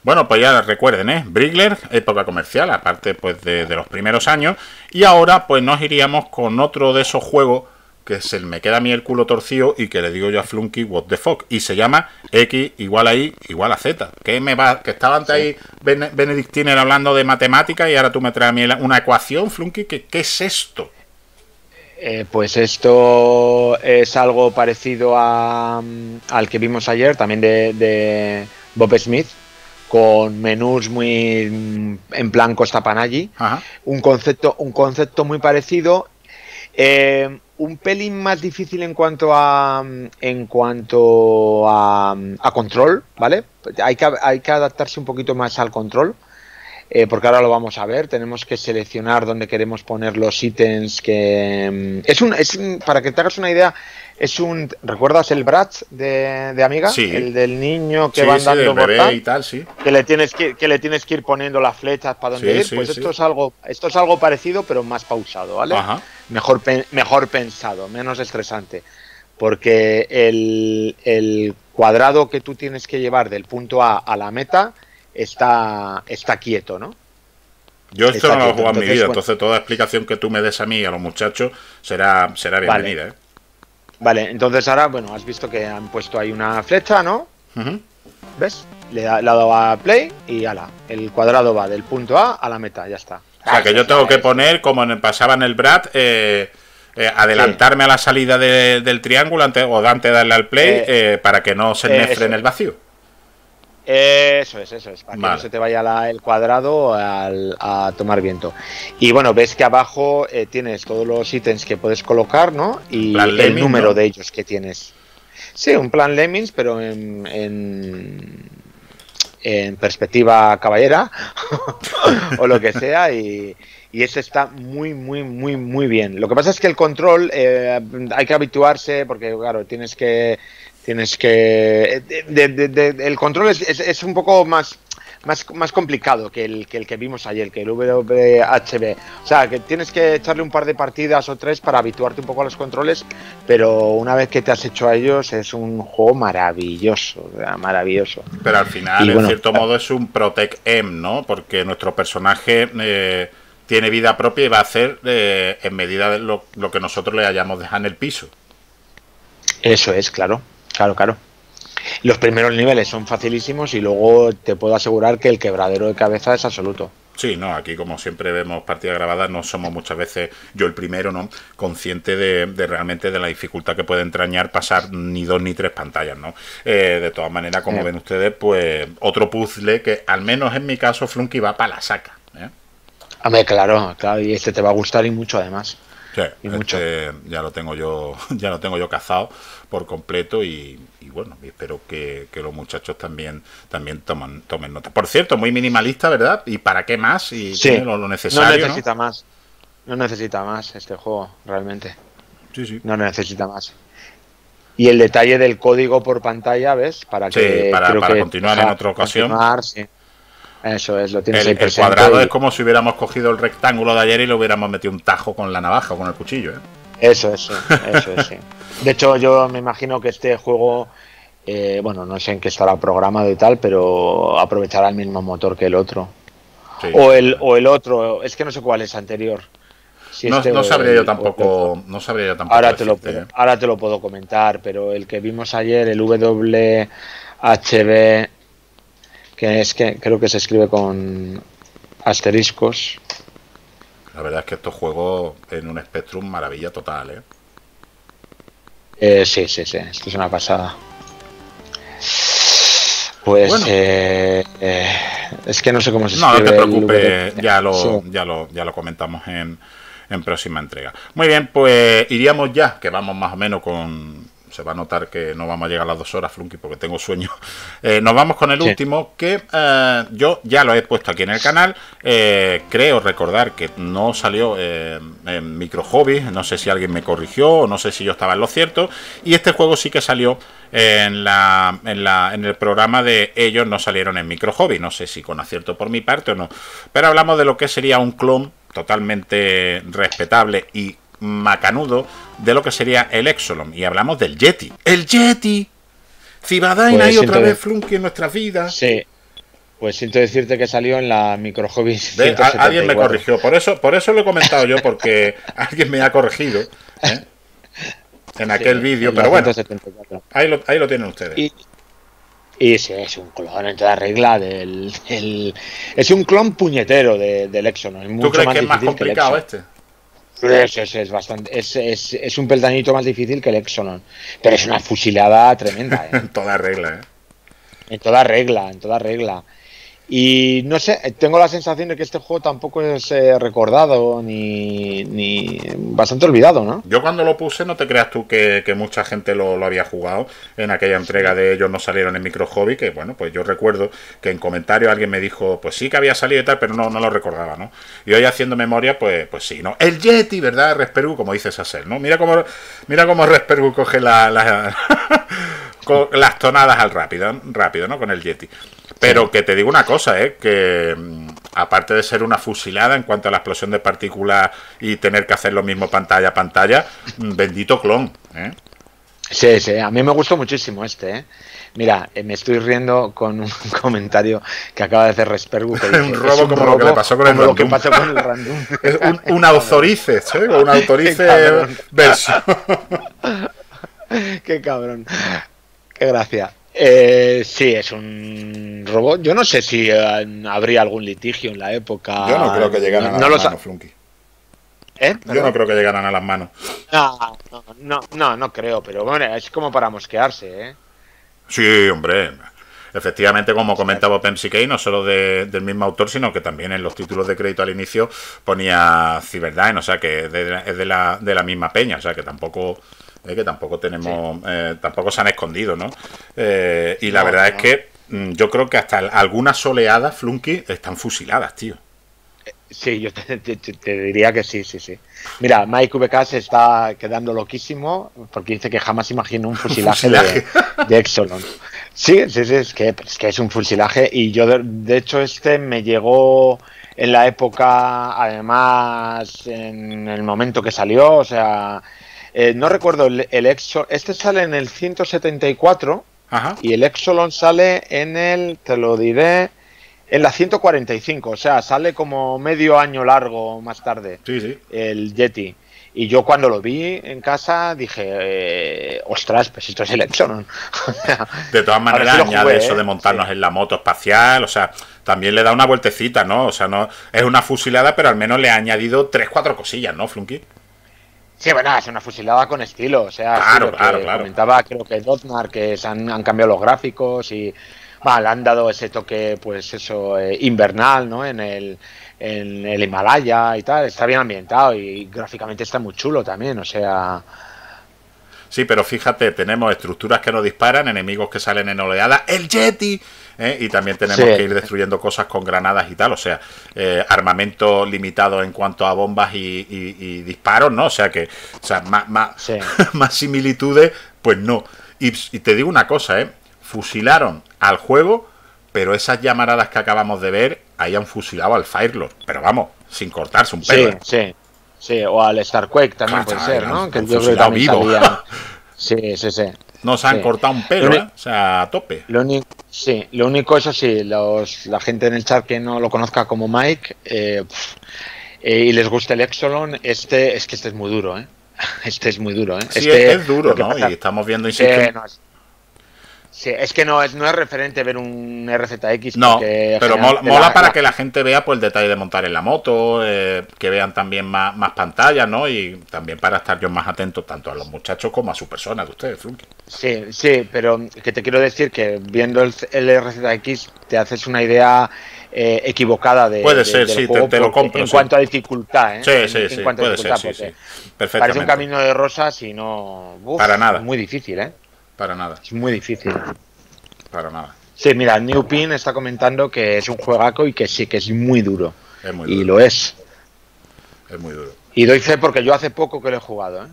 Bueno, pues ya recuerden, ¿eh? Brigler, época comercial, aparte pues de, de los primeros años. Y ahora pues nos iríamos con otro de esos juegos que se me queda a mí el culo torcido y que le digo yo a Flunky what the fuck y se llama X igual a Y igual a Z. Que me va que estaba antes ahí Benedictiner hablando de matemáticas y ahora tú me traes a mí una ecuación Flunky ¿qué, qué es esto? Eh, pues esto es algo parecido a, al que vimos ayer también de, Bob Smith con menús muy en plan Costa Panaggi. Un concepto un concepto muy parecido. Eh, un pelín más difícil en cuanto a en cuanto a, control, ¿vale? Hay que, hay que adaptarse un poquito más al control. Eh, porque ahora lo vamos a ver, tenemos que seleccionar dónde queremos poner los ítems que... Es un, es para que te hagas una idea, es un... ¿Recuerdas el Bratz de, de Amiga? Sí. El del niño que va andando por y tal, sí. Que le, tienes que, que le tienes que ir poniendo las flechas para donde ir. pues esto, es algo, esto es algo parecido, pero más pausado, ¿vale? Ajá mejor, mejor pensado, menos estresante. Porque el, cuadrado que tú tienes que llevar del punto A a la meta está, está quieto, ¿no? Yo esto no lo he jugado en mi vida, entonces toda explicación que tú me des a mí y a los muchachos será, será bienvenida. Vale. ¿eh? Vale, entonces ahora, bueno, has visto que han puesto ahí una flecha, ¿no? ¿Ves? Le, le ha dado a play y ala, el cuadrado va del punto A a la meta, ya está. O sea, que yo tengo que poner, como pasaba en el Brad, eh, eh, adelantarme a la salida del triángulo antes, o antes de darle al play eh, para que no se nefre en el vacío. Eso es, eso es, para que no se te vaya el cuadrado a tomar viento. Y bueno, ves que abajo tienes todos los ítems que puedes colocar, ¿no? Y el número de ellos que tienes. Sí, un plan Lemmings, pero en en perspectiva caballera o lo que sea y, y, ese está muy muy muy muy bien lo que pasa es que el control eh, hay que habituarse porque claro tienes que tienes que el control es, es, un poco más más, más complicado que el, que el que vimos ayer, que el WHB. O sea, que tienes que echarle un par de partidas o tres para habituarte un poco a los controles, pero una vez que te has hecho a ellos es un juego maravilloso, maravilloso. Pero al final, en cierto modo, es un Protect M, ¿no? Porque nuestro personaje... Eh, tiene vida propia y va a hacer eh, en medida de lo, lo, que nosotros le hayamos dejado en el piso. Eso es, claro, claro, claro. Los primeros niveles son facilísimos y luego te puedo asegurar que el quebradero de cabeza es absoluto. Sí, no, aquí como siempre vemos partidas grabadas, no somos muchas veces, yo el primero, ¿no? Consciente de, realmente de la dificultad que puede entrañar pasar ni dos ni tres pantallas, ¿no? Eh, de todas maneras, como ven ustedes, pues otro puzzle que al menos en mi caso Flunky va para la saca. ¿eh? Hombre, claro, claro, y este te va a gustar y mucho además. Sí, este ya lo tengo yo, ya lo tengo yo cazado por completo y, bueno, espero que, los muchachos también, también toman, tomen nota. Por cierto, muy minimalista, ¿verdad? ¿Y para qué más? Y sí, lo, necesario. No necesita más. No necesita más este juego, realmente. Sí, sí. No necesita más. Y el detalle del código por pantalla, ¿ves? Para que para, continuar en otra ocasión. Eso es, lo tienes el, cuadrado es como si hubiéramos cogido el rectángulo de ayer y le hubiéramos metido un tajo con la navaja o con el cuchillo. ¿eh? Eso, eso, eso es, sí. De hecho, yo me imagino que este juego, eh, bueno, no sé en qué estará programado y tal, pero aprovechará el mismo motor que el otro. o, el, o el otro, es que no sé cuál es anterior. no, este sabría yo tampoco, no sabría yo tampoco. Ahora te, lo ¿eh? ahora te lo puedo comentar, pero el que vimos ayer, el WHB que es que creo que se escribe con asteriscos. La verdad es que estos juegos en un Spectrum maravilla total, ¿eh? eh sí, sí, sí, esto es una pasada. Pues eh, eh, es que no sé cómo se escribe. No, no te preocupes, ya lo, ya lo, ya lo comentamos en, en próxima entrega. Muy bien, pues iríamos ya, que vamos más o menos con, se va a notar que no vamos a llegar a las dos horas, Flunky, porque tengo sueño. Eh, nos vamos con el último, que eh, yo ya lo he puesto aquí en el canal. Eh, creo recordar que no salió en Micro Hobby, no sé si alguien me corrigió o no sé si yo estaba en lo cierto. Y este juego sí que salió en, la, en, la, en el programa de ellos, no salieron en Micro Hobby, no sé si con acierto por mi parte o no. Pero hablamos de lo que sería un clon totalmente respetable y macanudo de lo que sería el Exolon. Y hablamos del Yeti. ¡El Yeti! Cibadaina pues y otra vez Flunky en nuestras vidas. Sí. Pues siento decirte que salió en la Micro Hobby. Alguien me corrigió. Por eso, por eso lo he comentado yo, porque alguien me ha corregido. ¿eh? En aquel vídeo. Pero bueno. Ahí lo, ahí lo tienen ustedes. Y, y sí, es un clon en toda regla del, Es un clon puñetero del Exolon. ¿Tú crees que es más complicado este? Es, es, es bastante, es, es, es, un peldañito más difícil que el Exolon, pero es una fusilada tremenda. ¿eh? en toda regla, ¿eh? En toda regla, en toda regla. Y no sé, tengo la sensación de que este juego tampoco es eh, recordado ni, ni, bastante olvidado, ¿no? Yo cuando lo puse, no te creas tú que, mucha gente lo, había jugado. En aquella entrega de ellos no salieron en Micro Hobby, que bueno, pues yo recuerdo que en comentarios alguien me dijo, pues sí que había salido y tal, pero no, no lo recordaba, ¿no? Y hoy haciendo memoria, pues, pues sí, ¿no? El Yeti, ¿verdad? Resperú, como dice Sassel, ¿no? Mira cómo, mira cómo Resperú coge la, las tonadas al rápido, rápido, ¿no? Con el Yeti. Pero que te digo una cosa, ¿eh? que mm, aparte de ser una fusilada en cuanto a la explosión de partículas y tener que hacer lo mismo pantalla a pantalla, mm, bendito clon. ¿eh? Sí, sí, a mí me gustó muchísimo este. ¿eh? Mira, eh, me estoy riendo con un comentario que acaba de hacer Respergu. un robo como lo que le pasó con el Random. un, un autorice. Un autorice verso. Qué cabrón. Qué gracia. Eh, sí, es un robot. Yo no sé si eh, habría algún litigio en la época. Yo no creo que llegaran a las manos, Flunky. ¿Eh? Yo no creo que llegaran a las manos. No, no, no, no, creo, pero bueno, es como para mosquearse, ¿eh? Sí, hombre. Efectivamente, como comentaba PMCK, no solo del mismo autor, sino que también en los títulos de crédito al inicio ponía Cyberdyne, o sea que es de la, de la misma peña, o sea que tampoco que tampoco tenemos, eh, tampoco se han escondido, ¿no? Eh, y la verdad es que mm, yo creo que hasta algunas soleadas, Flunky, están fusiladas, tío. Sí, yo te, diría que sí, sí, sí. Mira, Mike VK se está quedando loquísimo porque dice que jamás imaginó un fusilaje, De, de, Exolon. Sí, sí, sí, es que, es que es un fusilaje y yo de, hecho este me llegó en la época, además en el momento que salió, o sea, eh, no recuerdo el, el Exo, este sale en el 174 y el Exolon sale en el, te lo diré, en la 145, o sea, sale como medio año largo más tarde sí, sí. el Yeti. Y yo cuando lo vi en casa dije, eh, ostras, pues esto es el Exxon. de todas maneras, añade eso de montarnos en la moto espacial, o sea, también le da una vueltecita, ¿no? O sea, no es una fusilada, pero al menos le ha añadido tres, cuatro cosillas, ¿no, Flunky? Sí, bueno, es una fusilada con estilo, o sea, claro, claro, claro. comentaba creo que Dotnar, que se han, cambiado los gráficos y le han dado ese toque, pues eso, eh, invernal, ¿no? En el en el Himalaya y tal, está bien ambientado y gráficamente está muy chulo también, o sea... Sí, pero fíjate, tenemos estructuras que nos disparan, enemigos que salen en oleada, el Yeti, ¿eh? y también tenemos que ir destruyendo cosas con granadas y tal, o sea, eh, armamento limitado en cuanto a bombas y, disparos, ¿no? O sea que, o sea, más, más, similitudes, pues no. Y, y te digo una cosa, ¿eh? Fusilaron al juego pero esas llamaradas que acabamos de ver hayan fusilado al Firelord, pero vamos, sin cortarse un pelo. Sí, sí, sí, o al Starquake también puede ser, ¿no? Que yo creo que vivo. Sí, sí, sí. Nos han cortado un pelo, ¿eh? o sea, a tope. Lo único, sí, lo único, eso sí, los, la gente en el chat que no lo conozca como Mike eh, eh, y les guste el Exolon, este es que este es muy duro, ¿eh? Este es muy duro, ¿eh? Sí, este, es duro, ¿no? y estamos viendo, insisto, Sí, es que no es, no es referente ver un RZX. No, pero mola, para que la gente vea pues, el detalle de montar en la moto, eh, que vean también más, más pantallas, ¿no? Y también para estar yo más atento tanto a los muchachos como a su persona de ustedes, Flunky. Sí, sí, pero que te quiero decir que viendo el, RZX te haces una idea eh, equivocada de. Puede ser, sí, te, lo compro. En cuanto a dificultad, ¿eh? Sí, sí, sí. puede ser, sí, sí. Parece un camino de rosas y no. para nada. Muy difícil, ¿eh? Para nada. Es muy difícil. Para nada. Sí, mira, New Pin está comentando que es un juegaco y que sí, que es muy duro. Es muy duro. Y lo es. Es muy duro. Y doy fe porque yo hace poco que lo he jugado, ¿eh?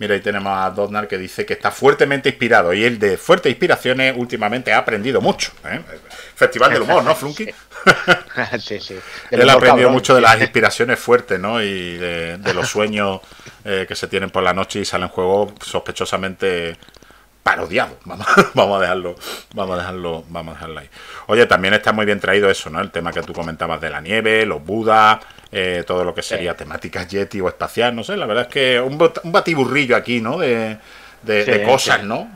Mira, ahí tenemos a Dotnar que dice que está fuertemente inspirado. Y él de fuertes inspiraciones últimamente ha aprendido mucho. ¿eh? Festival del humor, ¿no, Flunky? sí, sí. él ha aprendido mucho de las inspiraciones fuertes, ¿no? Y de, los sueños eh, que se tienen por la noche y salen juegos sospechosamente parodiado. Vamos, vamos a dejarlo, vamos a dejarlo, vamos a dejarlo ahí. Oye, también está muy bien traído eso, ¿no? El tema que tú comentabas de la nieve, los budas, eh, todo lo que sería temáticas Yeti o espacial, no sé, la verdad es que un, un batiburrillo aquí, ¿no? De, de, cosas, ¿no?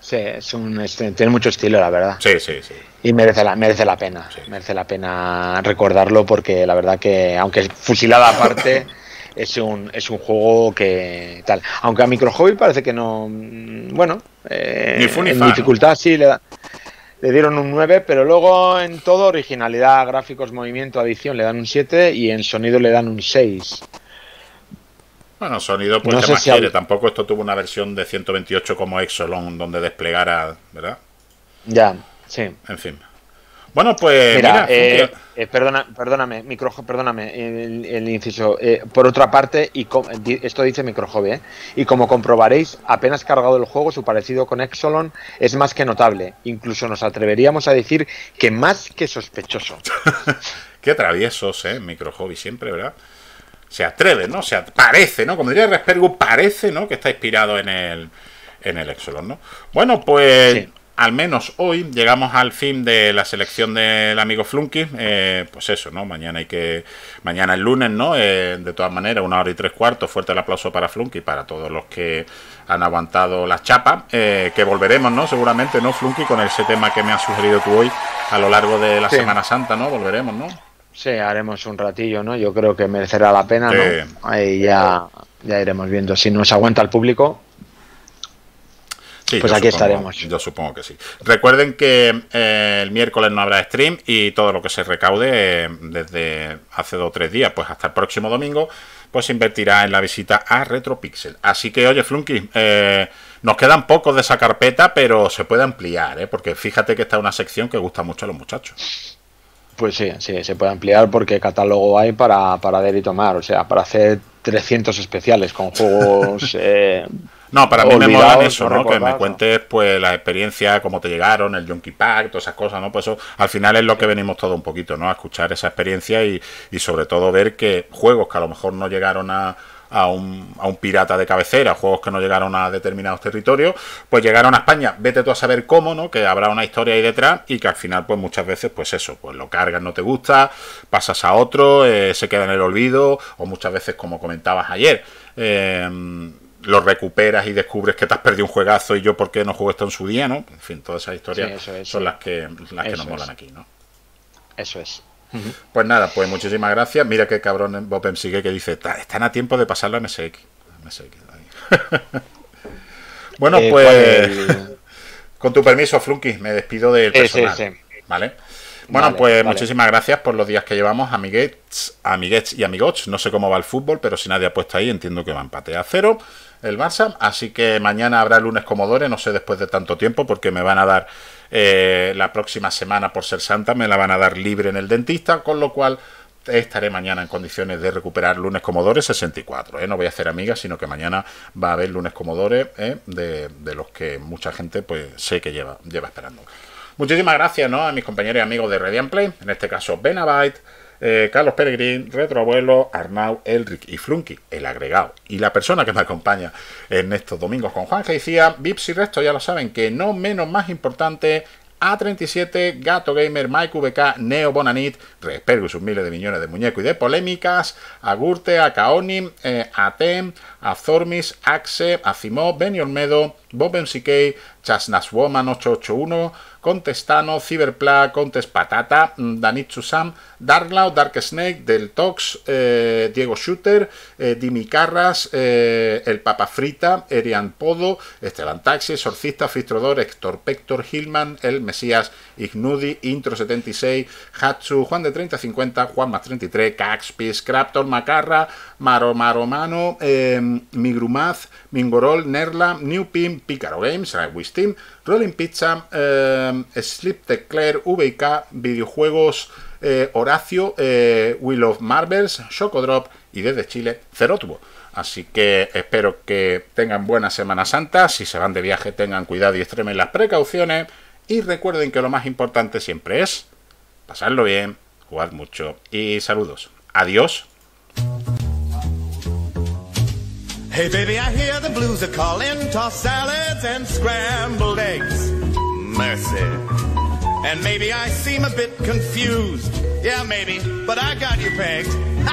Sí, es un, tiene mucho estilo, la verdad. Sí, sí, sí. Y merece la, merece la pena, merece la pena recordarlo porque la verdad que, aunque fusilada aparte... es un, es un juego que tal. Aunque a Micro Hobby parece que no. Mm, bueno, eh, en dificultad sí le, le dieron un 9, pero luego en todo, originalidad, gráficos, movimiento, adición, le dan un 7 y en sonido le dan un 6. Bueno, sonido pues no más quiere. Tampoco esto tuvo una versión de 128 como Exolon donde desplegara, ¿verdad? Ya, sí. En fin. Bueno, pues mira, eh, eh, perdona, perdóname, microjo, perdóname el, inciso. Eh, por otra parte, y esto dice Microhobby, ¿eh? y como comprobaréis, apenas cargado el juego, su parecido con Exolon es más que notable. Incluso nos atreveríamos a decir que más que sospechoso. Qué traviesos, ¿eh? Microhobby siempre, ¿verdad? Se atreve, ¿no? Se parece, ¿no? Como diría Respergo, parece, ¿no? Que está inspirado en el, en el Exolon, ¿no? Bueno, pues al menos hoy llegamos al fin de la selección del amigo Flunky. Eh, pues eso, ¿no? Mañana hay que. Mañana el lunes, ¿no? Eh, de todas maneras, una hora y tres cuartos. Fuerte el aplauso para Flunky, para todos los que han aguantado las chapas. Eh, que volveremos, ¿no? Seguramente, ¿no, Flunky? Con ese tema que me has sugerido tú hoy a lo largo de la Semana Santa, ¿no? Volveremos, ¿no? Sí, haremos un ratillo, ¿no? Yo creo que merecerá la pena, ¿no? Ahí ya, ya iremos viendo. Si nos aguanta el público, pues aquí estaremos. Yo supongo que sí. Recuerden que eh, el miércoles no habrá stream y todo lo que se recaude eh, desde hace dos o tres días, pues hasta el próximo domingo, pues se invertirá en la visita a Retropixel. Así que, oye, Flunky, eh, nos quedan pocos de esa carpeta, pero se puede ampliar, porque fíjate que está una sección que gusta mucho a los muchachos. Pues sí, sí, se puede ampliar porque catálogo hay para, para ver y tomar, o sea, para hacer 300 especiales con juegos No, para mí me mola eso, ¿no? Que me cuentes, pues, la experiencia, cómo te llegaron, el Junkie Pack, todas esas cosas, ¿no? Pues eso, al final es lo que venimos todo un poquito, ¿no? A escuchar esa experiencia y, y sobre todo ver que juegos que a lo mejor no llegaron a a un, a un pirata de cabecera, juegos que no llegaron a determinados territorios, pues llegaron a España, vete tú a saber cómo, ¿no? Que habrá una historia ahí detrás y que al final, pues muchas veces, pues eso, pues lo cargas, no te gusta, pasas a otro, eh, se queda en el olvido, o muchas veces, como comentabas ayer, eh, lo recuperas y descubres que te has perdido un juegazo y yo por qué no jugué esto en su día, ¿no? En fin, todas esas historias son las que, las que nos molan aquí, ¿no? Eso es. Pues nada, pues muchísimas gracias. Mira qué cabrón Bopem sigue que dice, están a tiempo de pasarlo a MSX. bueno, eh, pues con tu permiso, Flunky, me despido del personal. ¿Vale? Bueno, pues muchísimas gracias por los días que llevamos, amiguetes, amiguets y amigots. No sé cómo va el fútbol, pero si nadie ha puesto ahí, entiendo que va a empate a cero el Barça. Así que mañana habrá lunes Comodore, no sé después de tanto tiempo, porque me van a dar eh, la próxima semana, por ser santa, me la van a dar libre en el dentista, con lo cual estaré mañana en condiciones de recuperar lunes Comodore 64. ¿eh? No voy a hacer amigas, sino que mañana va a haber lunes Comodore ¿eh? de, los que mucha gente pues sé que lleva, lleva esperando. Muchísimas gracias ¿no? a mis compañeros y amigos de Radiant Play, en este caso Benabyte, eh, Carlos Peregrín, Retroabuelo, Arnau, Elric y Flunky, el agregado, y la persona que me acompaña en estos domingos con Juan decía, Vips y resto ya lo saben, que no menos más importante a37, Gato Gamer, Mike VK, Neo Bonanit, Respergo sus miles de millones de muñecos y de polémicas, Agurte, Akaoni, eh, Atem, Azormis, Axe, Azimov, Benny Olmedo, Bob MCK, Chasnaswoman 881, Contestano, Cyberpla, Contest Patata, mm, Danitsu Sam, Darkloud, Dark Snake, Del Tox, eh, Diego Shooter, eh, Dimi Carras, eh, El Papa Frita, Erian Podo, Esteban Taxi, Sorcista, Fistrodor, Héctor Pector, Hillman, El Mesías, Ignudi, Intro 76, Hatsu, Juan de 3050, Juan más 33, Caxpis, Craptor, Macarra, Maro Maromano, Migrumaz, Mingorol, Nerla, New Pim, Picaro Games, Wistim, Rolling Pizza, eh, Sleep Declare, VK, Videojuegos, eh, Horacio, eh, Will of Marvels, Drop y desde Chile, Cerotubo. Así que espero que tengan buena Semana Santa. Si se van de viaje, tengan cuidado y extremen las precauciones. Y recuerden que lo más importante siempre es pasarlo bien, jugar mucho y saludos. Adiós. Hey baby, I hear the blues are calling, tossed salads and scrambled eggs. Mercy. And maybe I seem a bit confused. Yeah, maybe, but I got you pegged.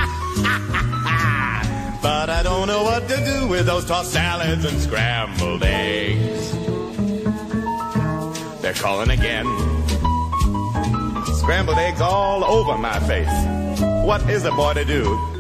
but I don't know what to do with those tossed salads and scrambled eggs. They're calling again. Scrambled eggs all over my face. What is a boy to do?